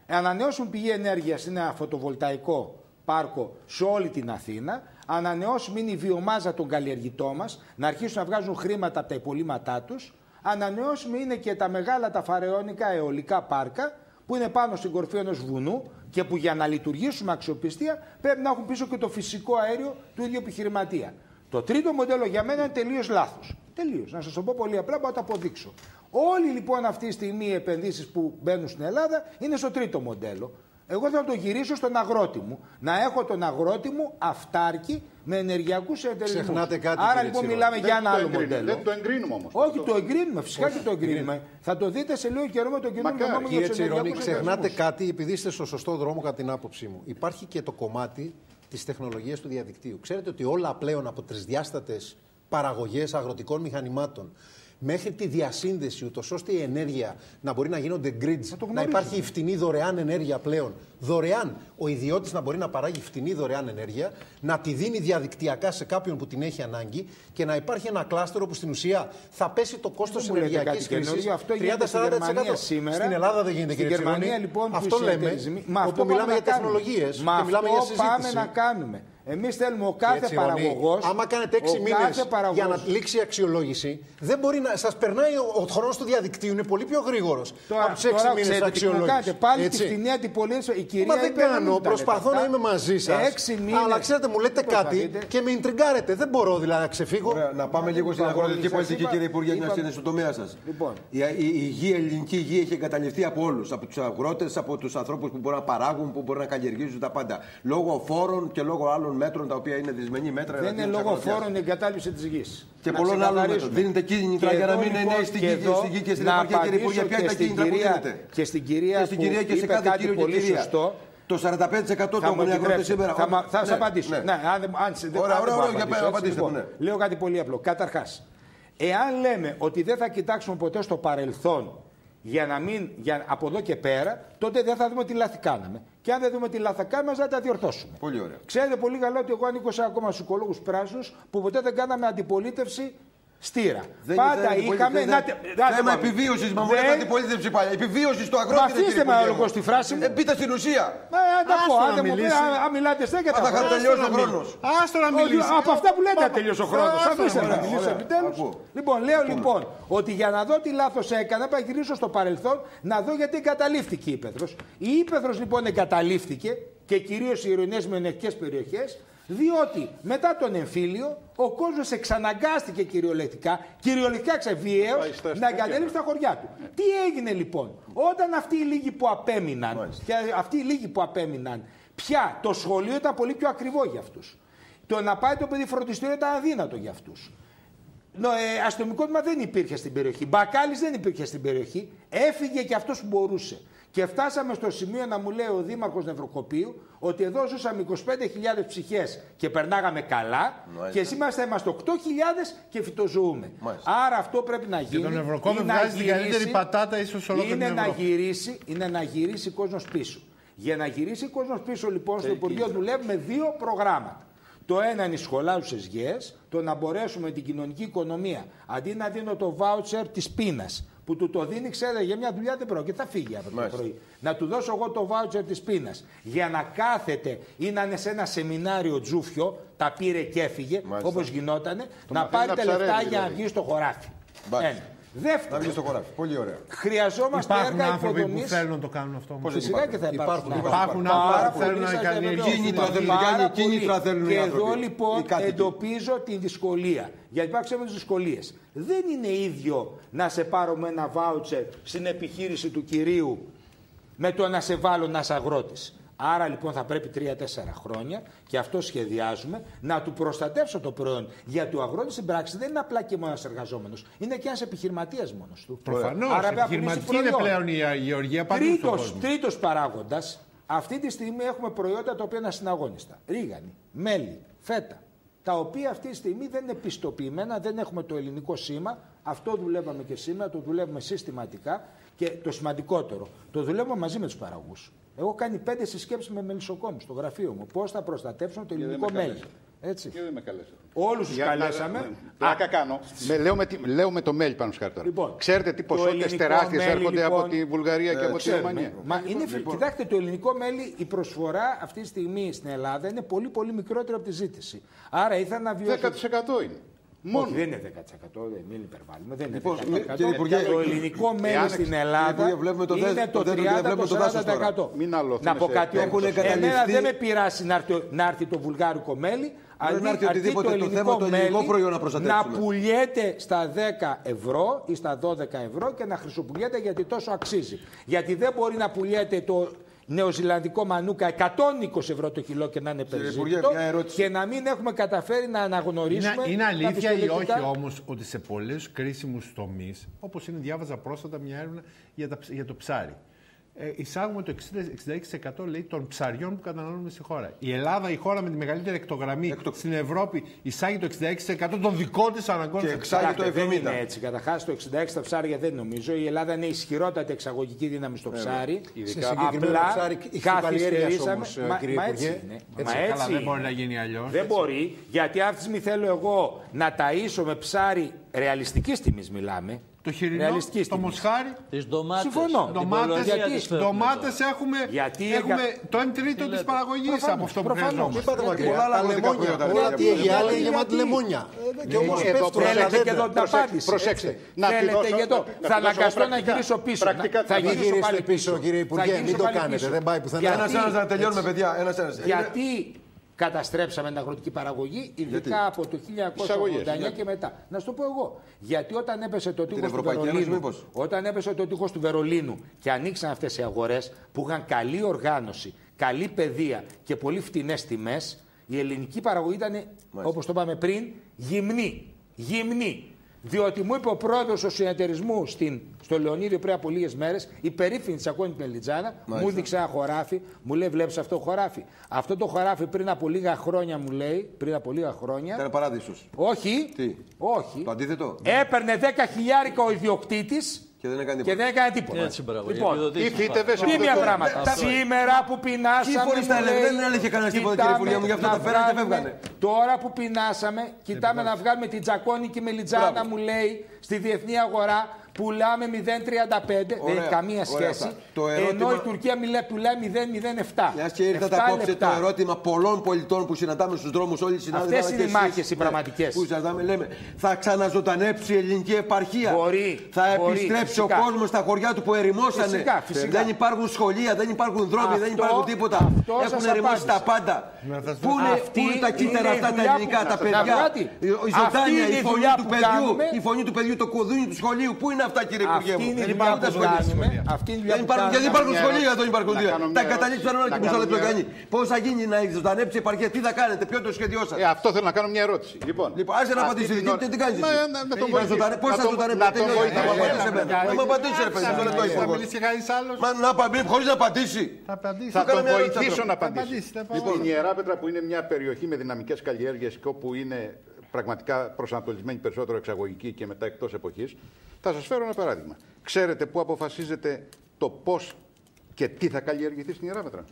Ανανεώσιμη πηγή ενέργειας είναι ένα φωτοβολταϊκό πάρκο σε όλη την Αθήνα. Ανανεώσιμη είναι η βιομάζα των καλλιεργητών μας, να αρχίσουν να βγάζουν χρήματα από τα υπολείμματά τους. Ανανεώσιμη είναι και τα μεγάλα τα φαρεώνικα αιωλικά πάρκα που είναι πάνω στην κορφή ενός βουνού και που για να λειτουργήσουμε αξιοπιστία πρέπει να έχουν πίσω και το φυσικό αέριο του ίδιου επιχειρηματία. Το τρίτο μοντέλο για μένα είναι τελείως λάθος. Τελείως. Να σας το πω πολύ απλά, μπορώ να το αποδείξω. Όλοι λοιπόν αυτή τη στιγμή οι επενδύσεις που μπαίνουν στην Ελλάδα είναι στο τρίτο μοντέλο. Εγώ θα το γυρίσω στον αγρότη μου. Να έχω τον αγρότη μου αυτάρκη με ενεργειακούς εταιρείε. Ξεχνάτε κάτι, Άρα κύριε λοιπόν Τσιρόνι. μιλάμε Δεν για ένα το άλλο εγκρίνουμε. μοντέλο. Δεν το εγκρίνουμε όμως. Όχι, το εγκρίνουμε. Φυσικά και το εγκρίνουμε. Θα το δείτε σε λίγο καιρό με τον καινούργιο Μακάρι. νόμο για Κύριε τους Τσιρόνι, ενεργειακούς ξεχνάτε κάτι επειδή είστε στο σωστό δρόμο κατά την άποψή μου. Υπάρχει και το κομμάτι της τεχνολογίας του διαδικτύου. Ξέρετε ότι όλα πλέον από τρισδιάστατες παραγωγές αγροτικών μηχανημάτων μέχρι τη διασύνδεση, ούτως ώστε η ενέργεια να μπορεί να γίνονται grids, να υπάρχει η φτηνή δωρεάν ενέργεια πλέον. Δωρεάν. Ο ιδιώτης να μπορεί να παράγει φτηνή δωρεάν ενέργεια, να τη δίνει διαδικτυακά σε κάποιον που την έχει ανάγκη και να υπάρχει ένα κλάστερο που στην ουσία θα πέσει το κόστος Δεν μου λέτε ενεργειακής κάτι χρήσης καινούργιο. Αυτό γίνεται στη 30-40%. Γερμανία σήμερα. Στην Ελλάδα δεν γίνεται, Στην κύριε Γερμανία Τσιρόνι. λοιπόν που Αυτό οι λέμε. εταιρισμοί- Μα όπου αυτό μιλάμε πάμε για να κάνουμε. τεχνολογίες Μα και μιλάμε για αυτό συζήτηση. πάμε να κάνουμε. Εμείς θέλουμε ο κάθε Έτσι, Ιωαννή, παραγωγός. Άμα κάνετε 6 μήνες για να λήξει η αξιολόγηση, δεν μπορεί να σας περνάει ο, ο χρόνος του διαδικτύου, είναι πολύ πιο γρήγορος από τους 6 μήνες αξιολόγησης. Κάνετε πάλι τη φτηνή αντιπολίτευση. Η κυρία Μα δεν είπε, μην κάνω, τα προσπαθώ λέτε να είμαι αυτά. μαζί σας. Έξι μήνες. Αλλά ξέρετε, μου λέτε Δεν κάτι προσπαθείτε. και με ιντριγκάρετε. Δεν μπορώ δηλαδή να ξεφύγω. Ωραία, να πάμε λίγο στην Το αγροτική σας πολιτική, είπα- κύριε Υπουργέ, μια είπα- είναι στον τομέα σας. Λοιπόν. Η, η, η υγεία, η ελληνική υγεία έχει εγκαταλειφθεί από όλους. Από τους αγρότες, από τους ανθρώπους που μπορούν να παράγουν, που μπορούν να καλλιεργήσουν τα πάντα. Λόγω φόρων και λόγω άλλων μέτρων τα οποία είναι δυσμενή μέτρα. Δεν εναντίον είναι της λόγω αγροτιάς. φόρων η εγκατάλειψη της γης. Και πολλών άλλων μέτρων. Δίνετε κίνητρα για να μείνουν νέοι στην γη και στην γη και στην επαρχία, κύριε Υπουργέ. Ποια είναι τα κίνητρα που δίνετε. Και στην κυρία, Και στην που κυρία και σε είπε κάθε κάτι κύριο και πολύ κυρία. σωστό. Το 45% Θα των μου αγρότε επιτρέψετε. σήμερα. Θα, μα- θα Ναι, σας απαντήσω. ναι. Ναι, αν, δεν- αν, δεν- Ωραία, αν δεν ωραία, μπορώ ωραία, να για απαντήσω, απαντήστε έτσι, μου, λοιπόν, Λέω κάτι πολύ απλό. Καταρχάς, εάν λέμε ότι δεν θα κοιτάξουμε ποτέ στο παρελθόν για να μην, για, από εδώ και πέρα, τότε δεν θα δούμε τι λάθη κάναμε. Και αν δεν δούμε τι λάθη κάναμε, δεν θα τα διορθώσουμε. Πολύ ωραία. Ξέρετε πολύ καλά ότι εγώ ανήκω σε ακόμα στου οικολόγους πράσινους που ποτέ δεν κάναμε αντιπολίτευση στήρα. Δεν Πάντα είναι αντιπολίτευση, είχαμε. δεν- να τε- να Θέμα τε- επιβίωσης, μα μου Δεν- λέτε αντιπολίτευση πάλι. Επιβίωσης του αγρότη. Μα ρε, αφήστε κύριε με να Υπουργέ μου. ολοκληρώσω τη φράση μου. Ε, πείτε στην ουσία. Μα αν τα Άστο πω, να αν δεν μου μιλήσει. πει, αν μιλάτε στέκια Μα τα θα πω. τελειώσει ο Άστο να χρόνος. μιλήσει. Άστο να Όχι, μιλήσει. Από αυτά που λέτε να τελειώσει ο χρόνος. άστο να Αφήστε με να μιλήσει. μιλήσω Ωραία, επιτέλους. ακούω. Λοιπόν, λέω λοιπόν ότι για να δω τι λάθος έκανα, πρέπει να γυρίσω στο παρελθόν να δω γιατί εγκαταλείφθηκε η ύπεθρο. Η ύπεθρο λοιπόν εγκαταλείφθηκε και κυρίως οι ειρηνές μειονεκτικέ περιοχές, διότι μετά τον εμφύλιο ο κόσμος εξαναγκάστηκε κυριολεκτικά, κυριολεκτικά ξεβίαιος, Πάει στα να εγκαταλείψει τα χωριά του. Τι έγινε λοιπόν, όταν αυτοί οι λίγοι που απέμειναν, και αυτοί οι λίγοι που απέμειναν, πια το σχολείο ήταν πολύ πιο ακριβό για αυτούς. Το να πάει το παιδί φροντιστήριο ήταν αδύνατο για αυτούς. νο, ε, αστυνομικό τμήμα δεν υπήρχε στην περιοχή. Μπακάλης δεν υπήρχε στην περιοχή. Έφυγε και αυτός που μπορούσε. Και φτάσαμε στο σημείο να μου λέει ο Δήμαρχος Νευροκοπίου ότι εδώ ζούσαμε 25.000 ψυχές και περνάγαμε καλά Μάλιστα. και σήμερα θα είμαστε 8.000 και φυτοζωούμε. Άρα αυτό πρέπει να γίνει. το Νευροκόμιο είναι να βγάζει την καλύτερη γυρίσει- πατάτα ίσως σε ολόκληρη είναι την να Ευρώπη. γυρίσει, είναι να γυρίσει ο κόσμος πίσω. Για να γυρίσει ο κόσμος πίσω λοιπόν στο Υπουργείο δουλεύουμε δύο προγράμματα. Το ένα είναι οι σχολάζουσες γέες, το να μπορέσουμε την κοινωνική οικονομία αντί να δίνω το βάουτσερ της πείνας που του το δίνει, ξέρετε, για μια δουλειά δεν πρόκειται, θα φύγει από το Μάλιστα. πρωί. Να του δώσω εγώ το βάουτσερ της πείνας για να κάθεται ή να είναι σε ένα σεμινάριο τζούφιο, τα πήρε και έφυγε, Μάλιστα. όπως γινότανε, να μαθαίνει πάρει να τα λεφτά ψαρεύει, για να δηλαδή. βγει στο χωράφι. Μάλιστα. Ένα. Να Δεύτερο, βγει στο χωράφι. Πολύ ωραία. χρειαζόμαστε Υπάρχουν έργα άνθρωποι που υποδομής. θέλουν να το κάνουν αυτό. όμως. Φυσικά και θα υπάρχουν. Υπάρχουν, υπάρχουν άνθρωποι που θέλουν να καλλιεργήσουν. Κίνητρα θέλουν, Πάρα Γιάννη, πολύ. κίνητρα θέλουν οι Και άνθρωποι, εδώ οι λοιπόν κάτοικοι. εντοπίζω την δυσκολία. Γιατί υπάρχουν τις δυσκολίες. Δεν είναι ίδιο να σε πάρω με ένα βάουτσερ στην επιχείρηση του κυρίου με το να σε βάλω να είσαι αγρότης. Άρα λοιπόν θα πρέπει 3-4 χρόνια και αυτό σχεδιάζουμε να του προστατεύσω το προϊόν. Γιατί ο αγρότη στην πράξη δεν είναι απλά και μόνος ένα εργαζόμενος. Είναι και ένας επιχειρηματίας μόνος του. Προφανώς. Άρα πρέπει να πουλήσει Επιχειρηματική είναι προϊόν. πλέον η η γεωργία παντού στον Τρίτος, κόσμο. τρίτος παράγοντας, αυτή τη στιγμή έχουμε προϊόντα τα οποία είναι ασυναγώνιστα. Ρίγανη, μέλι, φέτα. Τα οποία αυτή τη στιγμή δεν είναι πιστοποιημένα, δεν έχουμε το ελληνικό σήμα. Αυτό δουλεύαμε και σήμερα, το δουλεύουμε συστηματικά. Και το σημαντικότερο, το δουλεύουμε μαζί με τους παραγωγούς. Εγώ κάνει πέντε συσκέψεις με μελισσοκόμους στο γραφείο μου. Πώς θα προστατεύσουν το δεν ελληνικό με μέλι. καλέσατε. Έτσι. Και δεν με καλέσατε. Όλους τους Για να- καλέσαμε. ναι, Πλάκα κάνω. Με, λέω, με, τη- λέω με το μέλι πάνω σκάρτα. Λοιπόν, Ξέρετε τι το ποσότητες ελληνικό τεράστιες μέλι, έρχονται από λοιπόν, τη Βουλγαρία και ε, από τη ξέρουμε. Ρουμανία. Μα είναι, φι- κοιτάξτε, το ελληνικό μέλι, η προσφορά αυτή τη στιγμή στην Ελλάδα είναι πολύ πολύ μικρότερη από τη ζήτηση. Άρα ήθελα να βιώσω. 10% είναι. Μόνο. Όχι, δεν είναι 10%, δεν, μην υπερβάλλουμε. Δεν είναι Λοιπόν, 10%. κύριε Υπουργέ, το ελληνικό μέλι εάν στην εξ- Ελλάδα κύριε Υπουργέ, βλέπουμε το είναι δέσ- το το δέσ- βλέπουμε 30% το δάσος τώρα. 40%. Μην αλωθούμε Να πω σε- κάτι Έχουν όμως. εγκαταλειφθεί- Εμένα δεν με πειράσει να έρθει, να έρθει το βουλγάρικο μέλι. Μπορεί να έρθει αρκεί οτιδήποτε, το ελληνικό θέμα το ελληνικό μέλι προϊόν να προστατεύσουμε. Να πουλιέται στα 10 ευρώ ή στα 12 ευρώ και να χρησιμοποιείται γιατί τόσο αξίζει. Γιατί δεν μπορεί να πουλιέται το νεοζηλανδικό μανούκα 120 ευρώ το κιλό και να είναι Υπουργέ, περιζήτητο μια ερώτηση. και να μην έχουμε καταφέρει να αναγνωρίσουμε. Είναι, είναι τα αλήθεια ή όχι πιστοληπτικά. όμως ότι σε πολλούς κρίσιμους τομείς, όπως είναι, διάβαζα πρόσφατα μια έρευνα για, τα, ψ- για το ψάρι. Ε, εισάγουμε το 60-66% λέει των ψαριών που καταναλώνουμε στη χώρα. Η Ελλάδα, η χώρα με τη μεγαλύτερη εκτογραμμή στην Ευρώπη, εισάγει το 66% των δικών της αναγκών. Και σε εξάγει ψάρι. το Δεν 70. είναι έτσι. Καταρχάς το 66 στα ψάρια δεν νομίζω. Η Ελλάδα είναι ισχυρότατη εξαγωγική δύναμη στο ψάρι. Σε συγκεκριμένο ψάρι ηχθειοκαλλιέργειας καθυστερήσαμε. όμως, Μα, κύριε μα Υπουργέ. έτσι είναι. Έτσι, Μα έτσι καλά, δεν είναι. μπορεί να γίνει αλλιώς. Δεν μπορεί, γιατί αυτή τη στιγμή θέλω εγώ να ταΐσω με ψάρι ρεαλιστικής τιμής μιλάμε. Το χοιρινό, Ρεαλιστικής το τιμής. μοσχάρι, Τις ντομάτες. Συμφωνώ. ντομάτες, Γιατί- ντομάτες έχουμε, Γιατί έχουμε εγκα- το 1 τρίτο της παραγωγής Προφανώς, από αυτό που προφανώς. χρειαζόμαστε. Είπατε Γιατί μακριά. πολλά άλλα Τα αγροτικά λεμόνια. προϊόντα Όλα δεν τι είναι. έχει άλλη Γιατί- γεμάτη γιατί- λεμόνια. Ε, Και όμως εδώ πέφτουν στα Θέλετε και εδώ την Προσέξτε, απάντηση. προσέξτε. έτσι. Να τη Θέλετε δώσω- και εδώ. να τη Θα δώσω αναγκαστώ να πρακτικά. γυρίσω πίσω. Πρακτικά Θα θα Μην γυρίσω πάλι γυρίσετε πίσω, κύριε Θα Υπουργέ. γυρίσω Μην το πάλι κάνετε. πίσω. Δεν πάει πουθενά. Γιατί- Ένα ένα να τελειώνουμε, παιδιά. Ένας, ένας. Γιατί καταστρέψαμε την αγροτική παραγωγή, ειδικά από το 1989 και μετά. Να σου το πω εγώ. Γιατί όταν έπεσε το τείχος του Ευρωπαϊκή Ένωση, Βερολίνου, μήπως; όταν έπεσε το τείχος του Βερολίνου και ανοίξαν αυτές οι αγορές που είχαν καλή οργάνωση, καλή παιδεία και πολύ φτηνές τιμές, η ελληνική παραγωγή ήταν, όπως το είπαμε πριν, γυμνή. Γυμνή. Διότι μου είπε ο πρόεδρος του συνεταιρισμού στην, στο Λεωνίδιο πριν από λίγες μέρες, η περίφημη Τσακώνη Μελιτζάνα, μου δείξε ένα χωράφι, μου λέει: Βλέπεις αυτό το χωράφι. Αυτό το χωράφι πριν από λίγα χρόνια μου λέει, πριν από λίγα χρόνια. Ήταν παράδεισος. Όχι, Τι; όχι. Το αντίθετο; Έπαιρνε 10 χιλιάρικα ο ιδιοκτήτης Και δεν έκανε και τίποτα. δεν έκανε τίποτα. Έτσι, μπράβο. Λοιπόν, επιδοτήσεις ή φύτευες, υπάρχουν. Τίμια Αυτό- πράγματα. αυτό- Σήμερα που πεινάσαμε. Ποιοι φορείς τα μου έλεγε, λέει, δεν έλεγε κανένας τίποτα, κοιτάμε κύριε Υπουργέ μου, γι' αυτό να τα φέρανε και βγάλουμε- φεύγανε. Τώρα που πεινάσαμε, κοιτάμε να βγάλουμε την τζακόνικη μελιτζάνα, Μπράβο. μου λέει, στη διεθνή αγορά. Πουλάμε 0,35, δεν Ωραία, έχει καμία ωραία σχέση. αυτά. Το Ενώ ερώτημα- η Τουρκία μιλά- πουλάει 0,07. Μια και ήρθατε 7 απόψε λεπτά. το ερώτημα πολλών πολιτών που συναντάμε στους δρόμους όλοι οι συνάδελφοι. Αυτές αλλά είναι και οι εσείς, μάχες οι ναι, πραγματικές. Που συναντάμε, λέμε, θα ξαναζωντανέψει η ελληνική επαρχία. Μπορεί, Θα μπορεί, επιστρέψει φυσικά. ο κόσμος στα χωριά του που ερημώσανε. Φυσικά, φυσικά. Δεν υπάρχουν σχολεία, δεν υπάρχουν δρόμοι, δεν Αυτό- υπάρχουν τίποτα. αυτός Έχουν σας ερημώσει τα απάντησα. πάντα. Να σας Πού είναι, Αυτή πού είναι τα κύτταρα είναι η αυτά τα δουλειά ελληνικά, που- τα Να παιδιά; βγάλει. Η η Αυτή ζωντάνια, είναι η η φωνή δουλειά του που παιδιού, κάνουμε. η φωνή του παιδιού, το κουδούνι του σχολείου. Πού είναι αυτά, κύριε Υπουργέ Αυτή μου. είναι η Δεν δουλειά υπάρχουν που σχολεία. κάνουμε. Αυτή είναι η δουλειά Δεν που υπάρχουν, γιατί κάνουμε. υπάρχουν μια σχολεία ερώτηση. εδώ υπάρχουν Να σχολεία. κάνω μια Τα ερώτηση. καταλήξαν όλα και Να μισό κάνω λεπτό μια κάνει. Πώ θα γίνει να ζωντανέψει η επαρχία, τι θα κάνετε, ποιο είναι το σχέδιό σας; Ε, αυτό θέλω να κάνω μια ερώτηση. Λοιπόν, Λοιπόν, άσε να αυτή απαντήσεις. την Τι, ώρα- τι, τι κάνεις. Μα, να, να τον βοηθήσω. Πώς Να θα τον- ζωντανέψει. Να τον Να μου βοηθήσω. απαντήσει εμένα. Να μου απαντήσεις, ρε παιδί. Μισό λεπτό, Θα υπουργό. μιλήσει κανείς άλλος; Μα να απαντήσει, χωρίς να απαντήσει. Θα απαντήσει. Θα Του κάνω τον μια ερώτηση, βοηθήσω άνθρωπο. να απαντήσει. απαντήσει, θα Λοιπόν, απαντήσει. η Ιεράπετρα που είναι μια περιοχή με δυναμικές καλλιέργειες και όπου είναι πραγματικά προσανατολισμένη περισσότερο εξαγωγική και μετά εκτός εποχής, θα σας φέρω ένα παράδειγμα. Ξέρετε πού αποφασίζεται το πώς και τι θα καλλιεργηθεί στην Ιεράπετρα.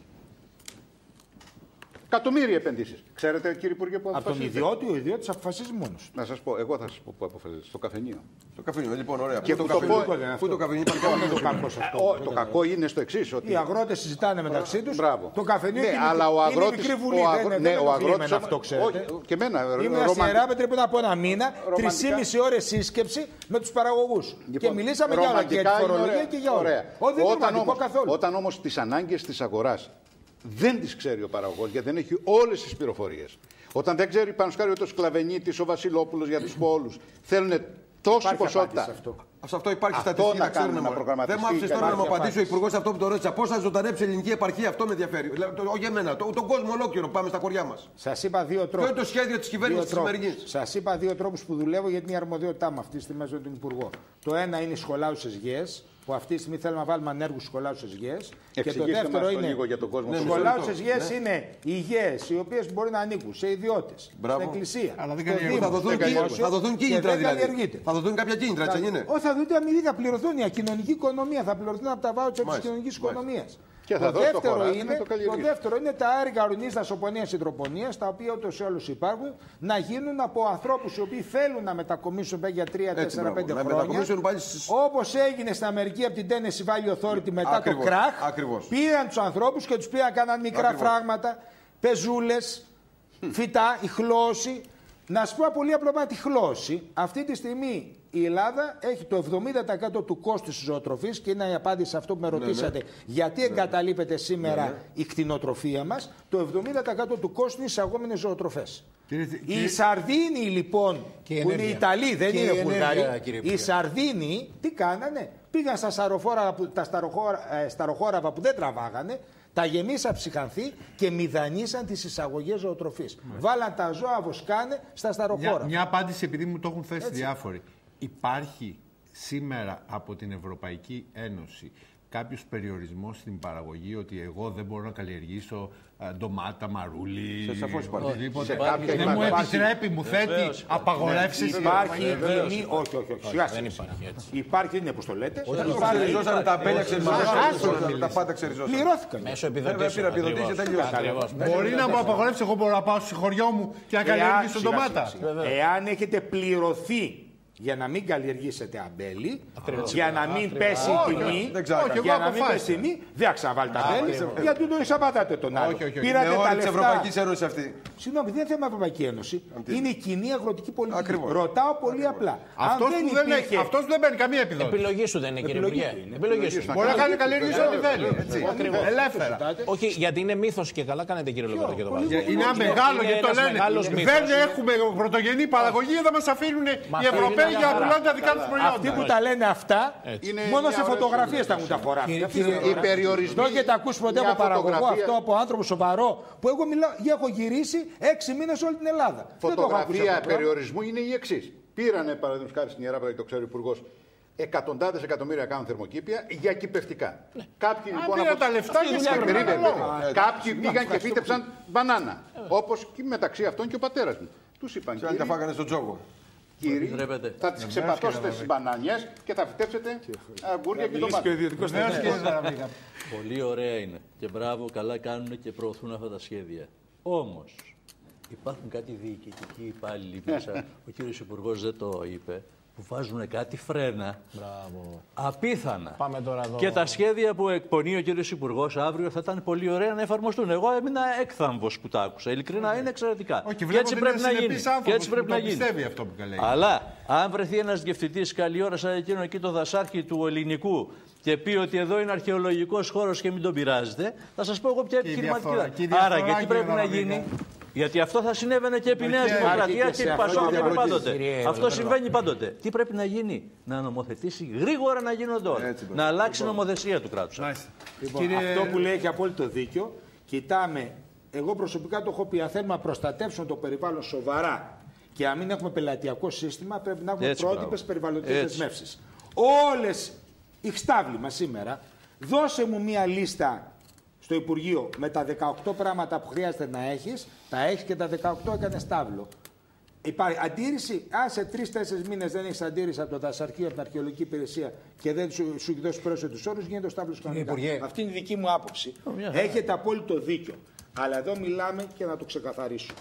Εκατομμύρια επενδύσεις. Ξέρετε κύριε Υπουργέ που Από τον αποφασίζεται. ιδιώτη, ο ιδιώτης αποφασίζει μόνος. Να σας πω, εγώ θα σας πω που αποφασίζεται. Στο καφενείο. Το καφενείο, λοιπόν, ωραία. Και Πού που το το καφενείο, πω- Πού το καφενείο υπάρχει Αυτό είναι το κακό σε Ε, αυτό. ο- το κακό είναι στο εξής. Ότι Οι αγρότες συζητάνε μεταξύ τους. Μπράβο. Το καφενείο ναι, είναι, αλλά ο είναι αγρότης, μικρή βουλή. ο δεν, αγρό- δεν ναι, με ο ενοχλεί αγρότης, εμένα αυτό, ξέρετε. όχι, και εμένα, Ήμουν στην ρομαντι- Ιεράπετρη πριν από ένα μήνα, Ρομαντικά. 3,5 ώρες σύσκεψη με τους παραγωγούς. και Λοιπόν, μιλήσαμε για όλα και ρομαντικά τη είναι φορολογία ωραία. και για όλα. Ωραία. Όχι, δεν είναι Όταν ρομαντικό όμως, καθόλου. Όταν όμως τις ανάγκες της αγοράς δεν τις ξέρει ο παραγωγός γιατί δεν έχει όλες τις πληροφορίες. Όταν δεν ξέρει πάνω σκάρι ο Σκλαβενίτης, ο Βασιλόπουλος για του πόλους, θέλουν τόση Υπάρχει ποσότητα. απάντηση σε αυτό. Σε αυτό υπάρχει Αυτό στατιστική να να ξέρουμε. κάνουμε, να μόνο. προγραμματιστεί Δεν μου άφησες και τώρα να μου υπάρχει απαντήσει ο υπουργός αυτό που το ρώτησα. Πώς θα ζωντανέψει η ελληνική επαρχία, αυτό με ενδιαφέρει. Δηλαδή, το- Όχι εμένα, το- τον κόσμο ολόκληρο. Πάμε στα χωριά μας. Σας είπα δύο τρόπους. Ποιο είναι το σχέδιο της κυβέρνησης της σημερινής. Σας είπα δύο τρόπους που δουλεύω γιατί είναι η αρμοδιότητά μου αυτή τη στιγμή με τον Υπουργό. Το ένα είναι οι σχολάουσες γεέ, που αυτή τη στιγμή θέλουμε να βάλουμε ανέργους σχολάουσε γεέ. Και το Εξηγήστε δεύτερο μας το είναι. λίγο για τον κόσμο Οι που σχολάουσε Ναι. γεέ είναι οι γεέ οι οποίες μπορεί να ανήκουν σε ιδιώτες, στην Μπράβο. εκκλησία. Αλλά δεν στο καλλιεργούν. Δήμο, Θα δοθούν, στο κίνητρα, δημόσιο θα δοθούν και κίνητρα δεν δηλαδή. καλλιεργείται. Θα δοθούν κάποια κίνητρα, έτσι δεν είναι. Όχι, θα δείτε αμοιβή, θα πληρωθούν η κοινωνική οικονομία, θα πληρωθούν από τα βάουτσερ της Μάλιστα, κοινωνικής μάλιστα. οικονομίας. Και θα το, δώσει το δεύτερο χωράφι είναι, να το το καλλιεργήσει. δεύτερο είναι τα έργα ορεινής δασοπονία συντροπονία, τα οποία ούτως ή άλλως υπάρχουν, να γίνουν από ανθρώπους οι οποίοι θέλουν να μετακομίσουν πέ για 3, 4, 5 μπράβο. Να χρόνια. μετακομίσουν πάλι στις- Όπως έγινε στην Αμερική από την Tennessee Valley Authority μετά Ακριβώς, το κράχ. ακριβώς. Πήραν τους ανθρώπους και τους πήγαν κάναν μικρά Ακριβώς. φράγματα, πεζούλες, φυτά, η χλώση. Να σου πω πολύ απλά τη χλώση. Αυτή τη στιγμή η Ελλάδα έχει το 70% του κόστου της ζωοτροφής και είναι η απάντηση σε αυτό που με ρωτήσατε. Γιατί εγκαταλείπεται σήμερα η κτηνοτροφία μας, το 70% του κόστου είναι εισαγόμενες ζωοτροφές. Κύριε- Οι κύριε- Σαρδίνοι λοιπόν, Και η που είναι ενέργεια. Ιταλοί, δεν Και είναι η ενέργεια, Βουλγαροί, κύριε οι Υπουργέ. Σαρδίνοι τι κάνανε, πήγαν στα σταροφόρα, που- τα σταροχώρα, ε, σταροχώραβα που δεν τραβάγανε, τα γεμίσαν ψυχανθή και μηδανίσαν τις εισαγωγές ζωοτροφής. Βάλαν τα ζώα βοσκάνε στα Μια, σταροχώρα. μια απάντηση επειδή μου το έχουν θέσει διάφοροι. Υπάρχει σήμερα από την Ευρωπαϊκή Ένωση κάποιος περιορισμός στην παραγωγή ότι εγώ δεν μπορώ να καλλιεργήσω ε, ντομάτα, μαρούλι. Σε σαφώς υπάρχει. οτιδήποτε. Σε κάποια δεν μου υπάρχει. επιτρέπει, μου θέτει Βεβαίως. απαγορεύσεις. Υπάρχει κοινή. Όχι, όχι, όχι. Σιγά, δεν σιγά. υπάρχει έτσι. Υπάρχει, δεν είναι όπως το λέτε. Ξεριζώσανε τα αμπέλια, ξεριζώσανε τα πάντα ξεριζώσανε. Πληρώθηκαν. Μέσω Βέβαια, επιδοτήσεων. πήρα επιδοτήσεις, ακριβώς. τελείωσε. Ακριβώς. Μπορεί να μου απαγορεύσεις, εγώ μπορώ να πάω στο χωριό μου και να καλλιεργήσω Εάν- ντομάτα. σιγά, σιγά, σιγά. Εάν έχετε πληρωθεί για να μην καλλιεργήσετε αμπέλι, για να μην πέσει η Όχι, τιμή, δεν ξέρω. Όχι, για εγώ να μην αποφάσισα. πέσει η τιμή, δεν θα ξαναβάλετε αμπέλι, γιατί το εισαπατάτε τον άλλο. Όχι, όχι, όχι. Πήρατε Είναι τα όλη της λεφτά. Ευρωπαϊκής Ένωσης αυτή. Συγγνώμη, δεν είναι θέμα Ευρωπαϊκή Ένωση. Είναι η κοινή αγροτική πολιτική. Ακριβώς. Ρωτάω πολύ απλά. Αυτός Αν που δεν υπήρχε- έχει, αυτός δεν παίρνει καμία επιδότηση. Επιλογή σου δεν είναι, κύριε Επιλογή Υπουργέ. του είναι. Επιλογή σου. Μπορεί να κάνει καλλιεργήσει ό,τι θέλει. έτσι. Ελεύθερα. Όχι, γιατί είναι μύθος και καλά κάνετε, κύριε Λοβέρδο, και το βάζετε. Είναι ένα μεγάλο Είναι γιατί το ένας λένε. μεγάλος μύθος. Δεν έχουμε πρωτογενή παραγωγή, δεν μας αφήνουν οι Μα αυτό Ευρωπαίοι είναι για να μια πουλάνε τα δικά τους προϊόντα. Αυτοί που τα λένε αυτά, Είναι μόνο μια σε ωραία φωτογραφίες θα συμβουλή. έχουν τα χωράφια. Κύριε- Αυτοί κύριε- δεν- Οι περιορισμοί. Δεν έχετε ακούσει ποτέ μια από παραγωγό φωτογραφία- αυτό, από άνθρωπο σοβαρό, που εγώ μιλάω, έχω γυρίσει έξι μήνες όλη την Ελλάδα. Δεν το έχω ακούσει Φωτογραφία αυτό το πράγμα. περιορισμού είναι η εξής. Πήρανε, παραδείγματος χάρη στην Ιεράπετρα, και το ξέρει ο Υπουργό, εκατοντάδες εκατομμύρια κάνουν θερμοκήπια για κυπευτικά. Κάποιοι Αν λοιπόν. πήραν από- τα λεφτά και Περίμενε, συγκεκριμένα περίμενε. λόγο. Κάποιοι πήγαν και φύτεψαν μπανάνα. Όπως και μεταξύ αυτών και ο πατέρας μου. Τους είπαν, Και άλλοι τα κύριοι, φάγανε στον τζόγο. Κύριοι, Επιτρέπετε. θα τις ξεπατώσετε στις μπανάνιες και θα φυτέψετε αγκούρια και ντομάτα. Βεβαίως, κύριε Ζαραβίγα. Πολύ ωραία είναι. Και μπράβο, καλά κάνουν και προωθούν αυτά τα σχέδια. Όμως, υπάρχουν κάτι διοικητικοί υπάλληλοι μέσα. Ο κύριος Υπουργός δεν το είπε. Που βάζουν κάτι φρένα. Μπράβο. Απίθανα. Πάμε τώρα εδώ. Και τα σχέδια που εκπονεί ο κύριος Υπουργός αύριο θα ήταν πολύ ωραία να εφαρμοστούν. Εγώ έμεινα έκθαμβος που τα άκουσα. Ειλικρινά είναι εξαιρετικά. Όχι, και βλέπω έτσι ότι πρέπει είναι να γίνει. συνεπής Και άνθρωπος έτσι πρέπει που να το γίνει. πιστεύει αυτό που λέει. Αλλά αν βρεθεί ένας διευθυντής καλή ώρα σαν εκείνο εκεί το δασάρχη του ελληνικού και πει ότι εδώ είναι αρχαιολογικός χώρος και μην τον πειράζετε, θα σας πω εγώ ποια Και η επιχειρηματική. διαφορά- και η Άρα, διαφορά, γιατί κύριε πρέπει να Δαραβίγα. γίνει. Γιατί αυτό θα συνέβαινε και επί Νέας και- Δημοκρατίας και και σε επί αυτό Πασόκ και επί διαβροχής. πάντοτε. Κύριε Αυτό Λεβέντα. συμβαίνει πάντοτε. Τι πρέπει να γίνει, να νομοθετήσει γρήγορα να γίνονται όλα. Έτσι, Να αλλάξει η νομοθεσία του κράτους. Μάλιστα. Λοιπόν, Κύριε- Αυτό που λέει έχει απόλυτο δίκιο. Κοιτάμε, εγώ προσωπικά το έχω πει, αν θέλουμε να προστατεύσουμε το περιβάλλον σοβαρά και να μην έχουμε πελατειακό σύστημα, πρέπει να έχουμε Έτσι, πρότυπες μπράβο. περιβαλλοντικές Έτσι. δεσμεύσεις. Όλες οι χστάβλοι μας σήμερα, δώσε μου μία λίστα στο Υπουργείο με τα 18 πράγματα που χρειάζεται να έχεις, τα έχεις και τα 18 έκανες στάβλο. Υπάρχει αντίρρηση; Αν σε τρει-τέσσερι μήνες δεν έχεις αντίρρηση από το δασαρχείο, από την αρχαιολογική υπηρεσία και δεν σου, σου έχει δώσει πρόσθετους όρους, γίνεται ο στάβλος κανονικά. Υπουργέ. Αυτή είναι η δική μου άποψη. μια χαρά. Έχετε απόλυτο δίκιο. Αλλά εδώ μιλάμε και να το ξεκαθαρίσω.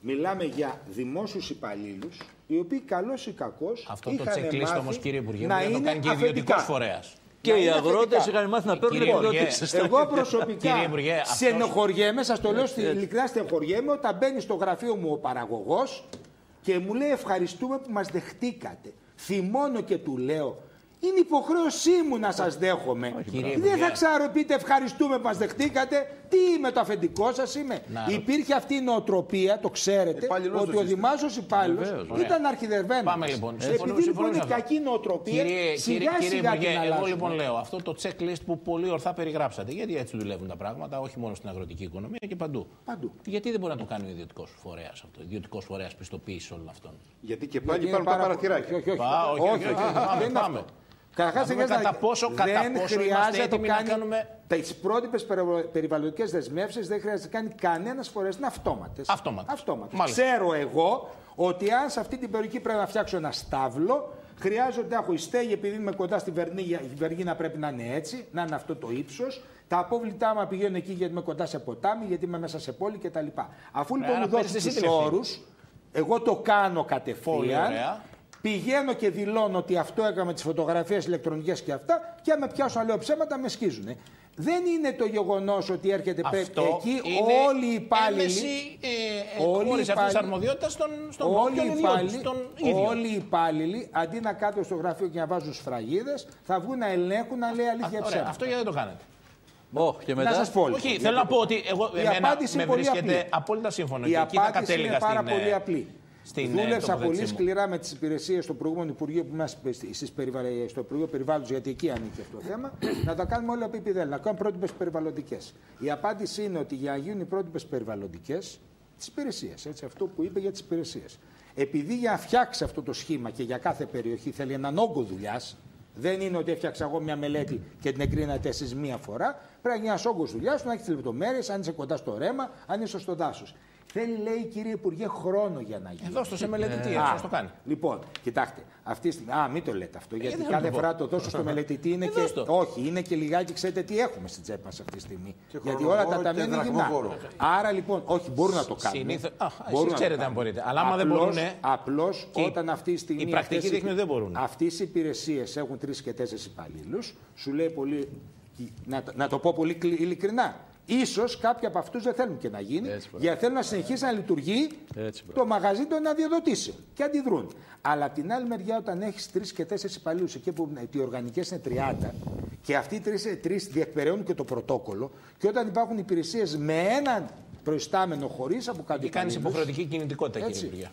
Μιλάμε για δημόσιους υπαλλήλους, οι οποίοι καλός ή κακός. Αυτό το checklist όμως, κύριε Υπουργέ, να μπορεί να το είναι κάνει και αφεντικά. ιδιωτικό φορέας. Και Να οι είναι αγρότες αφεντικά. είχαν μάθει να παίρνουν Κύριε Υπουργέ, επιδοτήσει. Εγώ προσωπικά Κύριε Υπουργέ, αυτός- στενοχωριέμαι, σας το λέω στην ειλικρινά στενοχωριέμαι όταν μπαίνει στο γραφείο μου ο παραγωγός και μου λέει ευχαριστούμε που μας δεχτήκατε. Θυμώνω και του λέω. Είναι υποχρέωσή μου να σας δέχομαι. κύριε Δεν Υπουργέ. θα ξέρω, πείτε ευχαριστούμε που μας δεχτήκατε. Τι είμαι το αφεντικό σας είμαι. Να, Υπήρχε αυτή η νοοτροπία, το ξέρετε, Υπάλληλός ότι το ο σύστημα. δημάσιο υπάλληλος Βεβαίως, ήταν αρχιδερβμένο. Πάμε λοιπόν. Συμφωνώ- Επειδή συμφωνώ λοιπόν σε είναι αυτό. κακή νοοτροπία, Κύριε, σιγά κύριε, κύριε σιγά Υπουργέ, την εγώ αλλάζουμε. λοιπόν λέω αυτό το checklist που πολύ ορθά περιγράψατε. Γιατί έτσι δουλεύουν τα πράγματα, όχι μόνο στην αγροτική οικονομία και παντού. Παντού. Γιατί δεν μπορεί να το κάνει ο ιδιωτικός φορέας αυτό, ιδιωτικός φορέας πιστοποίηση όλων αυτών; Γιατί και πάλι Γιατί υπάρχουν είναι τα πάρα- παραθυράκια. Όχι, όχι, Πα- όχι, όχι, όχι, πάμε, δεν είναι πάμε. αυτό. Καταρχάς, Να δούμε δεν κατά πόσο- κατά δεν πόσο είμαστε χρειάζεται να το έτοιμοι να κάνει. κάνουμε- Τις πρότυπε περιβαλλοντικές δεσμεύσεις δεν χρειάζεται να κάνει κανένας φορές. Είναι αυτόματες. Αυτόματες. Μάλιστα. Ξέρω εγώ ότι αν σε αυτή την περιοχή πρέπει να φτιάξω ένα στάβλο, χρειάζονται να έχω η στέγη, επειδή είμαι κοντά στη Βεργίνα, η Βεργίνα πρέπει να είναι έτσι, να είναι αυτό το ύψος. Τα απόβλητά μου πηγαίνουν εκεί γιατί είμαι κοντά σε ποτάμι, γιατί είμαι μέσα σε πόλη κτλ. Αφού λοιπόν Άρα μου παίρνεις δώσεις εσύ τους την ευθύνη. όρους, εγώ το κάνω Πολύ κατευθείαν. Ωραία. Πηγαίνω και δηλώνω ότι αυτό έκαμε τις φωτογραφίες ηλεκτρονικές και αυτά, και αν με πιάσουν να λέω ψέματα, με σκίζουν. Δεν είναι το γεγονός ότι έρχεται πρέπει Αυτό εκεί είναι όλοι οι υπάλληλοι. έμεση, ε, όλοι οι εκχώρηση αυτής της υπάλληλοι- αρμοδιότητας στον, στον όλοι, όποιον οι ιδιώτη, υπάλληλοι, στον ίδιο. όλοι οι υπάλληλοι, αντί να κάθονται στο γραφείο και να βάζουν σφραγίδες, θα βγουν να ελέγχουν να λέει αλήθεια Ωραία, ψέματα. αυτό γιατί δεν το κάνετε; Ω, και Να μετά. σας πω. λοιπόν. Όχι, θέλω να πω ότι εγώ Η εμένα απάντηση με είναι πολύ βρίσκεται απλή. απόλυτα σύμφωνο. Η και εκεί θα απάντηση είναι κατέληγα πάρα στην, πολύ ε, απλή. Στην, ε, Δούλεψα τοποθέτησή πολύ μου. σκληρά με τις υπηρεσίες στο προηγούμενο Υπουργείο που είμαστε στις περιβα- στο Υπουργείο Περιβάλλοντος, γιατί εκεί ανήκει αυτό το θέμα, να τα κάνουμε όλα από να κάνουμε πρότυπες περιβαλλοντικές. Η απάντηση είναι ότι για να γίνουν οι πρότυπες περιβαλλοντικές, τις υπηρεσίες, αυτό που είπε για τις υπηρεσίες. Επειδή για να φτιάξει αυτό το σχήμα και για κάθε περιοχή θέλει έναν όγκο δουλειάς, δεν είναι ότι έφτιαξα εγώ μια μελέτη και την εγκρίνατε εσείς μία φορά. Πρέπει να γίνει ένας όγκος δουλειάς, να έχεις τις λεπτομέρειες, αν είσαι κοντά στο ρέμα, αν είσαι στο δάσος. Θέλει, λέει, κύριε Υπουργέ, χρόνο για να γίνει. Εδώ στο σε μελετητή, Ε, έτσι α, ας το κάνει. Λοιπόν, κοιτάξτε, αυτή τη στιγμή. Α, μην το λέτε αυτό, γιατί δεν θα κάθε το πω. φορά το δώσω στο μελετητή είναι Ε, και. δώσ' το. Όχι, είναι και λιγάκι, ξέρετε τι έχουμε στην τσέπη μας αυτή τη στιγμή. γιατί χρονοβόρο όλα τα και ταμεία είναι γυμνά. δραχμοβόρο. Άρα λοιπόν, όχι, μπορούν να το κάνουν. Συνήθως- Α, εσείς Μπορούν να το ξέρετε κάνουν. αν μπορείτε. Αλλά άμα δεν Απλώς- μπορούνε- Απλώς Και η- όταν αυτή τη στιγμή. η πρακτική αυτές οι- δείχνει ότι δεν μπορούν. Αυτές οι υπηρεσίες έχουν τρεις και τέσσερις υπαλλήλους. Σου λέει πολύ. Να, να το πω πολύ κλι- ειλικρινά. Ίσως κάποιοι από αυτούς δεν θέλουν και να γίνει, Έτσι, μπράβο. γιατί θέλουν να συνεχίσει να λειτουργεί Έτσι, μπράβο. το μαγαζί των αδειοδοτήσεων και αντιδρούν. Αλλά από την άλλη μεριά, όταν έχεις τρεις και τέσσερις υπαλλήλους, εκεί που οι οργανικές είναι 30, και αυτοί οι τρεις διεκπαιρεώνουν και το πρωτόκολλο, και όταν υπάρχουν υπηρεσίες με έναν προϊστάμενο χωρίς από κάτω. Και κάνεις υπαλλήλους, υποχρεωτική κινητικότητα, κύριε Έτσι. Υπουργέ.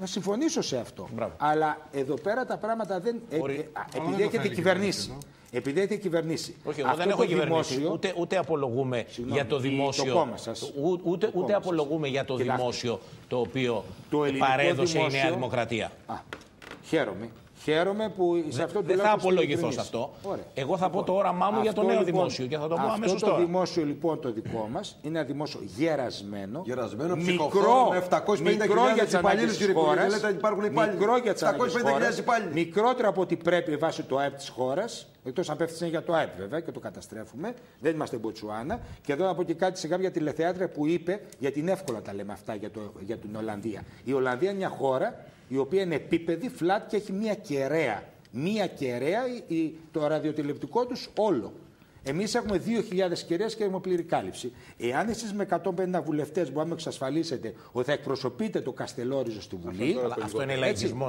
να συμφωνήσω σε αυτό. Μπράβο. Αλλά εδώ πέρα τα πράγματα δεν. ε, Μπορεί- ε, α, δεν επειδή το έχετε θέλει η κυβερνήσει. Κυβέρνηση, Επειδή έχετε κυβερνήσει. Όχι, εγώ αυτό δεν έχω το κυβερνήσει. δημόσιο- Ούτε, ούτε απολογούμε Συγγνώμη, για το η- δημόσιο. το κόμμα σας. Ού- ούτε, ούτε κόμμα απολογούμε για το Κοιτάξτε. δημόσιο το οποίο Το ελληνικό παρέδωσε η δημόσιο- Νέα Δημοκρατία. Α, χαίρομαι. Χαίρομαι που σε αυτό Δεν θα τουλάχιστον απολογηθώ ειλικρινής. σε αυτό. Ωραία. Εγώ θα πω το όραμά μου για το Αυτό, νέο λοιπόν, δημόσιο και θα το πω αυτό αμέσως το τώρα. δημόσιο λοιπόν το δικό μας είναι ένα δημόσιο γερασμένο. Γερασμένο, μικρό, ψυχοφθόρο, με 750.000 μικρό για τις υπαλλήλους, ανάγκες κύριε της Υπουργέ, χώρας, λέτε ότι υπάρχουν υπάλληλοι. Μικρό για τις ανάγκες της 750.000 χώρας, υπάλληλοι. Μικρότερο από ό,τι πρέπει βάσει το ΑΕΠ της χώρας. Εκτός αν πέφτεις για το ΑΕΠ βέβαια και το καταστρέφουμε. Δεν είμαστε Μποτσουάνα. Και εδώ να πω και κάτι σε κάποια τηλεθεάτρια που είπε, γιατί είναι εύκολα τα λέμε αυτά για, το, για την Ολλανδία. Η Ολλανδία είναι μια χώρα η οποία είναι επίπεδη, flat και έχει μια κεραία. Μία κεραία η- η- το ραδιοτηλεπτικό τους όλο. Εμείς έχουμε 2.000 κυρίε και έχουμε πλήρη κάλυψη. Εάν εσείς με 150 βουλευτές μπορείτε να εξασφαλίσετε ότι θα εκπροσωπείτε το Καστελόριζο στη Βουλή. Αλλά αυτό είναι λαϊκισμό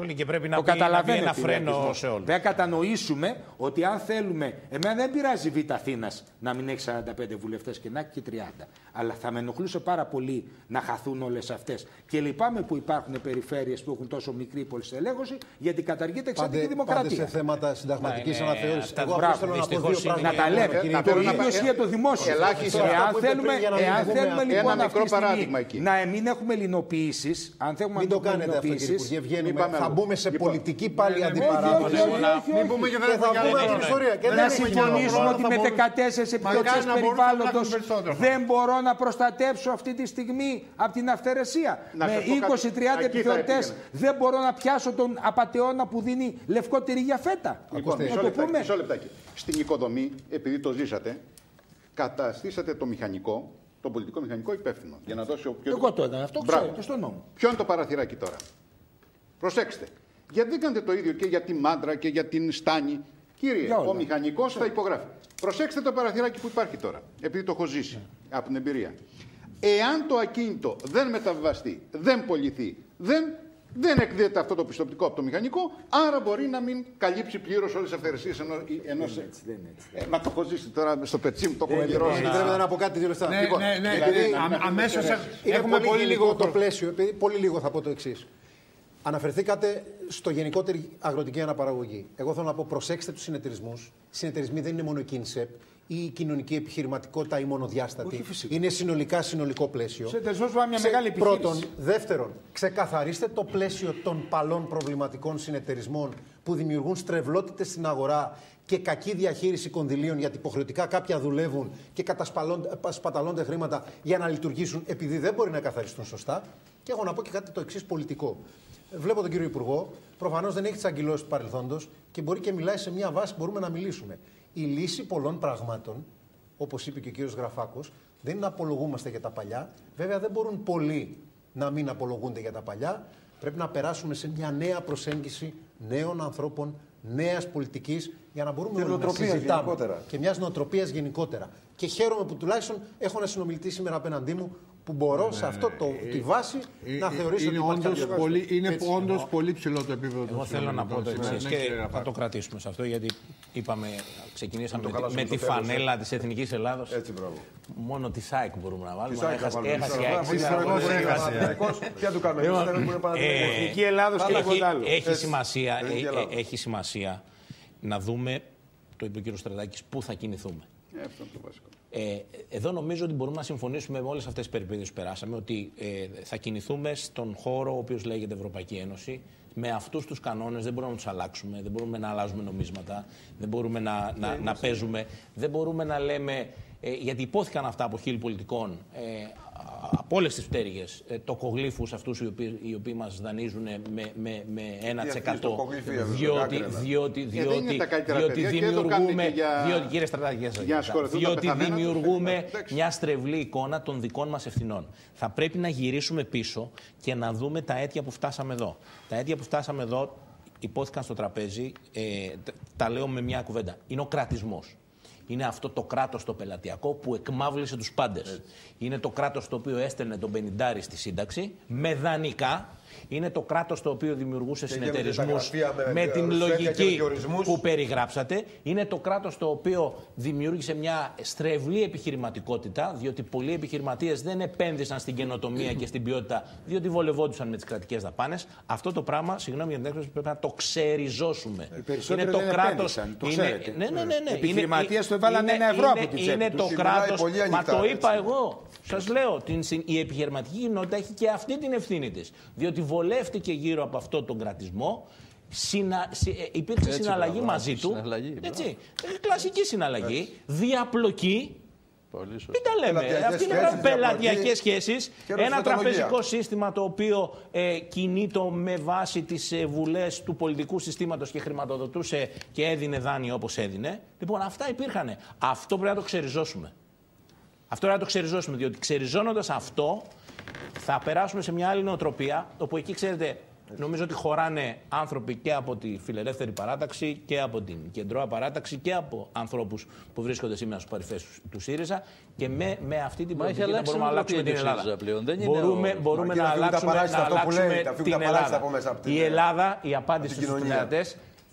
όλοι και πρέπει να το πει, να πει ένα ότι φρένο λαϊκισμός. σε όλους. Δεν κατανοήσουμε ότι αν θέλουμε. Εμένα δεν πειράζει Β' Αθήνας να μην έχει 45 βουλευτές και να έχει και 30. Αλλά θα με ενοχλούσε πάρα πολύ να χαθούν όλες αυτές. Και λυπάμαι που υπάρχουν περιφέρειες που έχουν τόσο μικρή πολυστελέχωση γιατί καταργείται εξαρτητική Πάντε, δημοκρατία. πάντε σε θέματα συνταγματικής Ναι, ναι, αναθεώρησης. αυτά- Εγώ μπράβο, απλώς θέλω να πω δυστυχώς δύο είναι- πράγματα. Να τα λέμε. κύριε Το Υπουργέ. ίδιο ισχύει για το δημόσιο; Ελάχιστα. Τώρα, Εάν αυτό που είπε θέλουμε, πριν για να μην εάν βγούμε θέλουμε από- λοιπόν Ένα αυτή μικρό τη στιγμή παράδειγμα εκεί. να μην έχουμε ελληνοποιήσεις, αν θέλουμε Μην να το μην έχουμε κάνετε αυτό, κύριε ελληνοποιήσεις, Υπουργέ. Βγαίνουμε. πάμε Θα αλλού. μπούμε σε Λοιπόν, πολιτική πάλι όχι, αντιπαράθεση. όχι, όχι, όχι, Μην πούμε και Και δεν θα έχουμε μπούμε κανένα από την χρόνο. ιστορία. Και να δεν έχουμε συμφωνήσουμε χρόνο. ότι θα με μπορούμε- 14 Μακάρι επιπτώσεις να μπορούσαμε να περιβάλλοντος κάνουμε περισσότερο. δεν μπορώ να προστατεύσω αυτή τη στιγμή από την αυθαιρεσία. Να με σας πω κάτι. 20-30 Εκεί θα επιθεωρητές έπηγαινα. δεν μπορώ να πιάσω τον απαταιώνα που δίνει λευκό τυρί για φέτα. Λοιπόν, Να μισό το λεπτάκι, πούμε. μισό λεπτάκι. Στην οικοδομή, επειδή το ζήσατε, καταστήσατε το μηχανικό, το πολιτικό μηχανικό υπεύθυνο. Για να δώσει ο πιο... Εγώ το έκανα αυτό, Μπράβο. ξέρω και στον νόμο. Ποιο είναι το παραθυράκι τώρα; Προσέξτε. Γιατί δεν κάνετε το ίδιο και για τη μάντρα και για την στάνη; Κύριε, Για όλα. ο μηχανικός θα υπογράφει. Προσέξτε το παραθυράκι που υπάρχει τώρα. Επειδή το έχω ζήσει από την εμπειρία. Εάν το ακίνητο δεν μεταβιβαστεί, δεν πολιθεί, δεν, δεν εκδίδεται αυτό το πιστοποιητικό από το μηχανικό, άρα μπορεί να μην καλύψει πλήρως όλες τις αυθαιρεσίες ενό. Ε, μα το έχω ζήσει τώρα στο πετσί μου, το έχω ενδρώσει. Επιτρέπετε να πω κάτι δύο λεπτά. Ναι, Λοιπόν, ναι, ναι, δηλαδή, επειδή αμ- αμέσως είναι έχουμε πολύ, πολύ λίγο λίγο το χρόνο. πλαίσιο. Επειδή πολύ λίγο θα πω το εξής. Αναφερθήκατε στο γενικότερη αγροτική αναπαραγωγή. Εγώ θέλω να πω προσέξτε τους συνεταιρισμούς. Οι συνεταιρισμοί δεν είναι μόνο η Κίνσεπ ή η κοινωνική επιχειρηματικότητα ή μονοδιάστατη. Όχι φυσικά. Είναι συνολικά συνολικό πλαίσιο. συνεταιρισμός μπορεί να είναι μια Ξε- μεγάλη επιχείρηση. Πρώτον. Δεύτερον, ξεκαθαρίστε το πλαίσιο των παλών προβληματικών συνεταιρισμών που δημιουργούν στρεβλότητες στην αγορά και κακή διαχείριση κονδυλίων γιατί υποχρεωτικά κάποια δουλεύουν και κατασπαταλώνται χρήματα για να λειτουργήσουν επειδή δεν μπορεί να καθαριστούν σωστά. Και έχω να πω και κάτι το εξής πολιτικό. Βλέπω τον κύριο Υπουργό, προφανώς δεν έχει τις αγκυλώσει του παρελθόντος και μπορεί και μιλάει σε μια βάση που μπορούμε να μιλήσουμε. Η λύση πολλών πραγμάτων, όπως είπε και ο κύριος Γραφάκος, δεν είναι να απολογούμαστε για τα παλιά. Βέβαια, δεν μπορούν πολλοί να μην απολογούνται για τα παλιά. Πρέπει να περάσουμε σε μια νέα προσέγγιση νέων ανθρώπων, νέας πολιτικής, για να μπορούμε Και όλοι να νοοτροπίας συζητάμε. γενικότερα. Και μιας νοοτροπίας γενικότερα. Και χαίρομαι που τουλάχιστον έχω ένα συνομιλητή σήμερα απέναντί μου που μπορώ σε αυτό το, τη βάση να θεωρήσω είναι ότι υπάρχει όντως κάποιος πολύ, είναι Έτσι. όντως πολύ ψηλό το επίπεδο των Εγώ θέλω να πω το συνομιλητών εξής σήμερα. Ναι, και κύριε θα Ραφάκο. το κρατήσουμε σε αυτό γιατί είπαμε, ξεκινήσαμε το με, χαλάσουμε με στο τη τέλος, φανέλα της Εθνικής Ελλάδος. Έτσι, μπράβο. Μόνο τη ΣΑΕΚ μπορούμε να βάλουμε. Τη ΣΑΕΚ θα Έχασε- βάλουμε. έχασε η Ισραήλ, ΑΕΚ. Ισραήλ, Ισραήλ, Ισραήλ, Ισραήλ. Παναθηναϊκός. Τι να του κάνουμε, εμείς θέλουμε που είναι Ε, Παναθηναϊκός. Εθνική Ελλάδος και έχει, τίποτα άλλο. έχει Έτσι. σημασία, Εθνική ε, Ελλάδα. ε, έχει σημασία να δούμε, το είπε ο κ. Στρατάκης, πού θα κινηθούμε. Ε, αυτό είναι το βασικό. Ε, εδώ νομίζω ότι μπορούμε να συμφωνήσουμε με όλες αυτές τις περιπέτειες που περάσαμε ότι ε, θα κινηθούμε στον χώρο ο οποίος λέγεται Ευρωπαϊκή Ένωση. Με αυτούς τους κανόνες δεν μπορούμε να τους αλλάξουμε, δεν μπορούμε να αλλάζουμε νομίσματα, δεν μπορούμε να, να, να παίζουμε, δεν μπορούμε να λέμε. Ε, γιατί υπόθηκαν αυτά από χείλη πολιτικών ε, από όλες τις πτέρυγες ε, τοκογλύφους αυτούς οι οποίοι, οι οποίοι μας δανείζουν με, με, με 1%. αυτοί οι τοκογλύφοι, ε, διότι, δάκρυνα. διότι, δεν είναι διότι, τα καλύτερα διότι παιδιά και εδώ κάνετε δημιουργούμε. και για- Διότι, κύριε Στρατάκη, για σας για να ρωτάω. συγχωρεθούν τα διότι πεθαμένα τους. δημιουργούμε Εντάξει. μια στρεβλή εικόνα των δικών μας ευθυνών. Θα πρέπει να γυρίσουμε πίσω και να δούμε τα αίτια που φτάσαμε εδώ. Τα αίτια που φτάσαμε εδώ υπόθηκαν στο τραπέζι, ε, τα- τα λέω με μια κουβέντα. Είναι ο κρατισμός. Είναι αυτό το κράτος το πελατειακό που εκμάβλησε τους πάντες. Είναι το κράτος το οποίο έστελνε τον Πενιντάρη στη σύνταξη με δανεικά. Είναι το κράτος το οποίο δημιουργούσε Και γέμιζε τα συνεταιρισμού γραφεία με- με με την ρουσφέτια και λογική διορισμούς. που περιγράψατε. Είναι το κράτος το οποίο δημιούργησε μια στρεβλή επιχειρηματικότητα, διότι πολλοί επιχειρηματίες δεν επένδυσαν στην καινοτομία και στην ποιότητα, διότι βολευόντουσαν με τις κρατικές δαπάνες. Αυτό το πράγμα, συγγνώμη για την έκφραση, πρέπει να το ξεριζώσουμε. Οι περισσότεροι δεν επένδυσαν, το ξέρετε. Ναι, ναι, ναι. ναι. Οι επιχειρηματίες το έβαλαν είναι- ένα ευρώ είναι- από την τσέπη Είναι τους. το Τους μιλάει κράτο. πολύ Μα ανοιχτά, το είπα έτσι. εγώ. Σας λέω, την, συν- η επιχειρηματική κοινότητα έχει και αυτή την ευθύνη της. Διότι βολεύτηκε γύρω από αυτό τον κρατισμό. Συνα, συ- ε, υπήρξε Έτσι, συναλλαγή μπράβο, μαζί του. συναλλαγή, μπράβο. έτσι, ε, κλασική συναλλαγή. Διαπλοκή. Πολύ σωστά. Μην τα λέμε. Πελατειακές Αυτή είναι σχέσεις, πελατειακέ διαπλοκή σχέσεις. και Ένα ρωσφετολογία. τραπεζικό σύστημα το οποίο ε, κινείται με βάση τις ε, βουλές του πολιτικού συστήματος και χρηματοδοτούσε και έδινε δάνειο όπως έδινε. Λοιπόν, αυτά υπήρχαν. Αυτό πρέπει να το ξεριζώσουμε. Αυτό πρέπει να το ξεριζώσουμε, διότι ξεριζώνοντας αυτό θα περάσουμε σε μια άλλη νοοτροπία, όπου εκεί ξέρετε, Νομίζω ότι χωράνε άνθρωποι και από τη φιλελεύθερη παράταξη και από την κεντρώα παράταξη και από ανθρώπους που βρίσκονται σήμερα στους παρυφές του ΣΥΡΙΖΑ. Και με, με αυτή την Μα έχει πολιτική θα αλλάξει μπορούμε να αλλάξουμε η την νοοτροπία Ελλάδα. του ΣΥΡΙΖΑ πλέον. Δεν είναι μπορούμε ο- μπορούμε Μα να κύριε, αφήνουν τα αλλάξουμε, παράξια να αυτό που αλλάξουμε λέει, τα αφήνουν την τα παράξια Ελλάδα. από μέσα από την- Η Ελλάδα, η απάντηση την στους κοινωνία.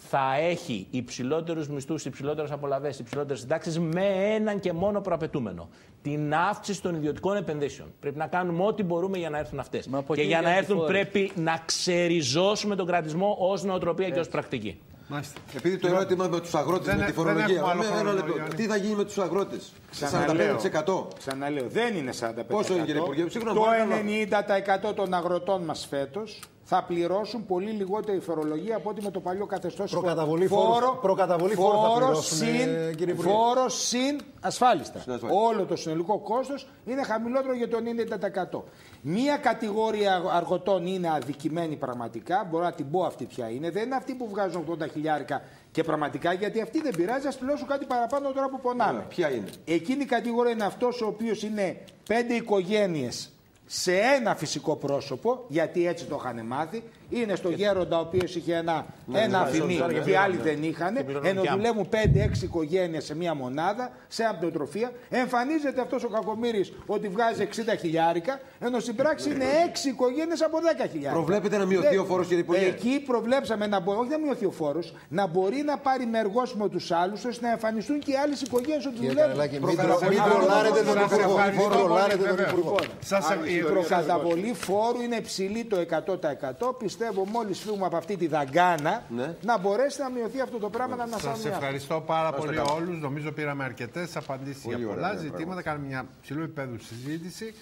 Πελάτε θα έχει υψηλότερους μισθούς, υψηλότερες απολαυές, υψηλότερες συντάξεις με έναν και μόνο προαπαιτούμενο. Την αύξηση των ιδιωτικών επενδύσεων. Πρέπει να κάνουμε ό,τι μπορούμε για να έρθουν αυτές. από Και εκεί για να οι έρθουν αντιφόροι. πρέπει να ξεριζώσουμε τον κρατισμό ως νοοτροπία και ως πρακτική. Μάλιστα. Επειδή το ερώτημα με τους αγρότες, Δεν με έ- τη δεν φορολογία. έχουμε άλλο με- χρόνο, ένα λεπτό. Γιάννη. Τι θα γίνει με τους αγρότες; Ξαναλέω. 45%. Ξαναλέω, δεν είναι 45%. Πόσο είναι, κύριε Υπουργέ, συγγνώμη, Το μπορεί να- 90% των αγροτών μας φέτος θα πληρώσουν πολύ λιγότερη φορολογία από ό,τι με το παλιό καθεστώς. Προκαταβολή φόρου- προκαταβολή φόρους θα πληρώσουν, συν, ε, κύριε Υπουργέ. φόρο συν ασφάλιστα. Συν ασφάλιστα. Όλο το συνολικό κόστος είναι χαμηλότερο για το 90%. Μία κατηγορία αργοτών είναι αδικημένη πραγματικά. Μπορώ να την πω αυτή ποια είναι. Δεν είναι αυτοί που βγάζουν 80 χιλιάρικα και πραγματικά γιατί αυτοί δεν πειράζει, ας πληρώσουν κάτι παραπάνω τώρα που πονάμε. Ποια είναι; Εκείνη η κατηγορία είναι αυτός ο οποίος είναι πέντε οικογένειες σε ένα φυσικό πρόσωπο, γιατί έτσι το είχαν μάθει. Είναι στο γέροντα ο οποίο είχε ένα, Ναι, ένα ναι, αφημί σωστά, και οι άλλοι δεν είχαν. πληρώνουν Ενώ κι άμα. δουλεύουν 5-6 οικογένειε σε μία μονάδα, σε απτοτροφία. Εμφανίζεται αυτό ο κακομοίρη ότι βγάζει 60 χιλιάρικα, ενώ στην πράξη είναι 6 οικογένειε από 10 χιλιάρικα. Προβλέπετε να μειωθεί ο φόρος, κύριε Υπουργέ? Εκεί προβλέψαμε να μπορεί, όχι να μειωθεί ο φόρο, να μπορεί να πάρει με εργόσιμο του άλλου, ώστε να εμφανιστούν και οι άλλε οικογένειε ότι Κύριε δουλεύουν. Κανελάκη, μην Προκαταβολή μην φόρου. τρολάρετε τον Σας Υπουργό. ευχαριστώ Μην πολύ, τρολάρετε τον βέβαια. Υπουργό. Σας Η ευχαριστώ. προκαταβολή φόρου είναι υψηλή το 100%. Πιστεύω μόλις φύγουμε από αυτή τη δαγκάνα Ναι. να μπορέσει να μειωθεί αυτό το πράγμα να Σας ανασάνει. ευχαριστώ πάρα πολύ καλά. όλους. Νομίζω πήραμε αρκετές απαντήσεις Πολύ για ωραία, πολλά ναι, ζητήματα. Κάνουμε μια ψηλού επίπεδου συζήτηση.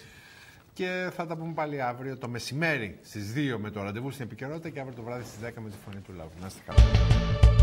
Και θα τα πούμε πάλι αύριο το μεσημέρι στις 2 με το ραντεβού στην επικαιρότητα και αύριο το βράδυ στις 10 με τη φωνή του λαού. Να είστε καλά.